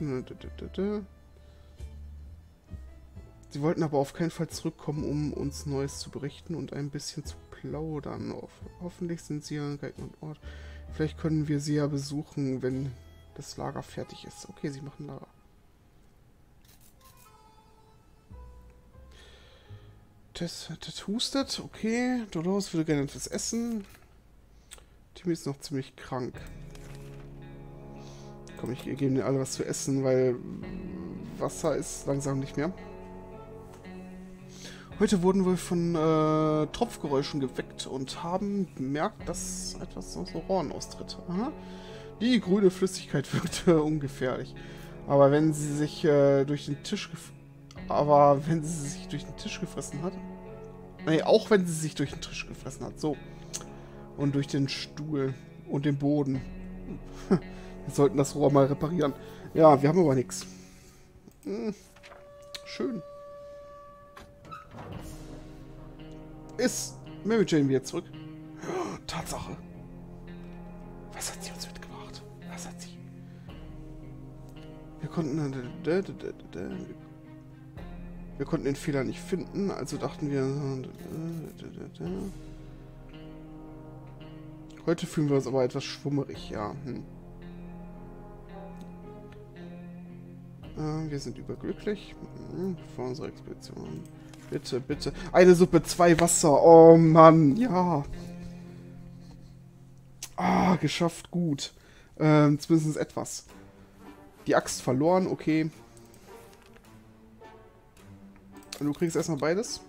Sie wollten aber auf keinen Fall zurückkommen, um uns Neues zu berichten und ein bisschen zu plaudern. Hoffentlich sind sie an geeigneten Ort. Vielleicht können wir sie ja besuchen, wenn das Lager fertig ist. Okay, sie machen Lager. Das, das hustet, okay. Dolores würde gerne etwas essen. Timmy ist noch ziemlich krank. Komm, ich gebe ihnen alle was zu essen, weil Wasser ist langsam nicht mehr. Heute wurden wir von äh, Tropfgeräuschen geweckt und haben bemerkt, dass etwas aus Rohren austritt. Aha. Die grüne Flüssigkeit wirkte ungefährlich. Aber wenn sie sich äh, durch den Tisch aber wenn sie sich durch den Tisch gefressen hat. Nee, auch wenn sie sich durch den Tisch gefressen hat. So. Und durch den Stuhl und den Boden. wir sollten das Rohr mal reparieren. Ja, wir haben aber nichts. Hm. Schön. Ist Mary Jane wieder zurück? Tatsache. Was hat sie uns mitgebracht? Was hat sie? Wir konnten... Wir konnten den Fehler nicht finden, also dachten wir... Heute fühlen wir uns aber etwas schwummerig, ja. Hm. Äh, wir sind überglücklich hm, vor unserer Expedition. Bitte, bitte. Eine Suppe, zwei Wasser. Oh Mann, ja. Ah, geschafft, gut. Ähm, zumindest etwas. Die Axt verloren, okay. Du kriegst erstmal beides.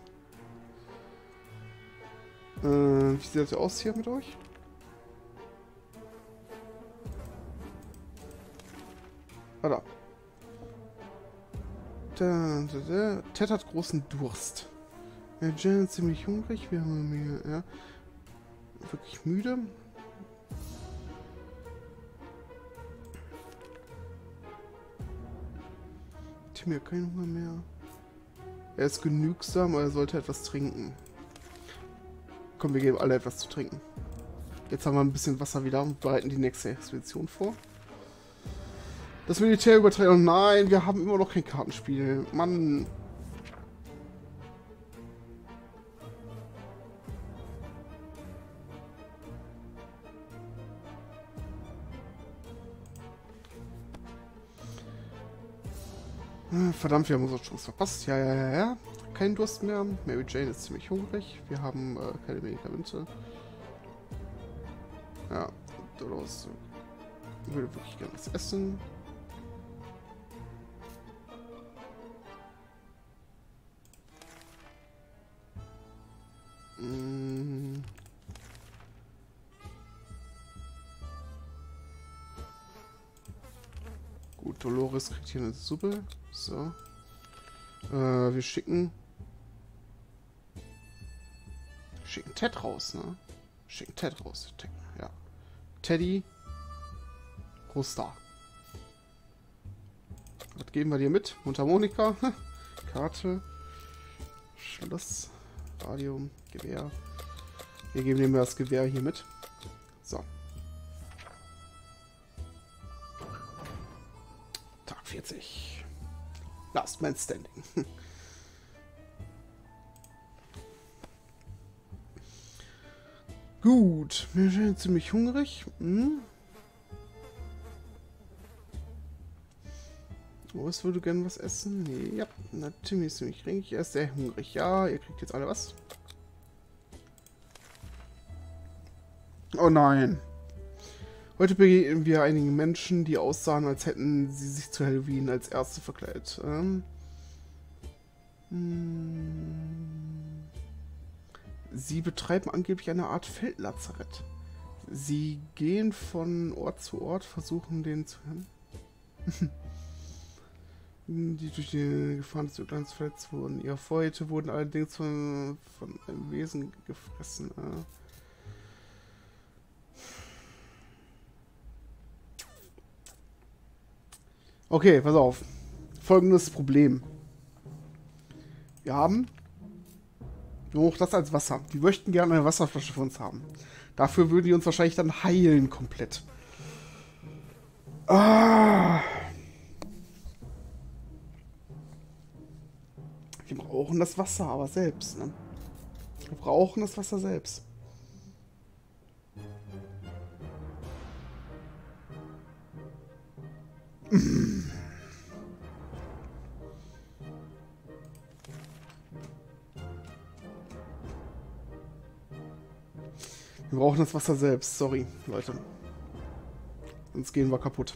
Äh, wie sieht das aus hier mit euch? Ah, da. Ted hat großen Durst. Ja, Jen ist ziemlich hungrig. Wir haben mehr, ja. Wirklich müde. Tim hat keinen Hunger mehr. Er ist genügsam, aber er sollte etwas trinken. Komm, wir geben alle etwas zu trinken. Jetzt haben wir ein bisschen Wasser wieder und bereiten die nächste Expedition vor. Das Militär überträgt. Oh nein, wir haben immer noch kein Kartenspiel. Mann. Verdammt, wir haben unsere Chance verpasst. Ja, ja, ja, ja. Kein Durst mehr. Mary Jane ist ziemlich hungrig. Wir haben äh, keine Medikamente. Ja, Dolores würde wirklich gerne was essen. Dolores kriegt hier eine Suppe. So. Äh, wir schicken... Schicken Ted raus, ne? Schicken Ted raus. Ja. Teddy. Roster. Was geben wir dir mit? Mundharmonika. Karte. Schloss. Radium. Gewehr. Wir geben dir das Gewehr hier mit. So. Tag 40. Last Man Standing. Gut, wir sind ziemlich hungrig. Hm. Morris würde gerne was essen. Nee, ja. Na, Timmy ist nämlich ringig. Er ist sehr hungrig. Ja, ihr kriegt jetzt alle was. Oh nein. Heute begegnen wir einigen Menschen, die aussahen, als hätten sie sich zu Halloween als Ärzte verkleidet. Ähm, hm. sie betreiben angeblich eine Art Feldlazarett. Sie gehen von Ort zu Ort, versuchen den zu hören. die durch die Gefahren des Öklands verletzt wurden. Ihre Vorräte wurden allerdings von, von einem Wesen gefressen. Äh. Okay, pass auf. Folgendes Problem. Wir haben nur noch das als Wasser. Die möchten gerne eine Wasserflasche für uns haben. Dafür würden die uns wahrscheinlich dann heilen komplett. Ah. Wir brauchen das Wasser aber selbst. Ne? Wir brauchen das Wasser selbst. Wir brauchen das Wasser selbst. Sorry, Leute. Sonst gehen wir kaputt.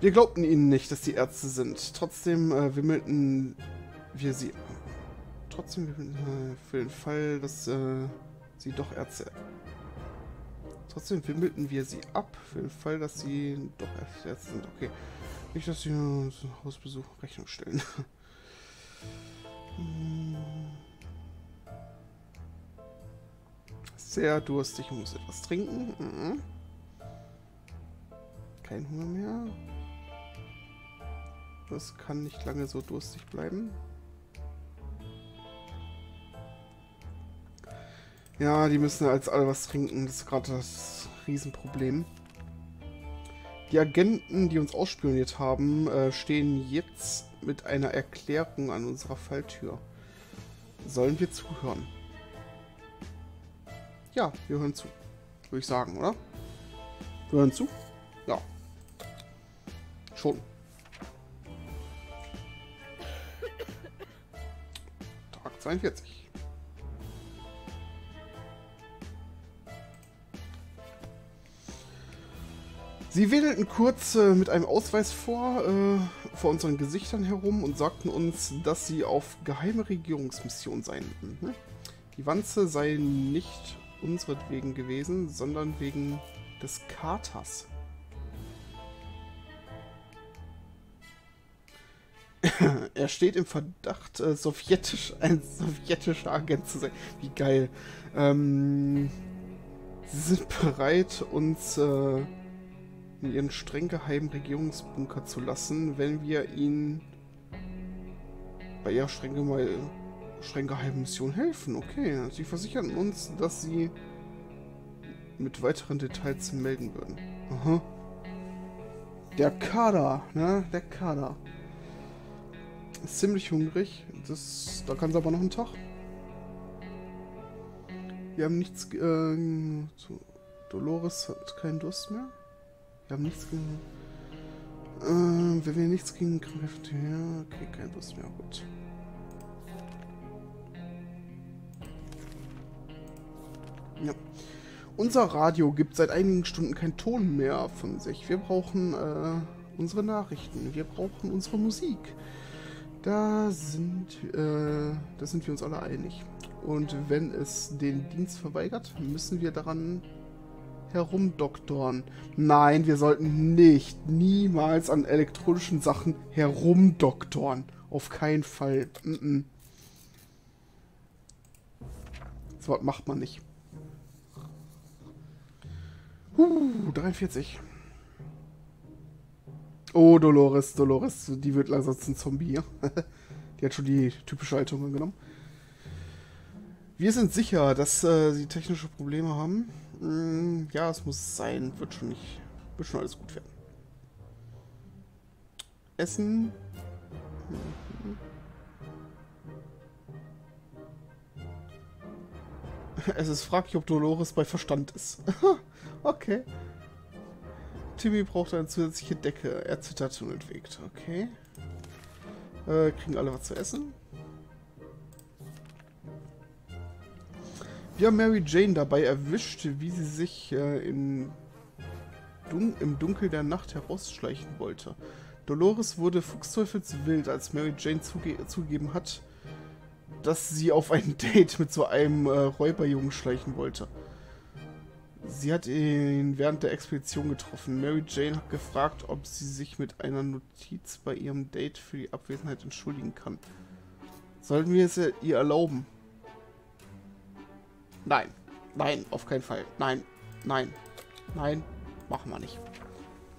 Wir glaubten ihnen nicht, dass sie Ärzte sind. Trotzdem äh, wimmelten wir sie. Trotzdem äh, für den Fall, dass äh, sie doch Ärzte. Trotzdem wimmelten wir sie ab. Für den Fall, dass sie doch Ärzte sind. Okay. Nicht, dass sie uns Hausbesuch Rechnung stellen. Sehr durstig muss etwas trinken. Mhm. Kein Hunger mehr. Das kann nicht lange so durstig bleiben. Ja, die müssen als alle was trinken. Das ist gerade das Riesenproblem. Die Agenten, die uns ausspioniert haben, äh, stehen jetzt mit einer Erklärung an unserer Falltür. Sollen wir zuhören? Ja, wir hören zu. Würde ich sagen, oder? Wir hören zu? Ja. Schon. Tag 42. Sie wedelten kurz äh, mit einem Ausweis vor, äh, vor unseren Gesichtern herum und sagten uns, dass sie auf geheime Regierungsmission seien. Mhm. Die Wanze sei nicht unseretwegen gewesen, sondern wegen des Katers. er steht im Verdacht, äh, sowjetisch, ein sowjetischer Agent zu sein. Wie geil. Ähm, sie sind bereit, uns äh, in ihren streng geheimen Regierungsbunker zu lassen, wenn wir ihnen bei ihrer streng, streng geheimen Mission helfen. Okay, sie versichern uns, dass sie mit weiteren Details melden würden. Aha. Der Kader, ne? Der Kader. Ist ziemlich hungrig. Das, da kann es aber noch einen Tag. Wir haben nichts. Äh, Dolores hat keinen Durst mehr. Wir haben nichts gegen. Äh, wenn wir nichts gegen Kräfte. Ja, okay, kein Bus mehr. Gut. Ja. Unser Radio gibt seit einigen Stunden keinen Ton mehr von sich. Wir brauchen äh, unsere Nachrichten. Wir brauchen unsere Musik. Da sind, äh, da sind wir uns alle einig. Und wenn es den Dienst verweigert, müssen wir daran herumdoktoren. Nein, wir sollten nicht, niemals an elektronischen Sachen herumdoktoren. Auf keinen Fall. Mm -mm. So was macht man nicht. Uh, 43. Oh, Dolores, Dolores, die wird langsam zum Zombie. die hat schon die typische Haltung angenommen. Wir sind sicher, dass äh, sie technische Probleme haben. Mm, ja, es muss sein. Wird schon nicht. Wird schon alles gut werden. Essen. Mhm. Es ist fraglich, ob Dolores bei Verstand ist. okay. Timmy braucht eine zusätzliche Decke. Er zittert und entwegt. Okay. Äh, kriegen alle was zu essen. Wir haben Mary Jane dabei erwischt, wie sie sich äh, in Dun im Dunkel der Nacht herausschleichen wollte. Dolores wurde fuchsteufelswild, als Mary Jane zuge zugegeben hat, dass sie auf ein Date mit so einem äh, Räuberjungen schleichen wollte. Sie hat ihn während der Expedition getroffen. Mary Jane hat gefragt, ob sie sich mit einer Notiz bei ihrem Date für die Abwesenheit entschuldigen kann. Sollten wir es ihr erlauben? Nein. Nein, auf keinen Fall. Nein. Nein. Nein. Machen wir nicht.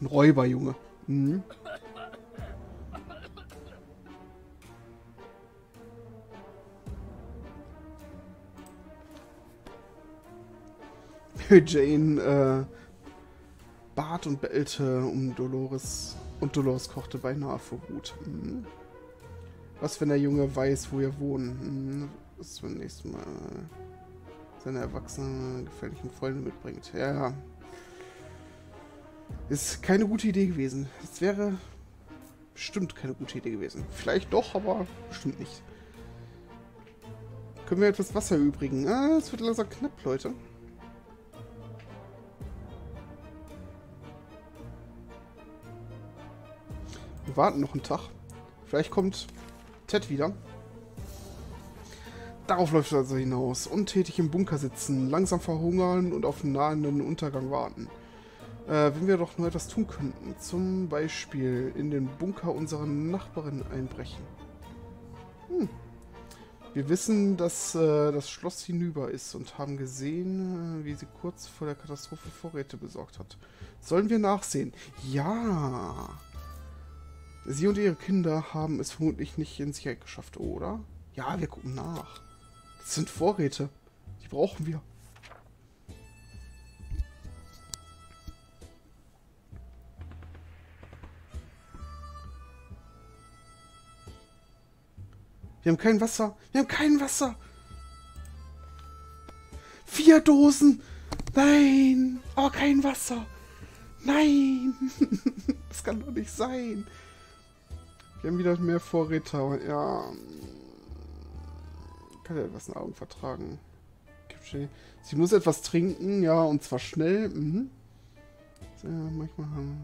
Ein Räuberjunge. Mhm. Jane äh, bat und bellte um Dolores und Dolores kochte beinahe vor Wut. Hm. Was, wenn der Junge weiß, wo ihr wohnen? Hm. Was, wenn nächstes Mal seine erwachsenen, gefährlichen Freunde mitbringt? Ja, ist keine gute Idee gewesen. Das wäre bestimmt keine gute Idee gewesen. Vielleicht doch, aber bestimmt nicht. Können wir etwas Wasser übrigen? Ah, es wird langsam knapp, Leute. Wir warten noch einen Tag. Vielleicht kommt Ted wieder. Darauf läuft es also hinaus. Untätig im Bunker sitzen, langsam verhungern und auf nahenden Untergang warten. Äh, wenn wir doch nur etwas tun könnten. Zum Beispiel in den Bunker unserer Nachbarin einbrechen. Hm. Wir wissen, dass äh, das Schloss hinüber ist und haben gesehen, äh, wie sie kurz vor der Katastrophe Vorräte besorgt hat. Sollen wir nachsehen? Ja. Sie und ihre Kinder haben es vermutlich nicht in Sicherheit geschafft, oder? Ja, wir gucken nach. Das sind Vorräte. Die brauchen wir. Wir haben kein Wasser. Wir haben kein Wasser. Vier Dosen. Nein. Oh, kein Wasser. Nein. das kann doch nicht sein. Wir haben wieder mehr Vorräte. Ja. Kann ja etwas in Augen vertragen. Sie muss etwas trinken, ja, und zwar schnell. Mhm. Ja, manchmal haben.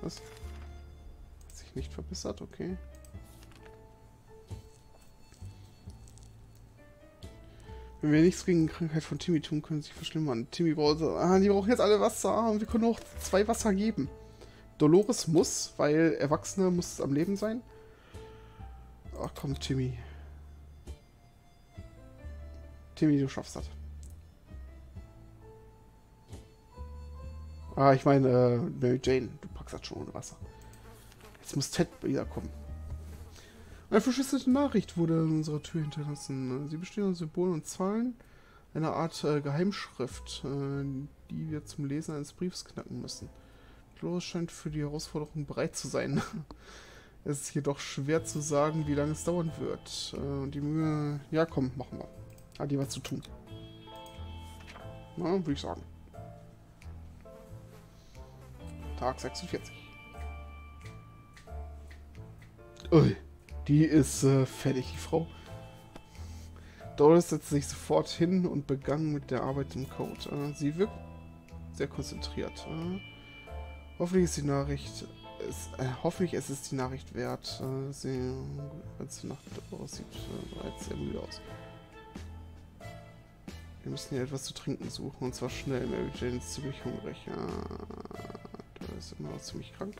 Was? Hat sich nicht verbessert, okay. Wenn wir nichts gegen die Krankheit von Timmy tun, können sie sich verschlimmern. Timmy braucht. Ah, die brauchen jetzt alle Wasser und wir können auch zwei Wasser geben. Dolores muss, weil Erwachsene muss am Leben sein. Ach komm, Timmy. Timmy, du schaffst das. Ah, ich meine, äh, Mary Jane, du packst das schon ohne Wasser. Jetzt muss Ted wiederkommen. Eine verschlüsselte Nachricht wurde an unserer Tür hinterlassen. Sie besteht aus Symbolen und Zahlen, einer Art äh, Geheimschrift, äh, die wir zum Lesen eines Briefs knacken müssen. Dolores scheint für die Herausforderung bereit zu sein. es ist jedoch schwer zu sagen, wie lange es dauern wird. Äh, die Mühe... Ja, komm, machen wir. Hat was zu tun. Na, würde ich sagen. Tag 46. Ui, die ist äh, fertig, die Frau. Doris setzte sich sofort hin und begann mit der Arbeit im Code. Äh, sie wirkt sehr konzentriert. Äh, Hoffentlich ist die Nachricht. Ist, äh, hoffentlich ist es die Nachricht wert. Äh, sie, Nacht aussieht, äh, bereits sehr müde aus. Wir müssen hier etwas zu trinken suchen und zwar schnell. Mary Jane ist ziemlich hungrig. Ja, da ist immer noch ziemlich krank.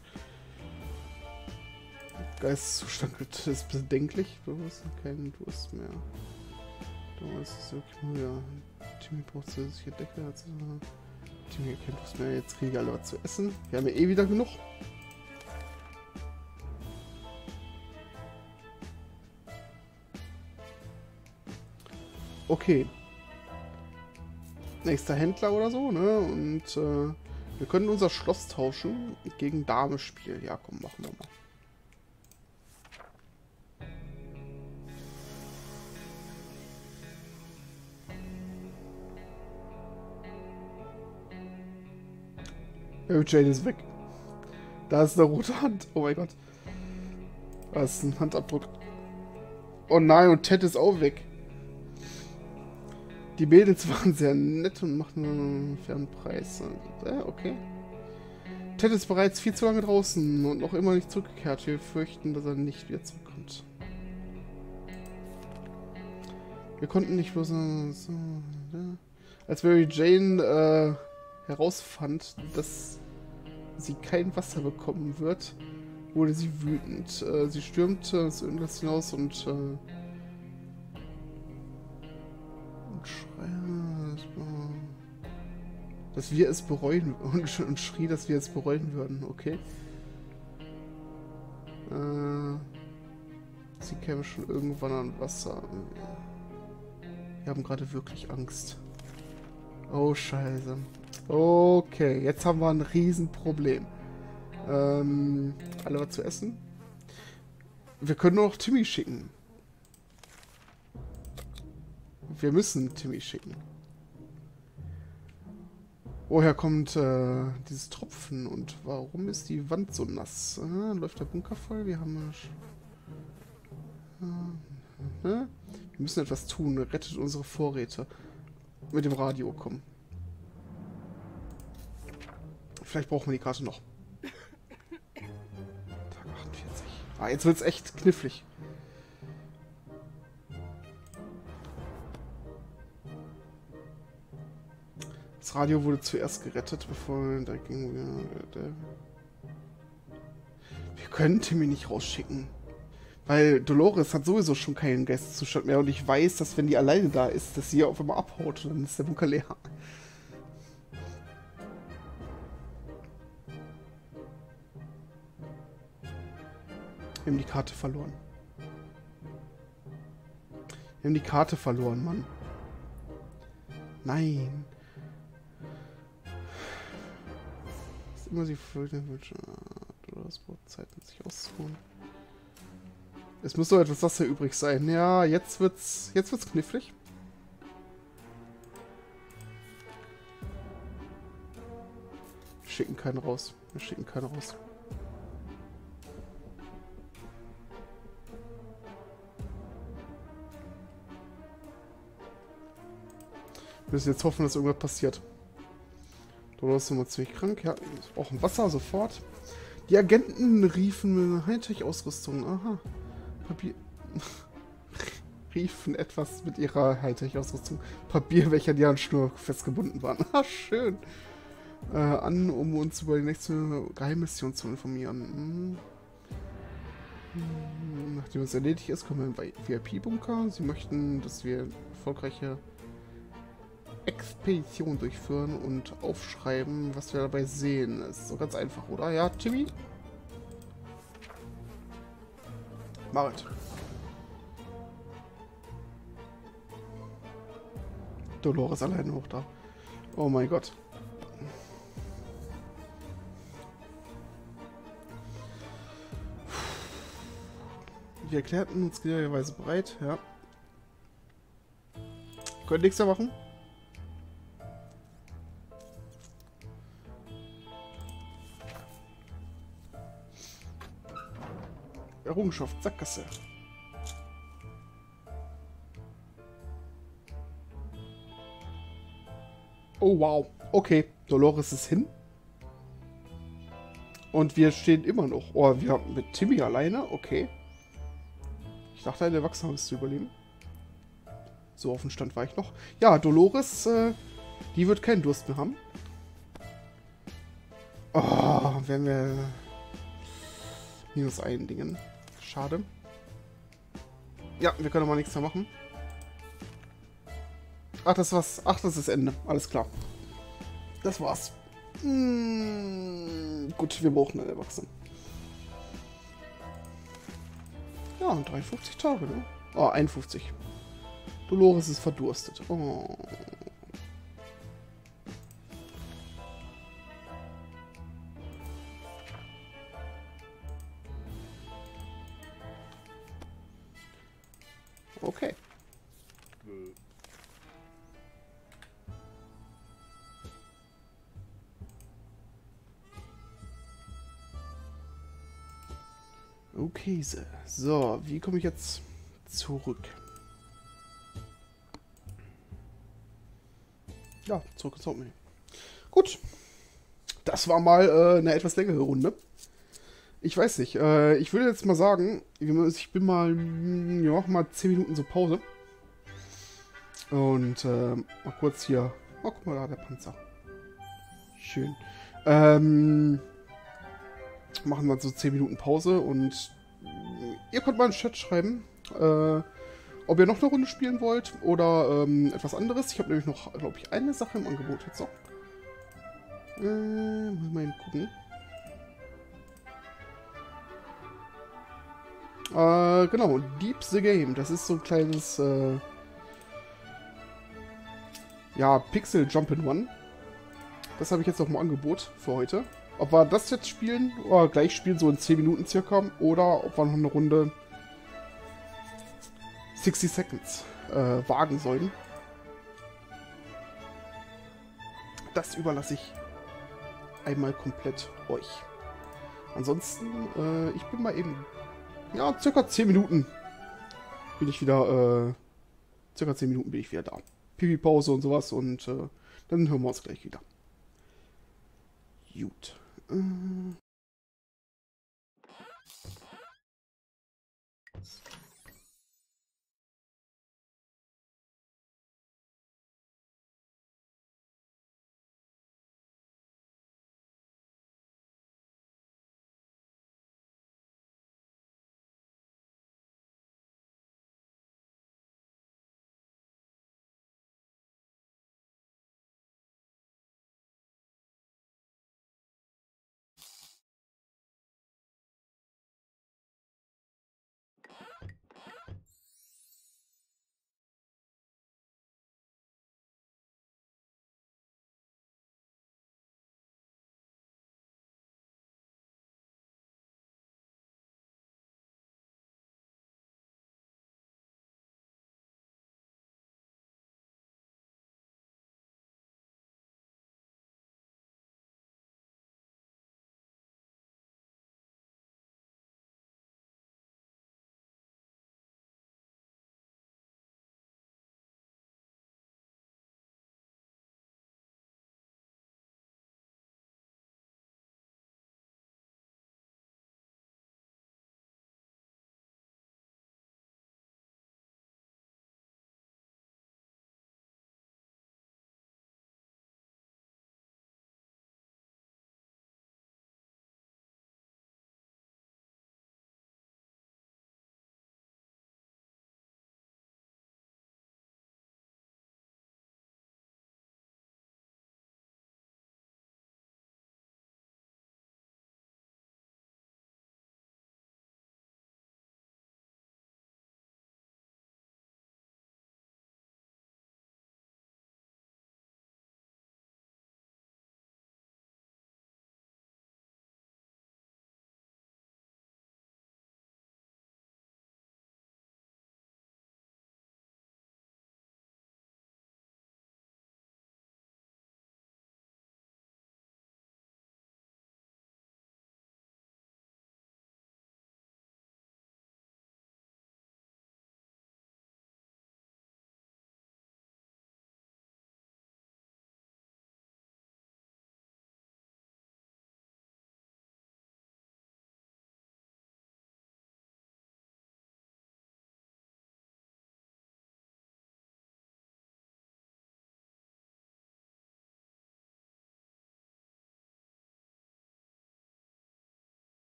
Geisteszustand ist bedenklich. Du hast keinen Durst mehr. Du ist es wirklich müde. Timmy braucht zusätzliche Decke. Also, Team kennt was mehr. Jetzt kriege ich alle was zu essen. Wir haben ja eh wieder genug. Okay. Nächster Händler oder so, ne? Und äh, wir können unser Schloss tauschen gegen Dame spielen. Ja, komm, machen wir mal. Oh, Jade ist weg. Da ist eine rote Hand. Oh mein Gott. Da ist ein Handabdruck. Oh nein, und Ted ist auch weg. Die Mädels waren sehr nett und machten einen fairen Preis. Äh, okay. Ted ist bereits viel zu lange draußen und noch immer nicht zurückgekehrt. Wir fürchten, dass er nicht wieder zurückkommt. Wir konnten nicht bloß... So, ja. Als Mary Jane äh, herausfand, dass sie kein Wasser bekommen wird, wurde sie wütend. Äh, sie stürmte ins Irgendwas hinaus und, äh, dass wir es bereuen und, und schrie, dass wir es bereuen würden. Okay. Äh, sie käme schon irgendwann an Wasser. Wir haben gerade wirklich Angst. Oh, scheiße. Okay, jetzt haben wir ein Riesenproblem. Ähm, alle was zu essen? Wir können nur noch Timmy schicken. Wir müssen Timmy schicken. Woher kommt äh, dieses Tropfen und warum ist die Wand so nass? Äh, läuft der Bunker voll? Wir haben... Äh, wir müssen etwas tun. Rettet unsere Vorräte. Mit dem Radio kommen. Vielleicht brauchen wir die Karte noch. Tag 48. Ah, jetzt wird's echt knifflig. Das Radio wurde zuerst gerettet, bevor da ging wir. Wir können Timmy nicht rausschicken. Weil Dolores hat sowieso schon keinen Geisteszustand mehr und ich weiß, dass wenn die alleine da ist, dass sie auf einmal abhaut und dann ist der Bunker leer. Wir haben die Karte verloren. Wir haben die Karte verloren, Mann. Nein. Ist immer sie folgende Wünsche. Das braucht Zeit, um sich auszuruhen. Es muss doch etwas Wasser übrig sein. Ja, jetzt wird's, jetzt wird's knifflig. Wir schicken keinen raus. Wir schicken keinen raus. Wir müssen jetzt hoffen, dass irgendwas passiert. Dolores ist nochmal ziemlich krank. Ja, wir brauchen Wasser sofort. Die Agenten riefen Hightech-Ausrüstung. Aha. Papier. riefen etwas mit ihrer Hightech-Ausrüstung. Papier, welcher die an Schnur festgebunden waren. Ah, schön. Äh, an, um uns über die nächste Geheimmission zu informieren. Hm. Nachdem es erledigt ist, kommen wir in den VIP-Bunker. Sie möchten, dass wir erfolgreiche Expedition durchführen und aufschreiben, was wir dabei sehen. Das ist so ganz einfach, oder? Ja, Timmy? Marit. Dolores alleine hoch da. Oh mein Gott. Wir erklärten uns clearerweise bereit, ja. Können nichts mehr machen. Errungenschaft, Sackgasse. Oh, wow. Okay, Dolores ist hin. Und wir stehen immer noch. Oh, wir haben mit Timmy alleine? Okay. Ich dachte, ein Erwachsener ist zu überleben. So auf dem Stand war ich noch. Ja, Dolores, äh, die wird keinen Durst mehr haben. Oh, werden wir minus ein Dingen. Schade. Ja, wir können aber nichts mehr machen. Ach, das war's. Ach, das ist Ende. Alles klar. Das war's. Hm, gut, wir brauchen einen Erwachsenen. Ja, 53 Tage, ne? Oh, 51. Dolores ist verdurstet. Oh. Okay. Okay, so, wie komme ich jetzt zurück? Ja, zurück ins Gut, das war mal äh, eine etwas längere Runde. Ich weiß nicht. Äh, ich würde jetzt mal sagen, ich bin mal, mm, ja, mal 10 Minuten so Pause. Und äh, mal kurz hier. Oh, guck mal da, der Panzer. Schön. Ähm, machen wir so 10 Minuten Pause und ihr könnt mal in den Chat schreiben, äh, ob ihr noch eine Runde spielen wollt oder ähm, etwas anderes. Ich habe nämlich noch, glaube ich, eine Sache im Angebot jetzt noch. Äh, mal eben gucken. Äh, genau, Deep the Game. Das ist so ein kleines, äh, ja, Pixel Jump'n'One. Das habe ich jetzt noch im Angebot für heute. Ob wir das jetzt spielen oder gleich spielen, so in 10 Minuten circa, oder ob wir noch eine Runde 60 Seconds äh, wagen sollen. Das überlasse ich einmal komplett euch. Ansonsten, äh, ich bin mal eben, ja, circa 10 Minuten bin ich wieder, äh, circa 10 Minuten bin ich wieder da. Pipi-Pause und sowas und äh, dann hören wir uns gleich wieder. Gut. Äh.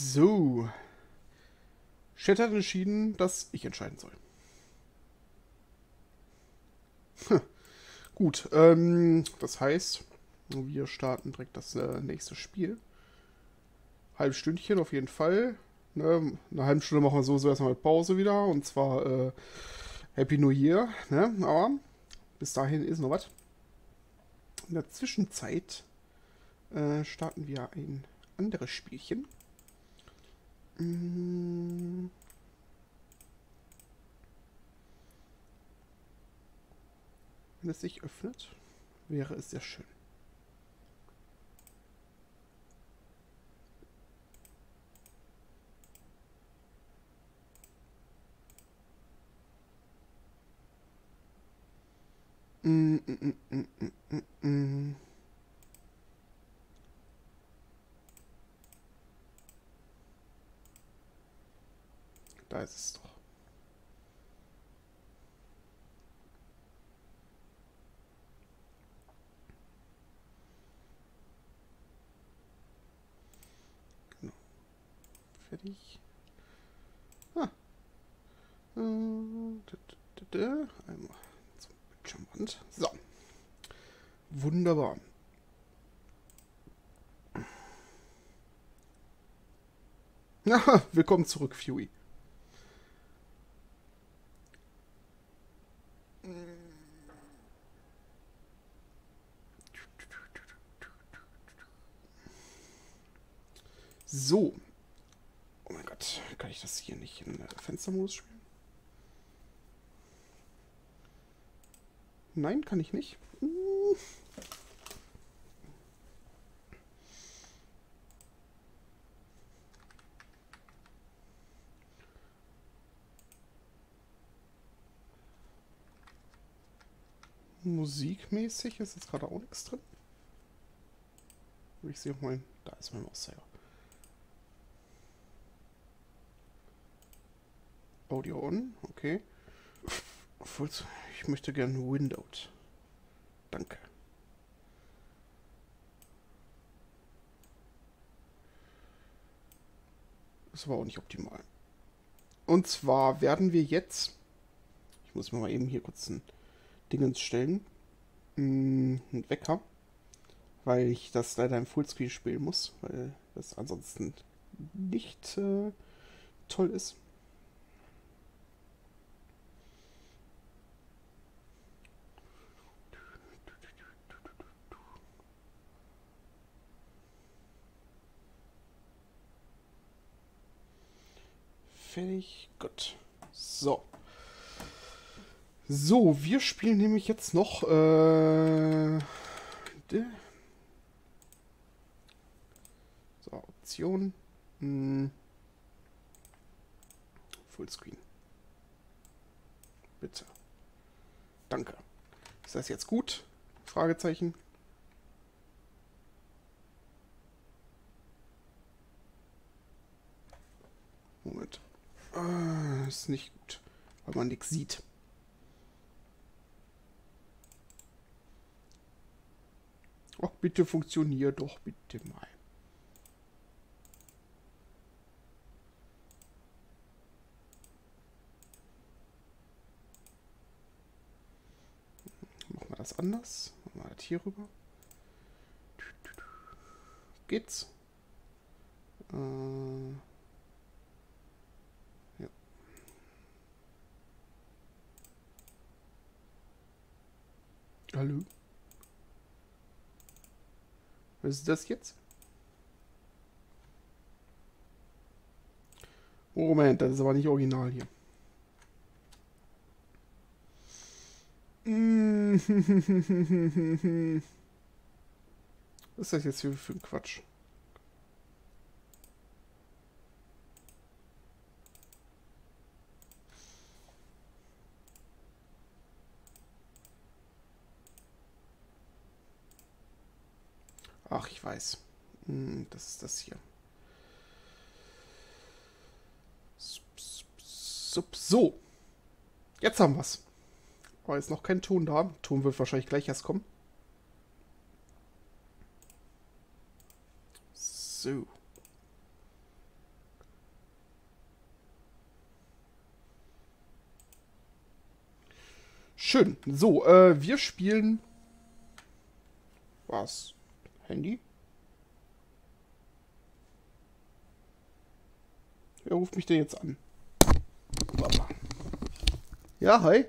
So. Chat hat entschieden, dass ich entscheiden soll. Hm. Gut, ähm, das heißt, wir starten direkt das äh, nächste Spiel. Halb Stündchen auf jeden Fall. Ne? Eine halbe Stunde machen wir so, erstmal Pause wieder. Und zwar äh, Happy New Year. Ne? Aber bis dahin ist noch was. In der Zwischenzeit äh, starten wir ein anderes Spielchen. Mm. Wenn es sich öffnet, wäre es sehr schön. Mm, mm, mm, mm, mm, mm. Da ist es doch. Genau. Fertig. Ah. Einmal zum Bildschirmrand. So. Wunderbar. Willkommen zurück, Fury. So. Oh mein Gott, kann ich das hier nicht in Fenstermodus spielen? Nein, kann ich nicht. Musikmäßig ist jetzt gerade auch nichts drin. Ich sehe auch mal, da ist mein Mauszeiger. Audio on, okay. Ich möchte gerne Windowed. Danke. Das war auch nicht optimal. Und zwar werden wir jetzt, ich muss mir mal eben hier kurz ein Dingens stellen, ein Wecker, weil ich das leider im Fullscreen spielen muss, weil das ansonsten nicht äh, toll ist. Fertig. Gut. So. So, wir spielen nämlich jetzt noch. Äh, so, Option. Hm. Fullscreen. Bitte. Danke. Ist das jetzt gut? Fragezeichen. Moment. Ah, nicht gut, weil man nichts sieht. Ach, bitte funktioniert doch bitte mal. Machen wir das anders. Machen wir das hier rüber. Geht's? Äh Hallo? Was ist das jetzt? Moment, das ist aber nicht original hier. Was ist das jetzt hier für ein Quatsch? Ach, ich weiß. Hm, das ist das hier. So. Jetzt haben wir's. Aber ist noch kein Ton da. Ton wird wahrscheinlich gleich erst kommen. So. Schön. So, äh, wir spielen... Was? Handy? Wer ruft mich denn jetzt an? Ja, hi.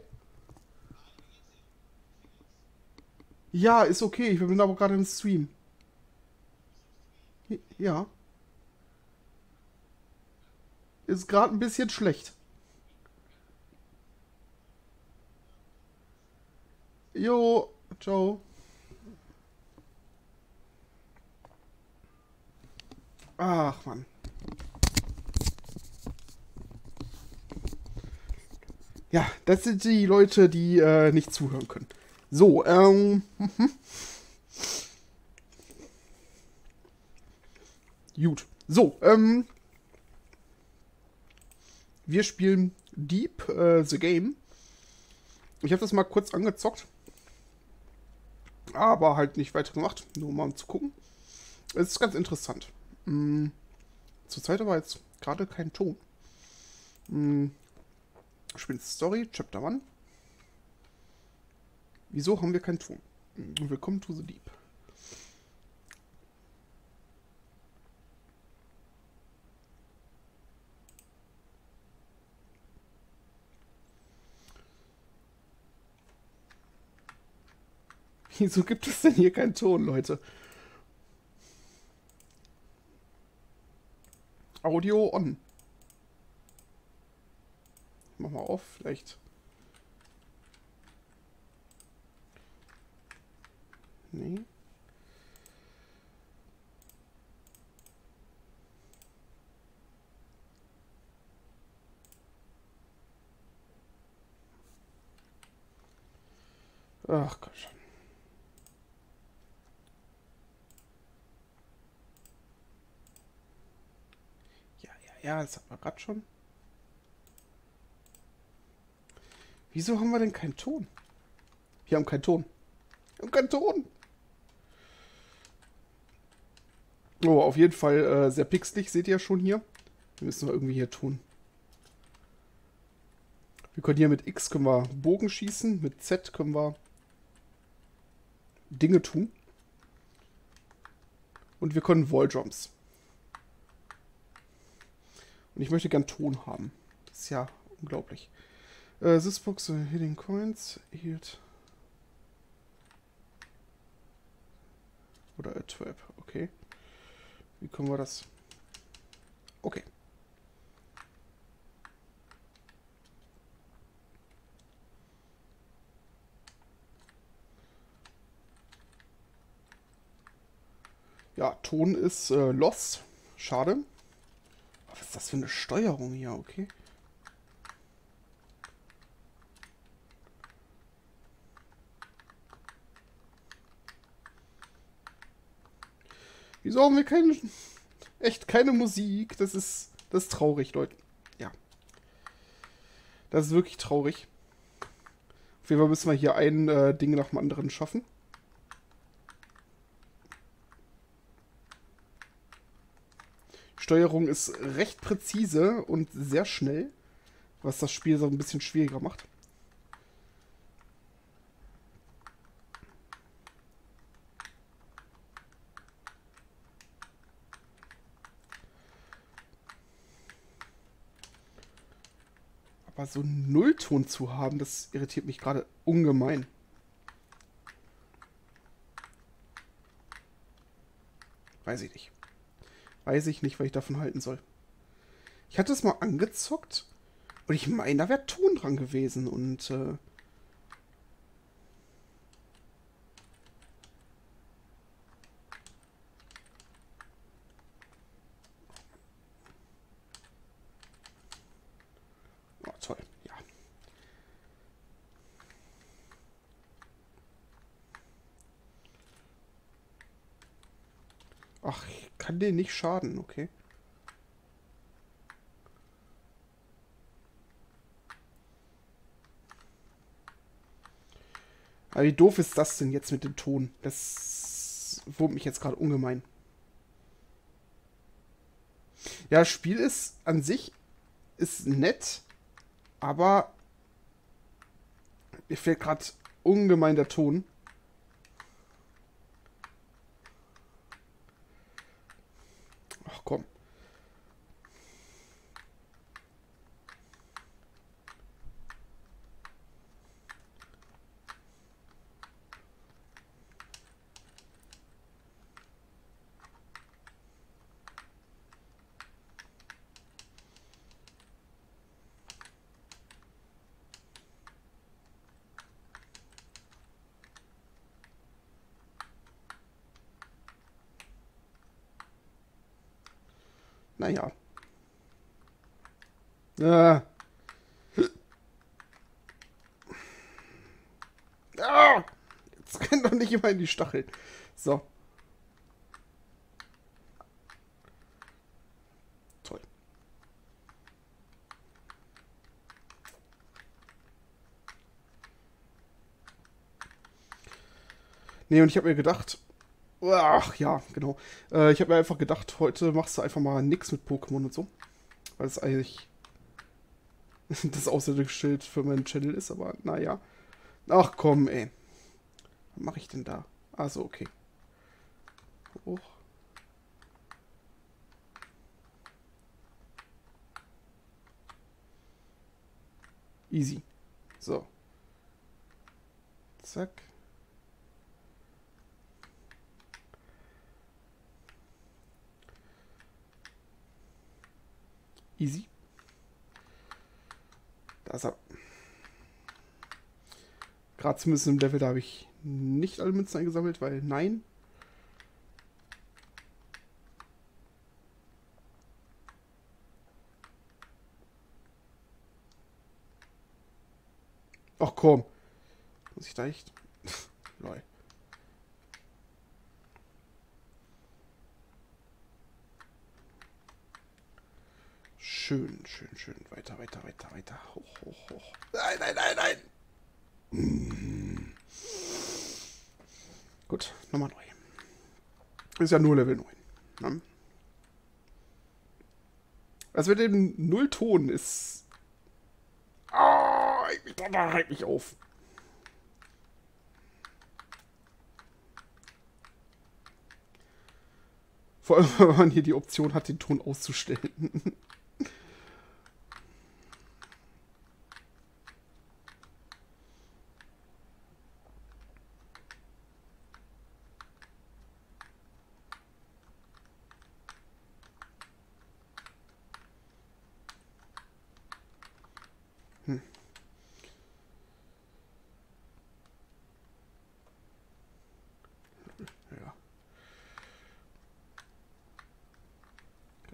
Ja, ist okay. Ich bin aber gerade im Stream. Ja. Ist gerade ein bisschen schlecht. Jo, ciao. Ach, Mann. Ja, das sind die Leute, die äh, nicht zuhören können. So, ähm. Gut. So, ähm. Wir spielen Deep äh, the Game. Ich habe das mal kurz angezockt. Aber halt nicht weiter gemacht. Nur mal um zu gucken. Es ist ganz interessant. Hm. Zurzeit aber jetzt gerade kein Ton. Hm. Spielen Story, Chapter 1. Wieso haben wir keinen Ton? Willkommen to the Deep. Wieso gibt es denn hier keinen Ton, Leute? Audio on. Mach mal auf, vielleicht. Nee. Ach Gott schon. Ja, das hat man gerade schon. Wieso haben wir denn keinen Ton? Wir haben keinen Ton. Wir haben keinen Ton. Oh, auf jeden Fall äh, sehr pixelig, seht ihr schon hier. Wir müssen wir irgendwie hier tun. Wir können hier mit X können wir Bogen schießen, mit Z können wir Dinge tun. Und wir können Walljumps. Und ich möchte gern Ton haben. Das ist ja unglaublich. Äh, this box uh, hitting coins hielt. Oder a trap, okay. Wie können wir das? Okay. Ja, Ton ist äh, lost. Schade. Was ist das für eine Steuerung hier, okay? Wieso haben wir keine. Echt keine Musik? Das ist. Das ist traurig, Leute. Ja. Das ist wirklich traurig. Auf jeden Fall müssen wir hier ein äh, Ding nach dem anderen schaffen. Steuerung ist recht präzise und sehr schnell, was das Spiel so ein bisschen schwieriger macht. Aber so einen Nullton zu haben, das irritiert mich gerade ungemein. Weiß ich nicht. Weiß ich nicht, was ich davon halten soll. Ich hatte es mal angezockt und ich meine, da wäre Ton dran gewesen und äh, Oh, toll, ja. Ach, ich kann den nicht schaden, okay. Aber wie doof ist das denn jetzt mit dem Ton? Das wurmt mich jetzt gerade ungemein. Ja, das Spiel ist an sich ist nett, aber Mir fehlt gerade ungemein der Ton. Ach komm. Naja. Ah. Ah. Jetzt rennt doch nicht immer in die Stacheln. So. Toll. Nee, und ich habe mir gedacht, Ach ja, genau. Äh, ich habe mir einfach gedacht, heute machst du einfach mal nix mit Pokémon und so. Weil es eigentlich das Außerirdische für meinen Channel ist, aber naja. Ach komm, ey. Was mache ich denn da? Also, okay. Hoch. Easy. So. Zack. Easy. Da ist er. Gerade zumindest im Level, da habe ich nicht alle Münzen eingesammelt, weil nein. Ach komm. Muss ich da echt? Lol. Schön, schön, schön. Weiter, weiter, weiter, weiter. Hoch, hoch, hoch. Nein, nein, nein, nein. Hm. Gut, nochmal neu. Ist ja nur Level 9. Ne? Also mit dem Nullton ist... Ah, oh, ich, da halt mich auf. Vor allem, wenn man hier die Option hat, den Ton auszustellen.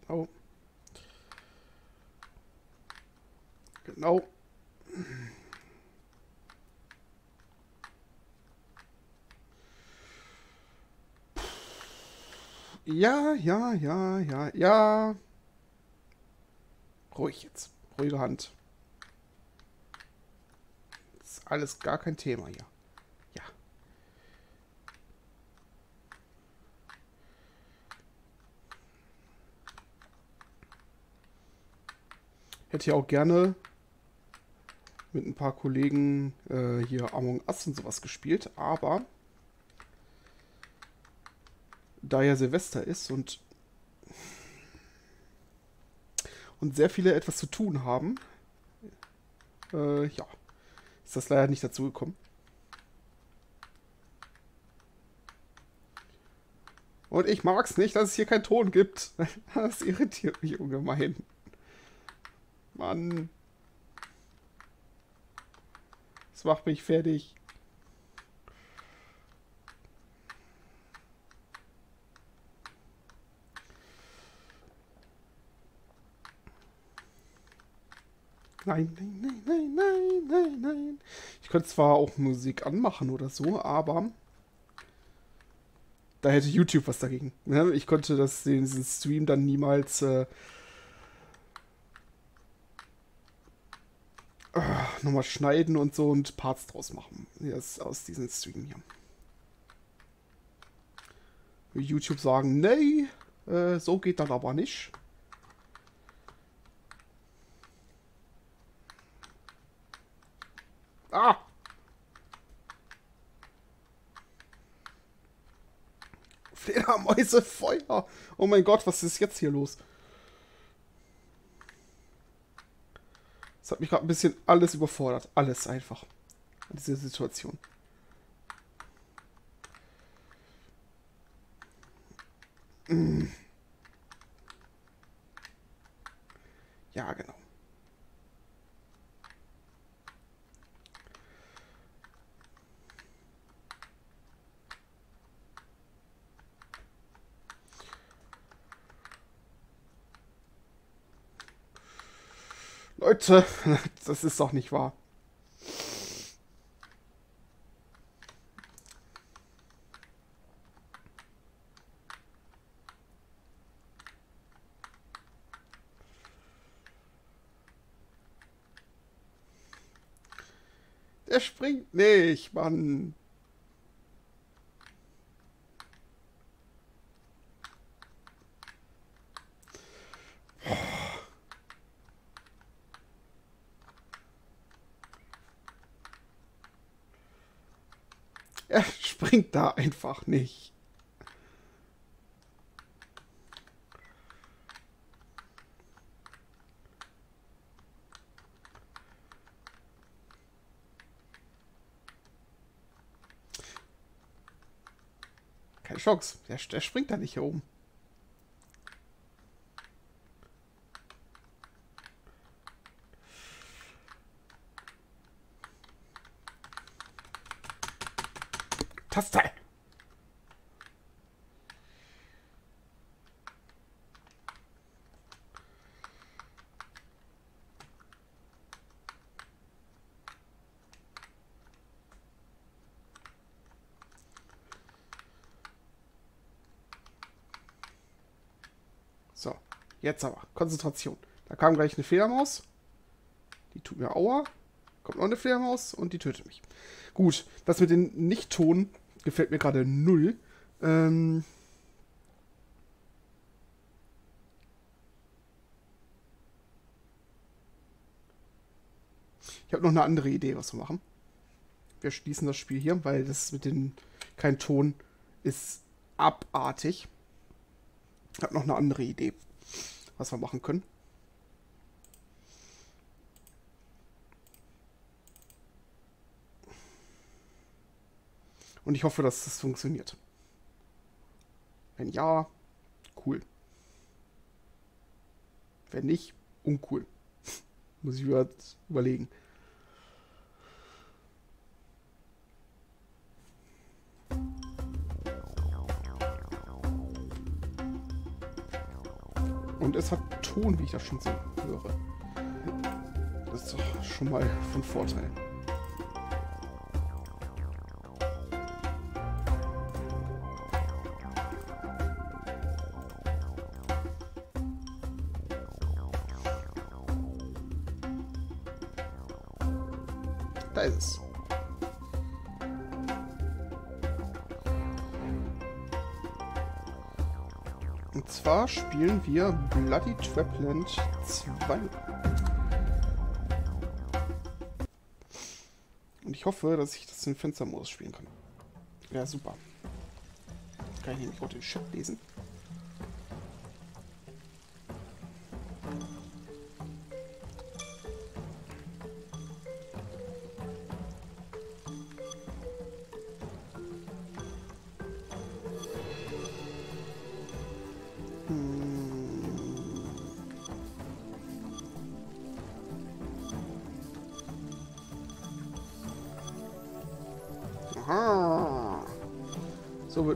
Genau. Genau. Ja, ja, ja, ja, ja. Ruhig jetzt. Ruhige Hand. Das ist alles gar kein Thema hier. hätte ja auch gerne mit ein paar Kollegen äh, hier Among Us und sowas gespielt, aber da ja Silvester ist und und sehr viele etwas zu tun haben, äh, ja, ist das leider nicht dazu gekommen. Und ich mag es nicht, dass es hier keinen Ton gibt. Das irritiert mich ungemein. Mann. Das macht mich fertig. Nein, nein, nein, nein, nein, nein, nein. Ich könnte zwar auch Musik anmachen oder so, aber da hätte YouTube was dagegen. Ne? Ich konnte das, diesen Stream dann niemals äh, nochmal schneiden und so und Parts draus machen. Jetzt aus diesem Stream hier. YouTube sagen, nee, äh, so geht das aber nicht. Ah! Fledermäuse, Feuer! Oh mein Gott, was ist jetzt hier los? Das hat mich gerade ein bisschen alles überfordert. Alles einfach. Diese Situation. Hm. Ja, genau. Leute, das ist doch nicht wahr. Der springt nicht, Mann. Er springt da einfach nicht. Keine Chance. Der, der springt da nicht hier oben. Taste. So, jetzt aber. Konzentration. Da kam gleich eine Fledermaus. Die tut mir Aua. Kommt noch eine Fledermaus und die tötet mich. Gut, das mit den Nicht-Ton gefällt mir gerade null. Ähm ich habe noch eine andere Idee, was wir machen. Wir schließen das Spiel hier, weil das mit den kein Ton ist abartig. Ich habe noch eine andere Idee, was wir machen können. Und ich hoffe, dass das funktioniert. Wenn ja, cool. Wenn nicht, uncool. Muss ich überlegen. Und es hat Ton, wie ich das schon so höre. Das ist doch schon mal von Vorteil. Spielen wir Bloody Trapland 2. Und ich hoffe, dass ich das in Fenstermodus spielen kann. Ja, super. Kann ich nämlich auch den Chat lesen.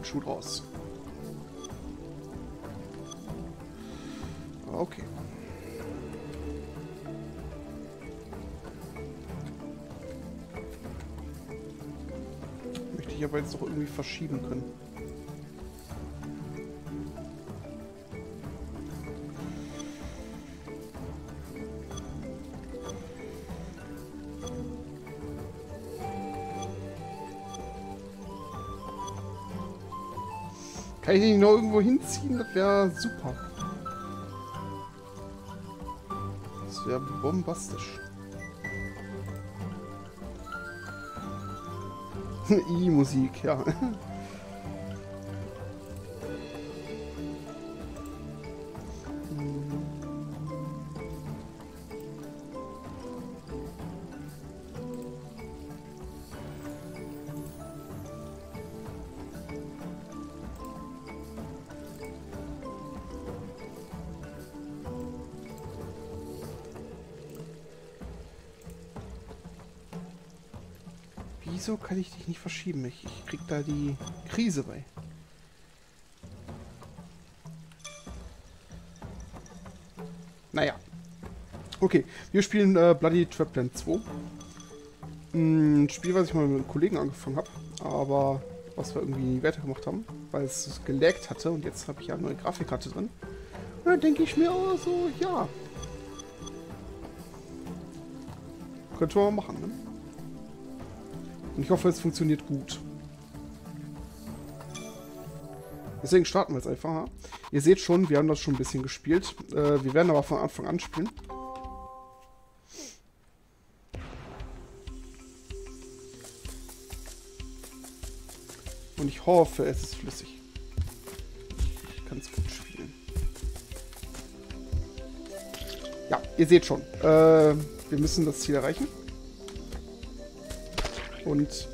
Schuh draus. Okay. Möchte ich aber jetzt doch irgendwie verschieben können. Kann ich den noch irgendwo hinziehen? Das wäre super. Das wäre bombastisch. I-Musik, ja. kann ich dich nicht verschieben? Ich, ich krieg da die Krise bei. Naja. Okay, wir spielen äh, Bloody Trapland 2. Ein Spiel, was ich mal mit einem Kollegen angefangen habe, aber was wir irgendwie nie weitergemacht haben, weil es gelaggt hatte und jetzt habe ich ja eine neue Grafikkarte drin. Und dann denke ich mir auch so, ja. Könnte man machen, ne? Und ich hoffe, es funktioniert gut. Deswegen starten wir jetzt einfach. Ihr seht schon, wir haben das schon ein bisschen gespielt. Äh, wir werden aber von Anfang an spielen. Und ich hoffe, es ist flüssig. Ich kann es gut spielen. Ja, ihr seht schon. Äh, wir müssen das Ziel erreichen. Und...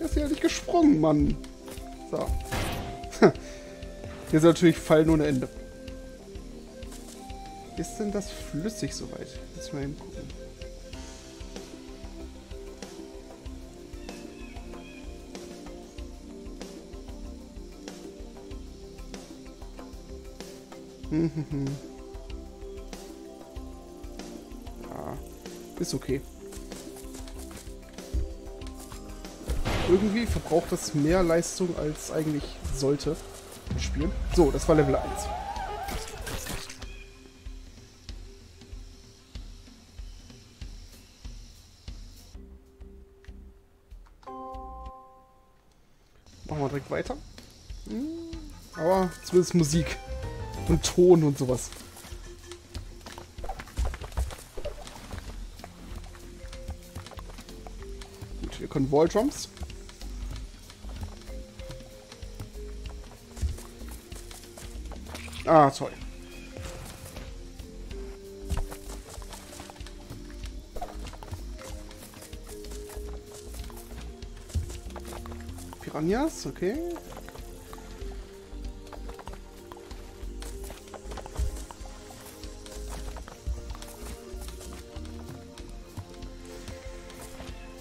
Er ist ja nicht gesprungen, Mann. So. Hier ist natürlich Fallen ohne Ende. Ist denn das flüssig soweit? Jetzt mal eben gucken. Hm, hm, hm. Ja, ist okay. Irgendwie verbraucht das mehr Leistung als eigentlich sollte im Spiel. So, das war Level 1. Machen wir direkt weiter. Hm, aber zumindest Musik und Ton und sowas. Gut, wir können Walljumps. Ah, toll. Piranhas, okay.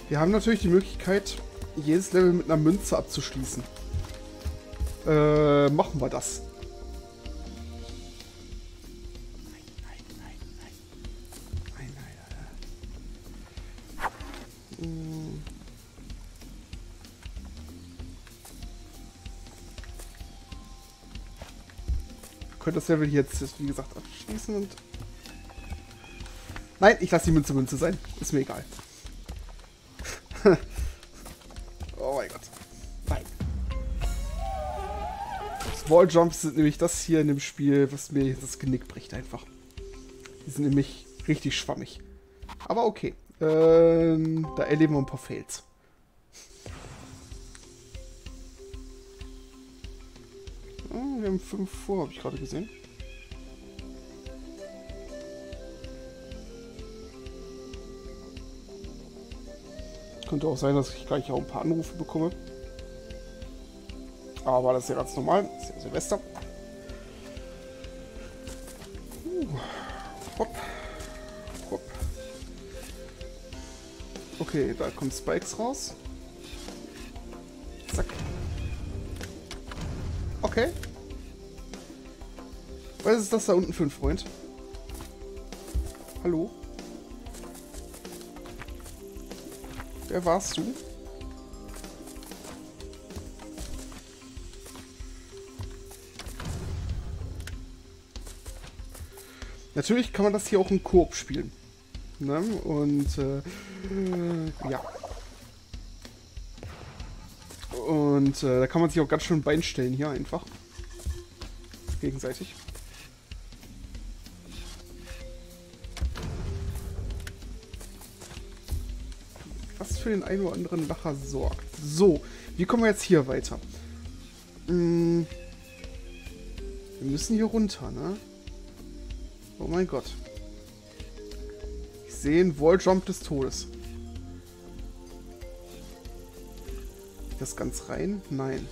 Wir haben natürlich die Möglichkeit, jedes Level mit einer Münze abzuschließen. Äh, machen wir das. Das Level jetzt, wie gesagt, abschließen und... Nein, ich lasse die Münze Münze sein. Ist mir egal. oh mein Gott. Nein. Walljumps sind nämlich das hier in dem Spiel, was mir das Genick bricht einfach. Die sind nämlich richtig schwammig. Aber okay. Ähm, da erleben wir ein paar Fails. 5 vor, habe ich gerade gesehen. Könnte auch sein, dass ich gleich auch ein paar Anrufe bekomme. Aber das ist ja ganz normal. Das ist ja Silvester. Uh, hopp. Hopp. Okay, da kommen Spikes raus. Was ist das da unten für ein Freund? Hallo? Wer warst du? Natürlich kann man das hier auch im Koop spielen. Ne? Und äh, ja. Und äh, da kann man sich auch ganz schön Bein stellen hier einfach. Gegenseitig. Für den einen oder anderen Lacher sorgt. So, wie kommen wir jetzt hier weiter? Hm, wir müssen hier runter, ne? Oh mein Gott. Ich sehe einen Walljump des Todes. das ganz rein? Nein.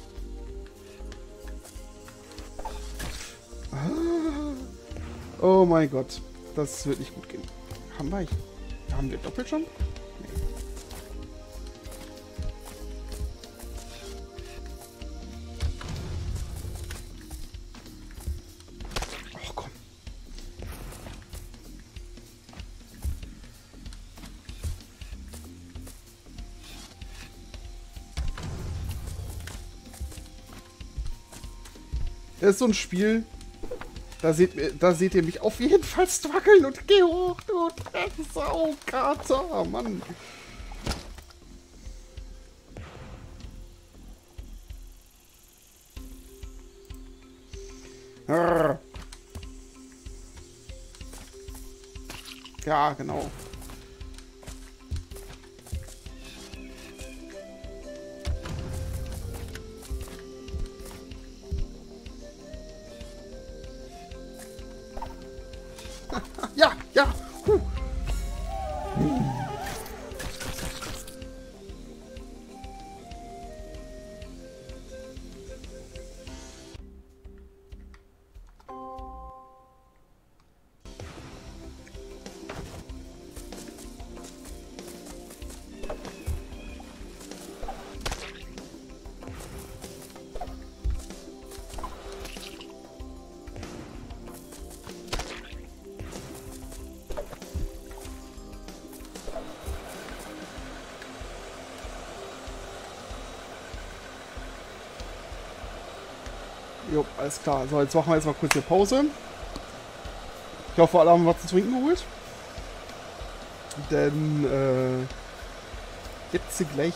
Ah. Oh mein Gott. Das wird nicht gut gehen. Haben wir, haben wir Doppeljump? Das ist so ein Spiel, da seht, da seht ihr mich auf jeden Fall strugglen und geh hoch, du Saukarte, Mann. Ja, genau. Alles klar. So, jetzt machen wir jetzt mal kurz hier Pause. Ich hoffe, alle haben was zu trinken geholt. Denn, äh, jetzt gleich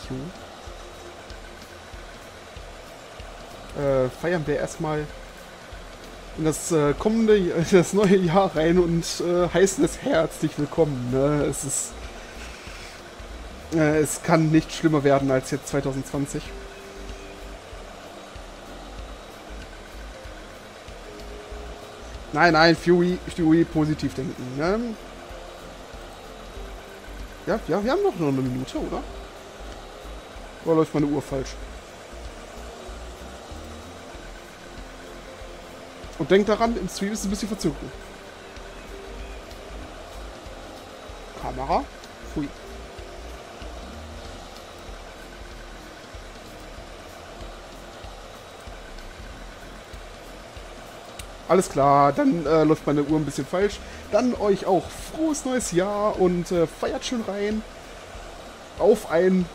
äh, feiern wir erstmal in das äh, kommende, das neue Jahr rein und äh, heißen es herzlich willkommen. Ne? Es ist, äh, es kann nicht schlimmer werden als jetzt 2020. Nein, nein, Fury, Fury positiv denken. Ne? Ja, ja, wir haben noch nur eine Minute, oder? Oder läuft meine Uhr falsch? Und denkt daran, im Stream ist es ein bisschen verzögert. Kamera. Pfui. Alles klar, dann äh, läuft meine Uhr ein bisschen falsch. Dann euch auch frohes neues Jahr und äh, feiert schön rein auf ein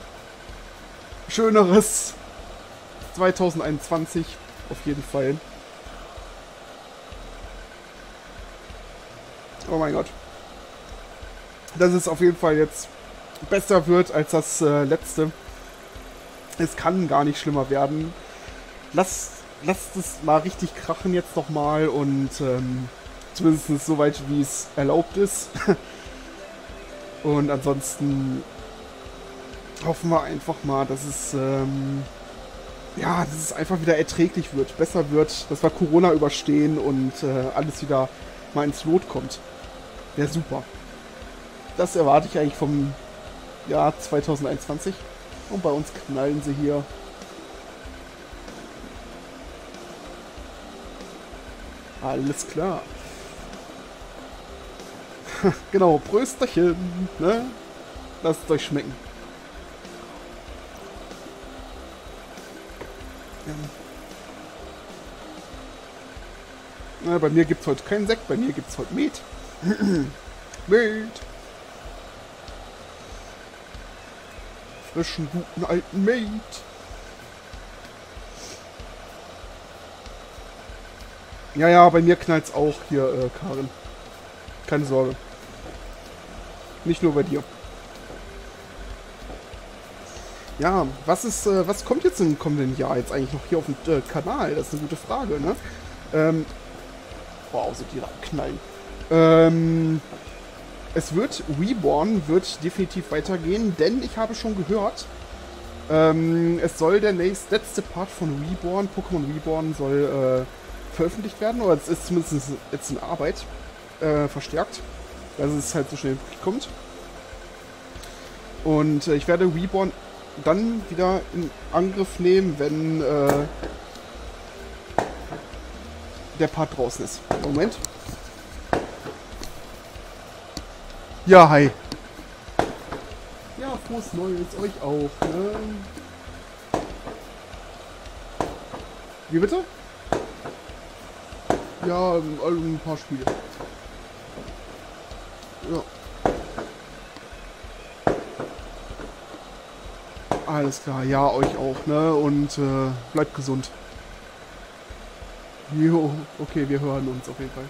schöneres 2021 auf jeden Fall. Oh mein Gott. Dass es auf jeden Fall jetzt besser wird als das äh, letzte. Es kann gar nicht schlimmer werden. Lasst, lasst es mal richtig krachen jetzt nochmal und ähm, zumindest so weit, wie es erlaubt ist. und ansonsten hoffen wir einfach mal, dass es ähm, ja, dass es einfach wieder erträglich wird, besser wird, dass wir Corona überstehen und äh, alles wieder mal ins Lot kommt. Wäre super. Das erwarte ich eigentlich vom Jahr 2021. Und bei uns knallen sie hier. Alles klar. genau, Prösterchen. Ne? Lasst es euch schmecken. Ja. Na, bei mir gibt es heute keinen Sekt, bei mir gibt es heute Met. Met. Frischen, guten alten Met. Ja, ja, bei mir knallt's auch hier, äh, Karin. Keine Sorge. Nicht nur bei dir. Ja, was ist, äh, was kommt jetzt im kommenden Jahr jetzt eigentlich noch hier auf dem äh, Kanal? Das ist eine gute Frage, ne? Ähm, wow, sind die da knallen. Ähm, es wird, Reborn wird definitiv weitergehen, denn ich habe schon gehört, ähm, es soll der nächst, letzte Part von Reborn, Pokémon Reborn, soll äh, veröffentlicht werden, oder es ist zumindest jetzt in Arbeit äh, verstärkt, dass es halt so schnell kommt. Und äh, ich werde Reborn dann wieder in Angriff nehmen, wenn äh, der Part draußen ist. Moment. Ja, hi. Ja, frohes Neues euch auch. Ne? Wie bitte? Ja, ein paar Spiele. Ja. Alles klar, ja, euch auch, ne? Und äh, bleibt gesund. Jo, okay, wir hören uns auf jeden Fall.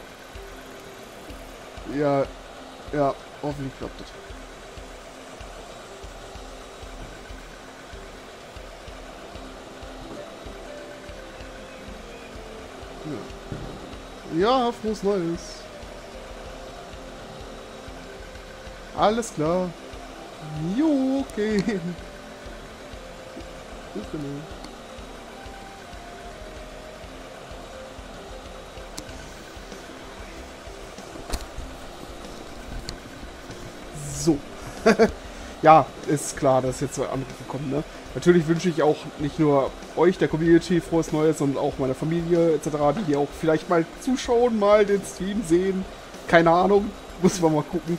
Ja, ja, hoffentlich klappt das. Ja. frohes Neues. Alles klar. Jo, okay. Bis dann. So. ja, ist klar, dass jetzt zwei Anrufe kommen, ne? Natürlich wünsche ich auch nicht nur euch, der Community, frohes Neues, sondern auch meiner Familie etc., die hier auch vielleicht mal zuschauen, mal den Stream sehen. Keine Ahnung, muss man mal gucken.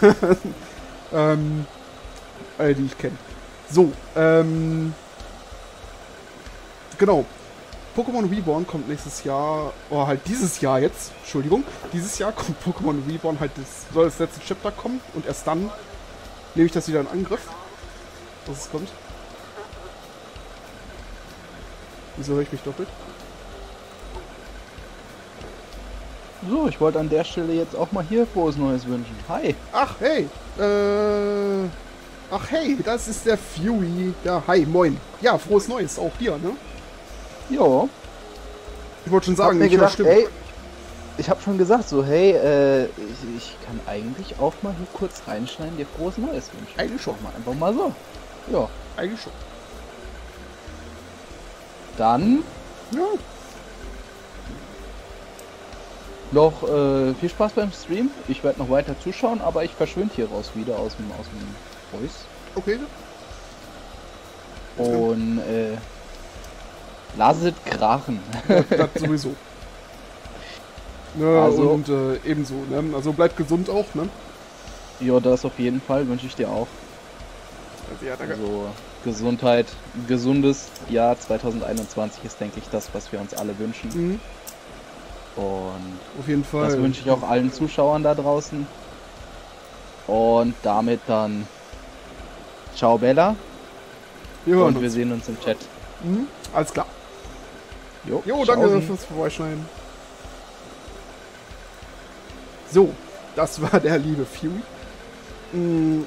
ähm, alle, die ich kenne. So, ähm, genau. Pokémon Reborn kommt nächstes Jahr, oder halt dieses Jahr jetzt, Entschuldigung, dieses Jahr kommt Pokémon Reborn halt, das, soll das letzte Chapter kommen und erst dann nehme ich das wieder in Angriff, dass es kommt. Wieso höre ich mich doppelt? So, ich wollte an der Stelle jetzt auch mal hier frohes Neues wünschen. Hi. Ach, hey. Äh. Ach, hey, das ist der Fury. Ja, hi, moin. Ja, frohes Neues, auch dir, ne? Ja. Ich wollte schon Hab sagen, mir nicht gedacht, ey, ich habe schon gesagt, so, hey, äh, ich, ich kann eigentlich auch mal hier kurz reinschneiden, dir frohes Neues wünschen. Eigentlich schon. Mal einfach mal so. Ja. Eigentlich schon. Dann Ja, noch äh, viel Spaß beim Stream. Ich werde noch weiter zuschauen, aber ich verschwinde hier raus wieder aus dem, aus dem Voice. okay. Und äh, lasset krachen. Das, das sowieso. Ja, Also- und äh, ebenso, ne? Also bleibt gesund auch, ne? ja, das auf jeden Fall wünsche ich dir auch. Ja, danke. Also Gesundheit, gesundes Jahr 2021 ist, denke ich, das, was wir uns alle wünschen. Mhm, Und auf jeden Fall. das wünsche ich auch allen Zuschauern da draußen. Und damit dann Ciao Bella Wir hören und wir uns. sehen uns im Chat. Mhm, alles klar. Jo, Jo, danke fürs Vorbeischneiden. So, das war der liebe Fury. Mm,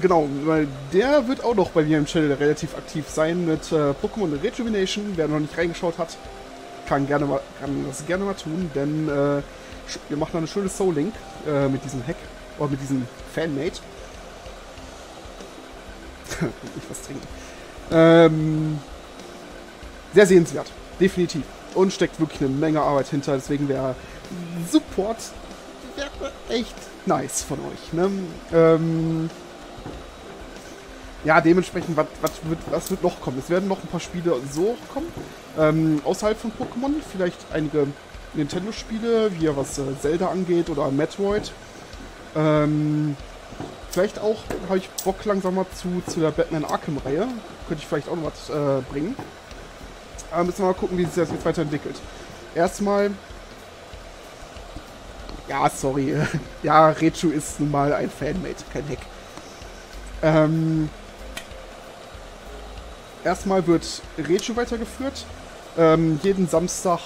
Genau, weil der wird auch noch bei mir im Channel relativ aktiv sein mit äh, Pokémon Rejuvenation. Wer noch nicht reingeschaut hat, kann, gerne mal, kann das gerne mal tun, denn äh, wir machen da eine schöne Soul Link äh, mit diesem Hack oder mit diesem Fanmate. ich was trinken. Ähm, sehr sehenswert, definitiv. Und steckt wirklich eine Menge Arbeit hinter, deswegen wäre Support wäre echt nice von euch. Ne? Ähm, ja, dementsprechend, was, was, wird, was wird noch kommen? Es werden noch ein paar Spiele so kommen, ähm, außerhalb von Pokémon. Vielleicht einige Nintendo-Spiele, wie ja was äh, Zelda angeht oder Metroid. Ähm, vielleicht auch habe ich Bock langsam mal zu, zu der Batman Arkham-Reihe. Könnte ich vielleicht auch noch was äh, bringen. Aber müssen wir mal gucken, wie sich das jetzt weiterentwickelt. Erstmal. Ja, sorry. Ja, Rechu ist nun mal ein Fanmate, kein Hack. Ähm, erstmal wird Rechu weitergeführt. Ähm, jeden Samstag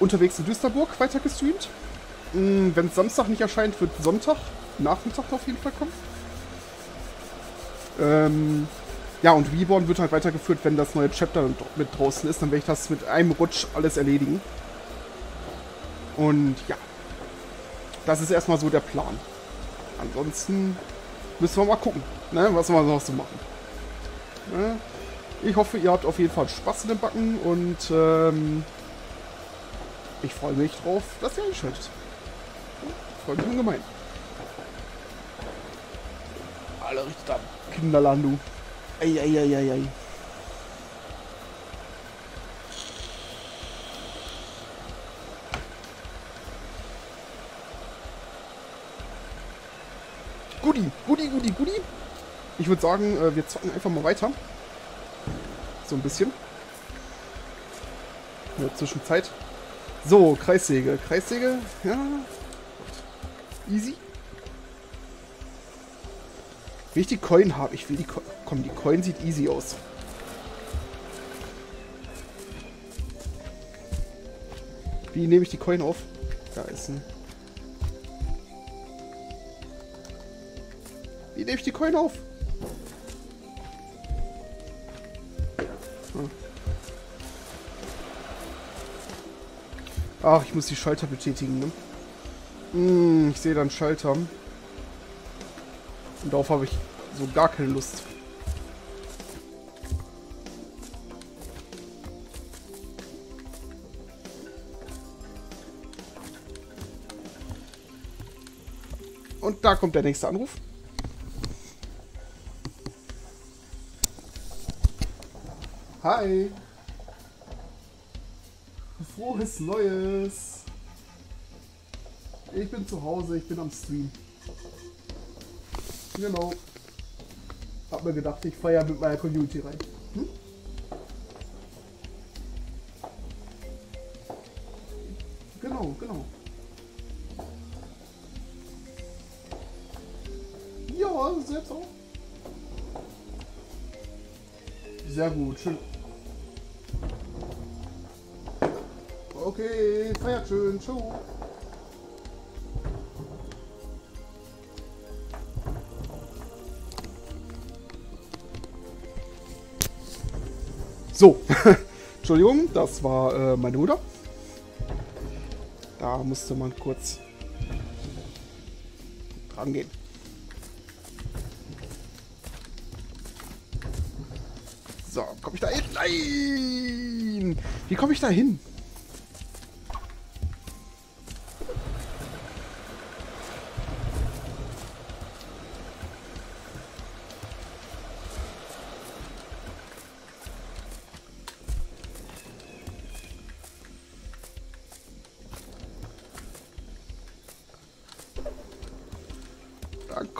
unterwegs in Düsterburg weiter gestreamt. Mm, Wenn es Samstag nicht erscheint, wird Sonntag, Nachmittag auf jeden Fall kommen. Ähm, ja, und Reborn wird halt weitergeführt, wenn das neue Chapter mit draußen ist. Dann werde ich das mit einem Rutsch alles erledigen. Und ja, das ist erstmal so der Plan. Ansonsten müssen wir mal gucken, ne, was wir noch so machen. Ne? Ich hoffe, ihr habt auf jeden Fall Spaß in den Backen und ähm, ich freue mich drauf, dass ihr einschaltet. Freue mich ungemein. Alle richtig am Knallern, du. Eieieiei. Guti, Guti, Guti, Guti. Ich würde sagen, äh, wir zocken einfach mal weiter. So ein bisschen. In der Zwischenzeit. So, Kreissäge. Kreissäge, ja. Easy. Will ich die Coin haben? Ich will die Coin. Komm, die Coin sieht easy aus. Wie nehme ich die Coin auf? Da ist ein... Wie nehme ich die Coin auf? Ach, ich muss die Schalter betätigen, ne? Hm, ich sehe dann Schalter. Und darauf habe ich so gar keine Lust. Und da kommt der nächste Anruf. Hi. Frohes Neues. Ich bin zu Hause, ich bin am Stream. Genau. Hab mir gedacht, ich feiere mit meiner Community rein. Hm? Genau, genau. Ja. Sehr gut, schön. Okay, feiert schön, ciao. So, Entschuldigung, das war äh, meine Mutter. Da musste man kurz dran gehen. So, komme ich da hin? Nein! Wie komme ich da hin?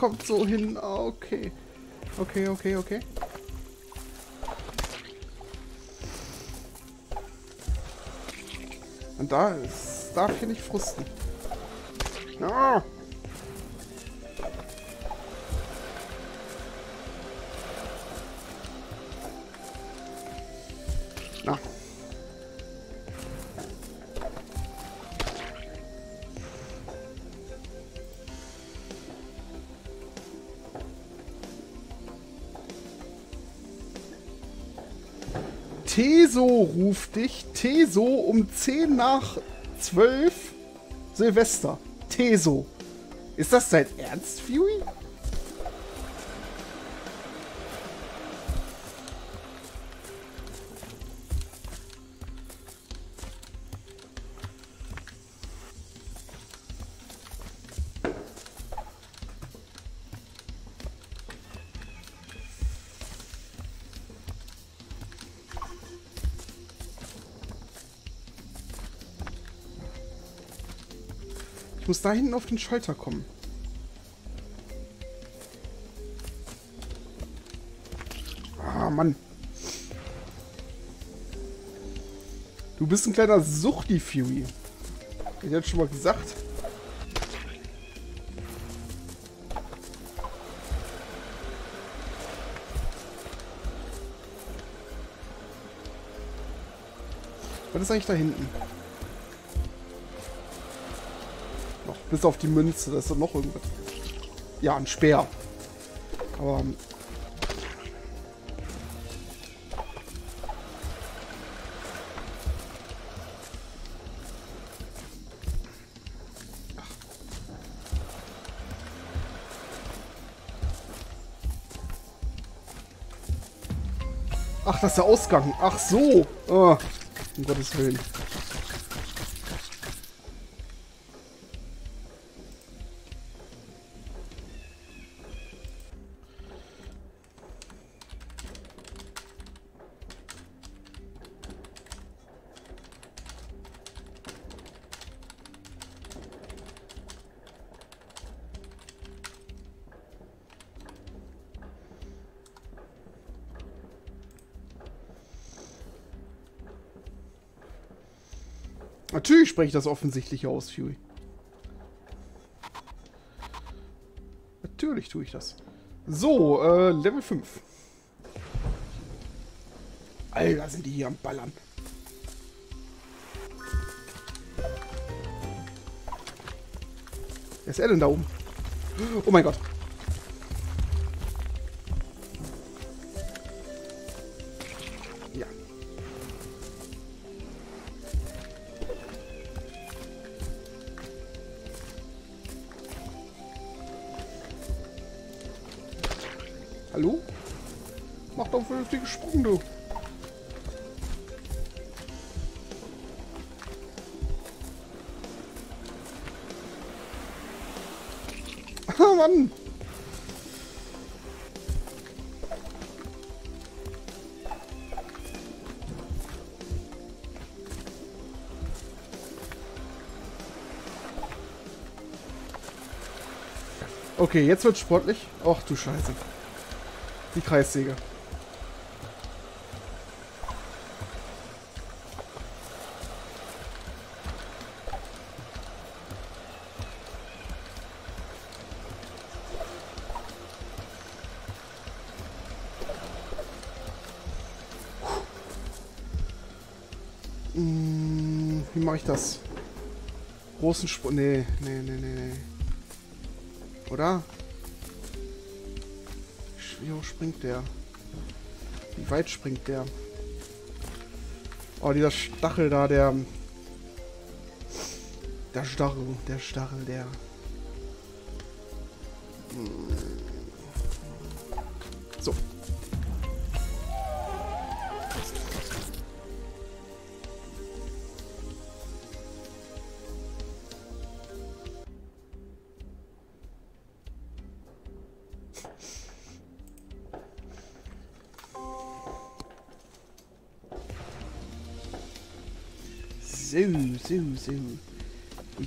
Kommt so hin. Ah, Okay. Okay, okay, okay. Und da es darf hier nicht frusten. Ah. Teso ruft dich. Teso um 10 nach 12 Silvester. Teso. Ist das dein Ernst, Fury? Muss da hinten auf den Schalter kommen. Ah, Mann. Du bist ein kleiner Suchti, Fury. Ich hätte schon mal gesagt. Was ist eigentlich da hinten? Bis auf die Münze, da ist doch noch irgendwas. Ja, ein Speer. Aber. ähm, Ach, das ist der Ausgang. Ach so. Ah, um Gottes Willen. Natürlich spreche ich das offensichtlich aus, Fury. Natürlich tue ich das. So, äh, Level 5. Alter, sind die hier am Ballern. Wer ist er denn da oben? Oh mein Gott. Okay, jetzt wird sportlich. Ach du Scheiße. Die Kreissäge. Hm, Wie mache ich das? Großen Sprung. Nee, nee, nee, nee, nee. Oder? Wie hoch springt der? Wie weit springt der? Oh, dieser Stachel da, der... Der Stachel, der Stachel, der...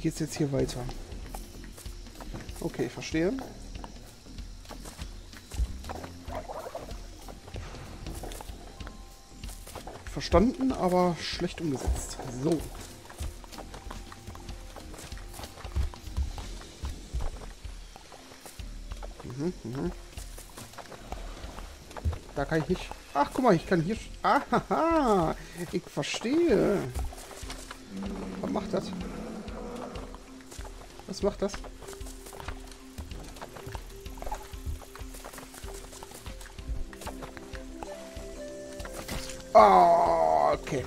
geht's jetzt hier weiter? Okay, verstehe. Verstanden, aber schlecht umgesetzt. So. Mhm, mhm. Da kann ich nicht... Ach, guck mal, ich kann hier... Ahaha, ich verstehe. Was macht das? Was macht das? Oh, okay.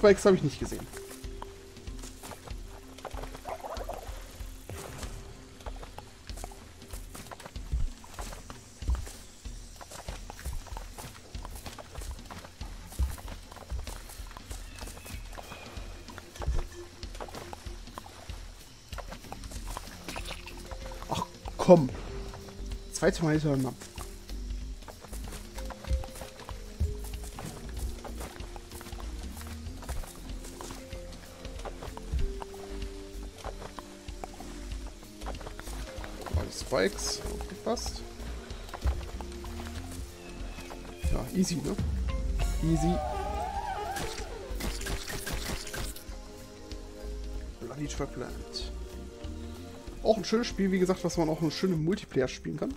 Spikes habe ich nicht gesehen. Ach komm. Zweite Mal easy, ne? Easy. Bloody Trapland. Auch ein schönes Spiel, wie gesagt, was man auch eine schöne Multiplayer spielen kann.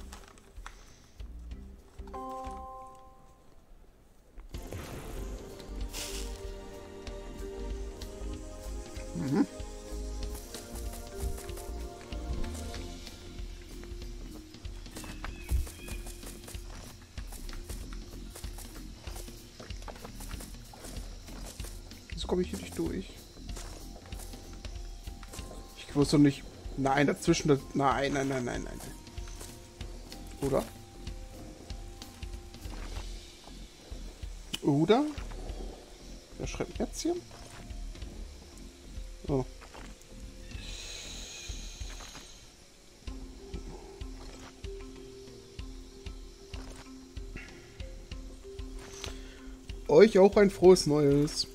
Ich wusste nicht. Nein, dazwischen. Das, nein, nein, nein, nein, nein. Oder? Oder? Wer schreibt jetzt hier? Oh. Euch auch ein frohes Neues.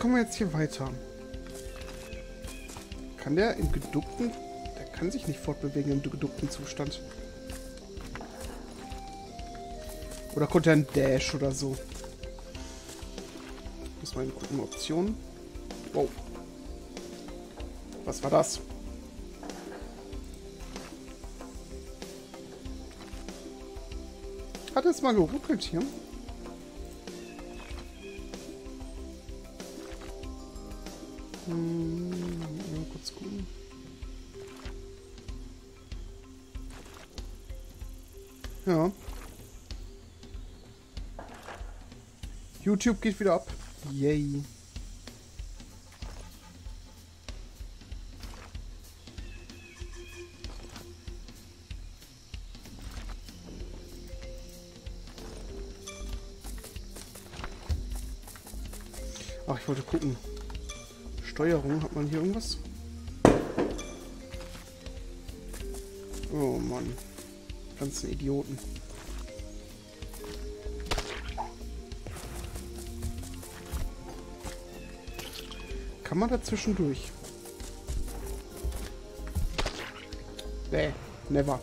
Kommen wir jetzt hier weiter? Kann der im geduckten... Der kann sich nicht fortbewegen im geduckten Zustand. Oder konnte er einen Dash oder so? Muss mal gucken, Optionen. Wow. Was war das? Hat es mal geruckelt hier? YouTube geht wieder ab. Yay. Ach, ich wollte gucken. Steuerung, hat man hier irgendwas? Oh Mann. Ganzen Idioten. Kann man dazwischen durch? Nee, never.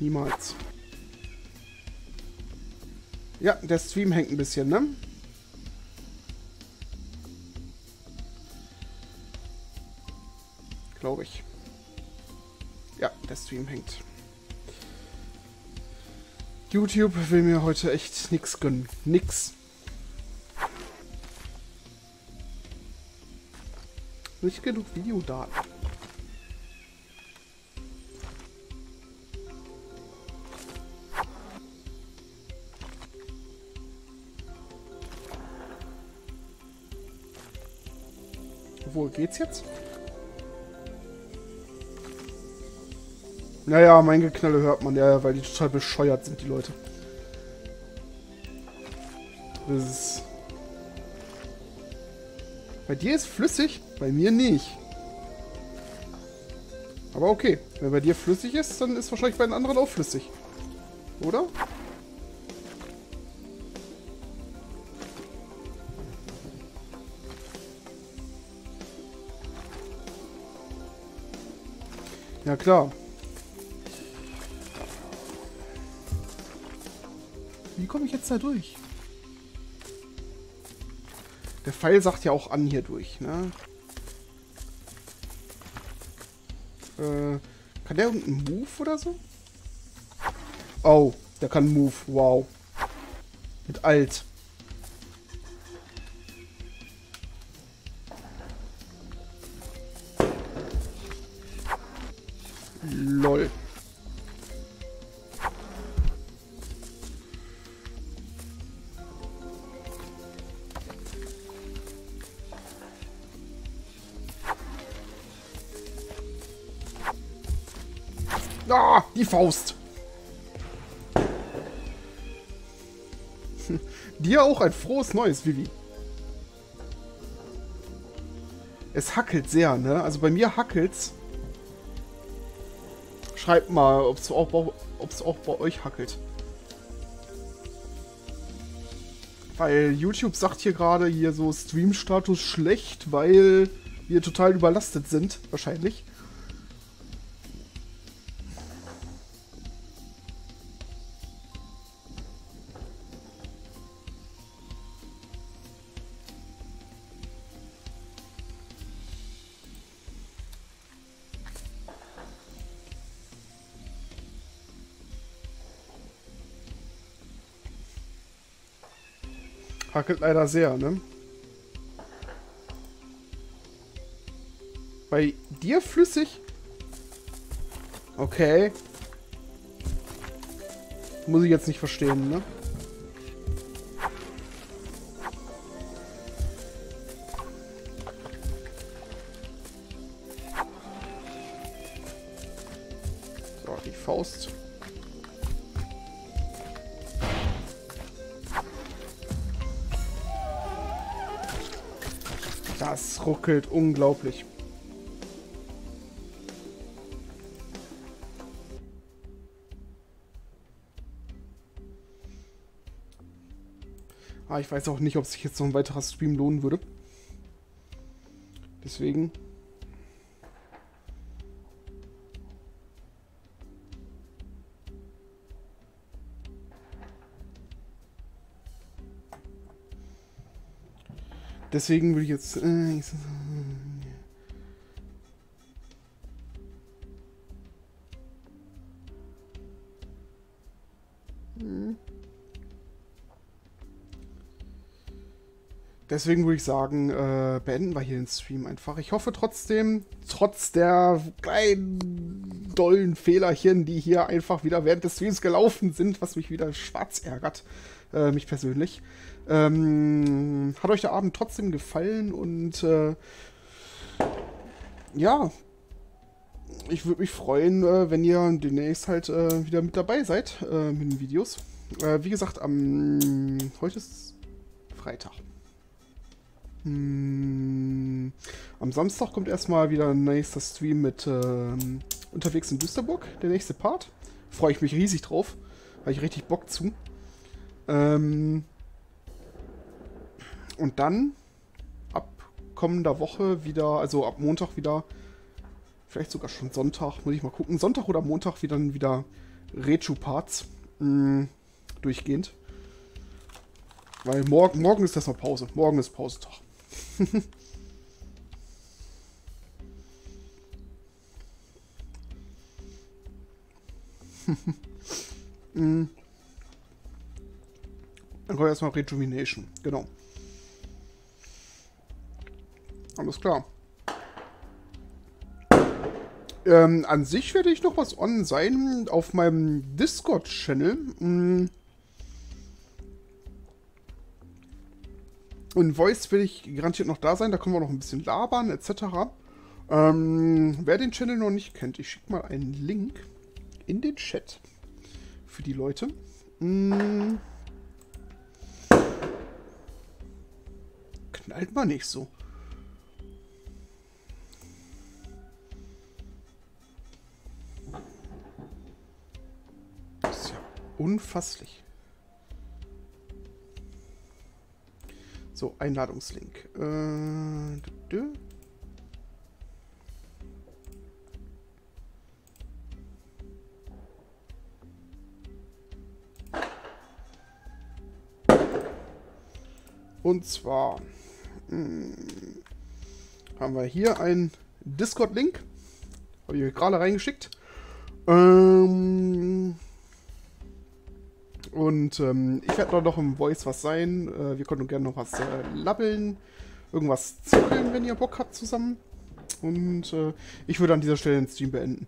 Niemals. Ja, der Stream hängt ein bisschen, ne? Stream hängt. YouTube will mir heute echt nix gönnen. Nix. Nicht genug Videodaten. Wo geht's jetzt? Naja, mein Geknalle hört man ja, weil die total bescheuert sind, die Leute. Das ist... Bei dir ist flüssig, bei mir nicht. Aber okay, wenn bei dir flüssig ist, dann ist wahrscheinlich bei den anderen auch flüssig. Oder? Ja klar. Jetzt da durch? Der Pfeil sagt ja auch an hier durch, ne? Äh, kann der irgendeinen Move oder so? Oh, der kann Move, wow. Mit Alt. Faust. Dir auch ein frohes Neues, Vivi. Es hackelt sehr, ne? Also bei mir hackelt's. Schreibt mal, ob es auch, ob's auch bei euch hackelt. Weil YouTube sagt hier gerade hier so Stream-Status schlecht, weil wir total überlastet sind, wahrscheinlich. Hackelt leider sehr, ne? Bei dir flüssig? Okay. Muss ich jetzt nicht verstehen, ne? Ruckelt unglaublich. Ah, ich weiß auch nicht, ob sich jetzt noch ein weiterer Stream lohnen würde. Deswegen. Deswegen würde ich jetzt. Äh, ich, Deswegen würde ich sagen, äh, beenden wir hier den Stream einfach. Ich hoffe trotzdem, trotz der kleinen dollen Fehlerchen, die hier einfach wieder während des Streams gelaufen sind, was mich wieder schwarz ärgert, äh, mich persönlich, ähm, hat euch der Abend trotzdem gefallen und äh, ja, ich würde mich freuen, äh, wenn ihr demnächst halt äh, wieder mit dabei seid äh, mit den Videos. wie gesagt, am heute ist Freitag. Hm, am Samstag kommt erstmal wieder ein nächster Stream mit ähm, unterwegs in Düsterburg, der nächste Part. Freue ich mich riesig drauf. Habe ich richtig Bock zu. Ähm, und dann ab kommender Woche wieder, also ab Montag wieder, vielleicht sogar schon Sonntag, muss ich mal gucken. Sonntag oder Montag wieder, wieder Rechu-Parts hm, durchgehend. Weil morgen, morgen ist das noch Pause. Morgen ist Pausetag. mm. Dann kommt erstmal Rejuvenation. Genau. Alles klar. Ähm, an sich werde ich noch was on sein auf meinem Discord-Channel. Mm. Und Voice will ich garantiert noch da sein, da können wir noch ein bisschen labern, etc. Ähm, wer den Channel noch nicht kennt, ich schicke mal einen Link in den Chat für die Leute. Hm. Knallt mal nicht so. Unfasslich. So, Einladungslink. Äh, dü, Und zwar mh, hm, haben wir hier einen Discord-Link. Habe ich gerade reingeschickt. Ähm, und ähm, ich werde noch im Voice was sein. Äh, wir können gerne noch was äh, labbeln, irgendwas zockeln, wenn ihr Bock habt zusammen. Und äh, ich würde an dieser Stelle den Stream beenden.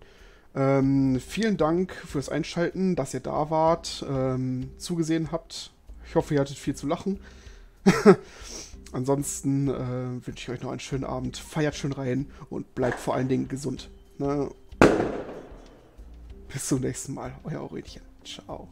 Ähm, vielen Dank fürs Einschalten, dass ihr da wart, ähm, zugesehen habt. Ich hoffe, ihr hattet viel zu lachen. Ansonsten äh, wünsche ich euch noch einen schönen Abend. Feiert schön rein und bleibt vor allen Dingen gesund. Ne? Bis zum nächsten Mal. Euer Aurelchen. Ciao.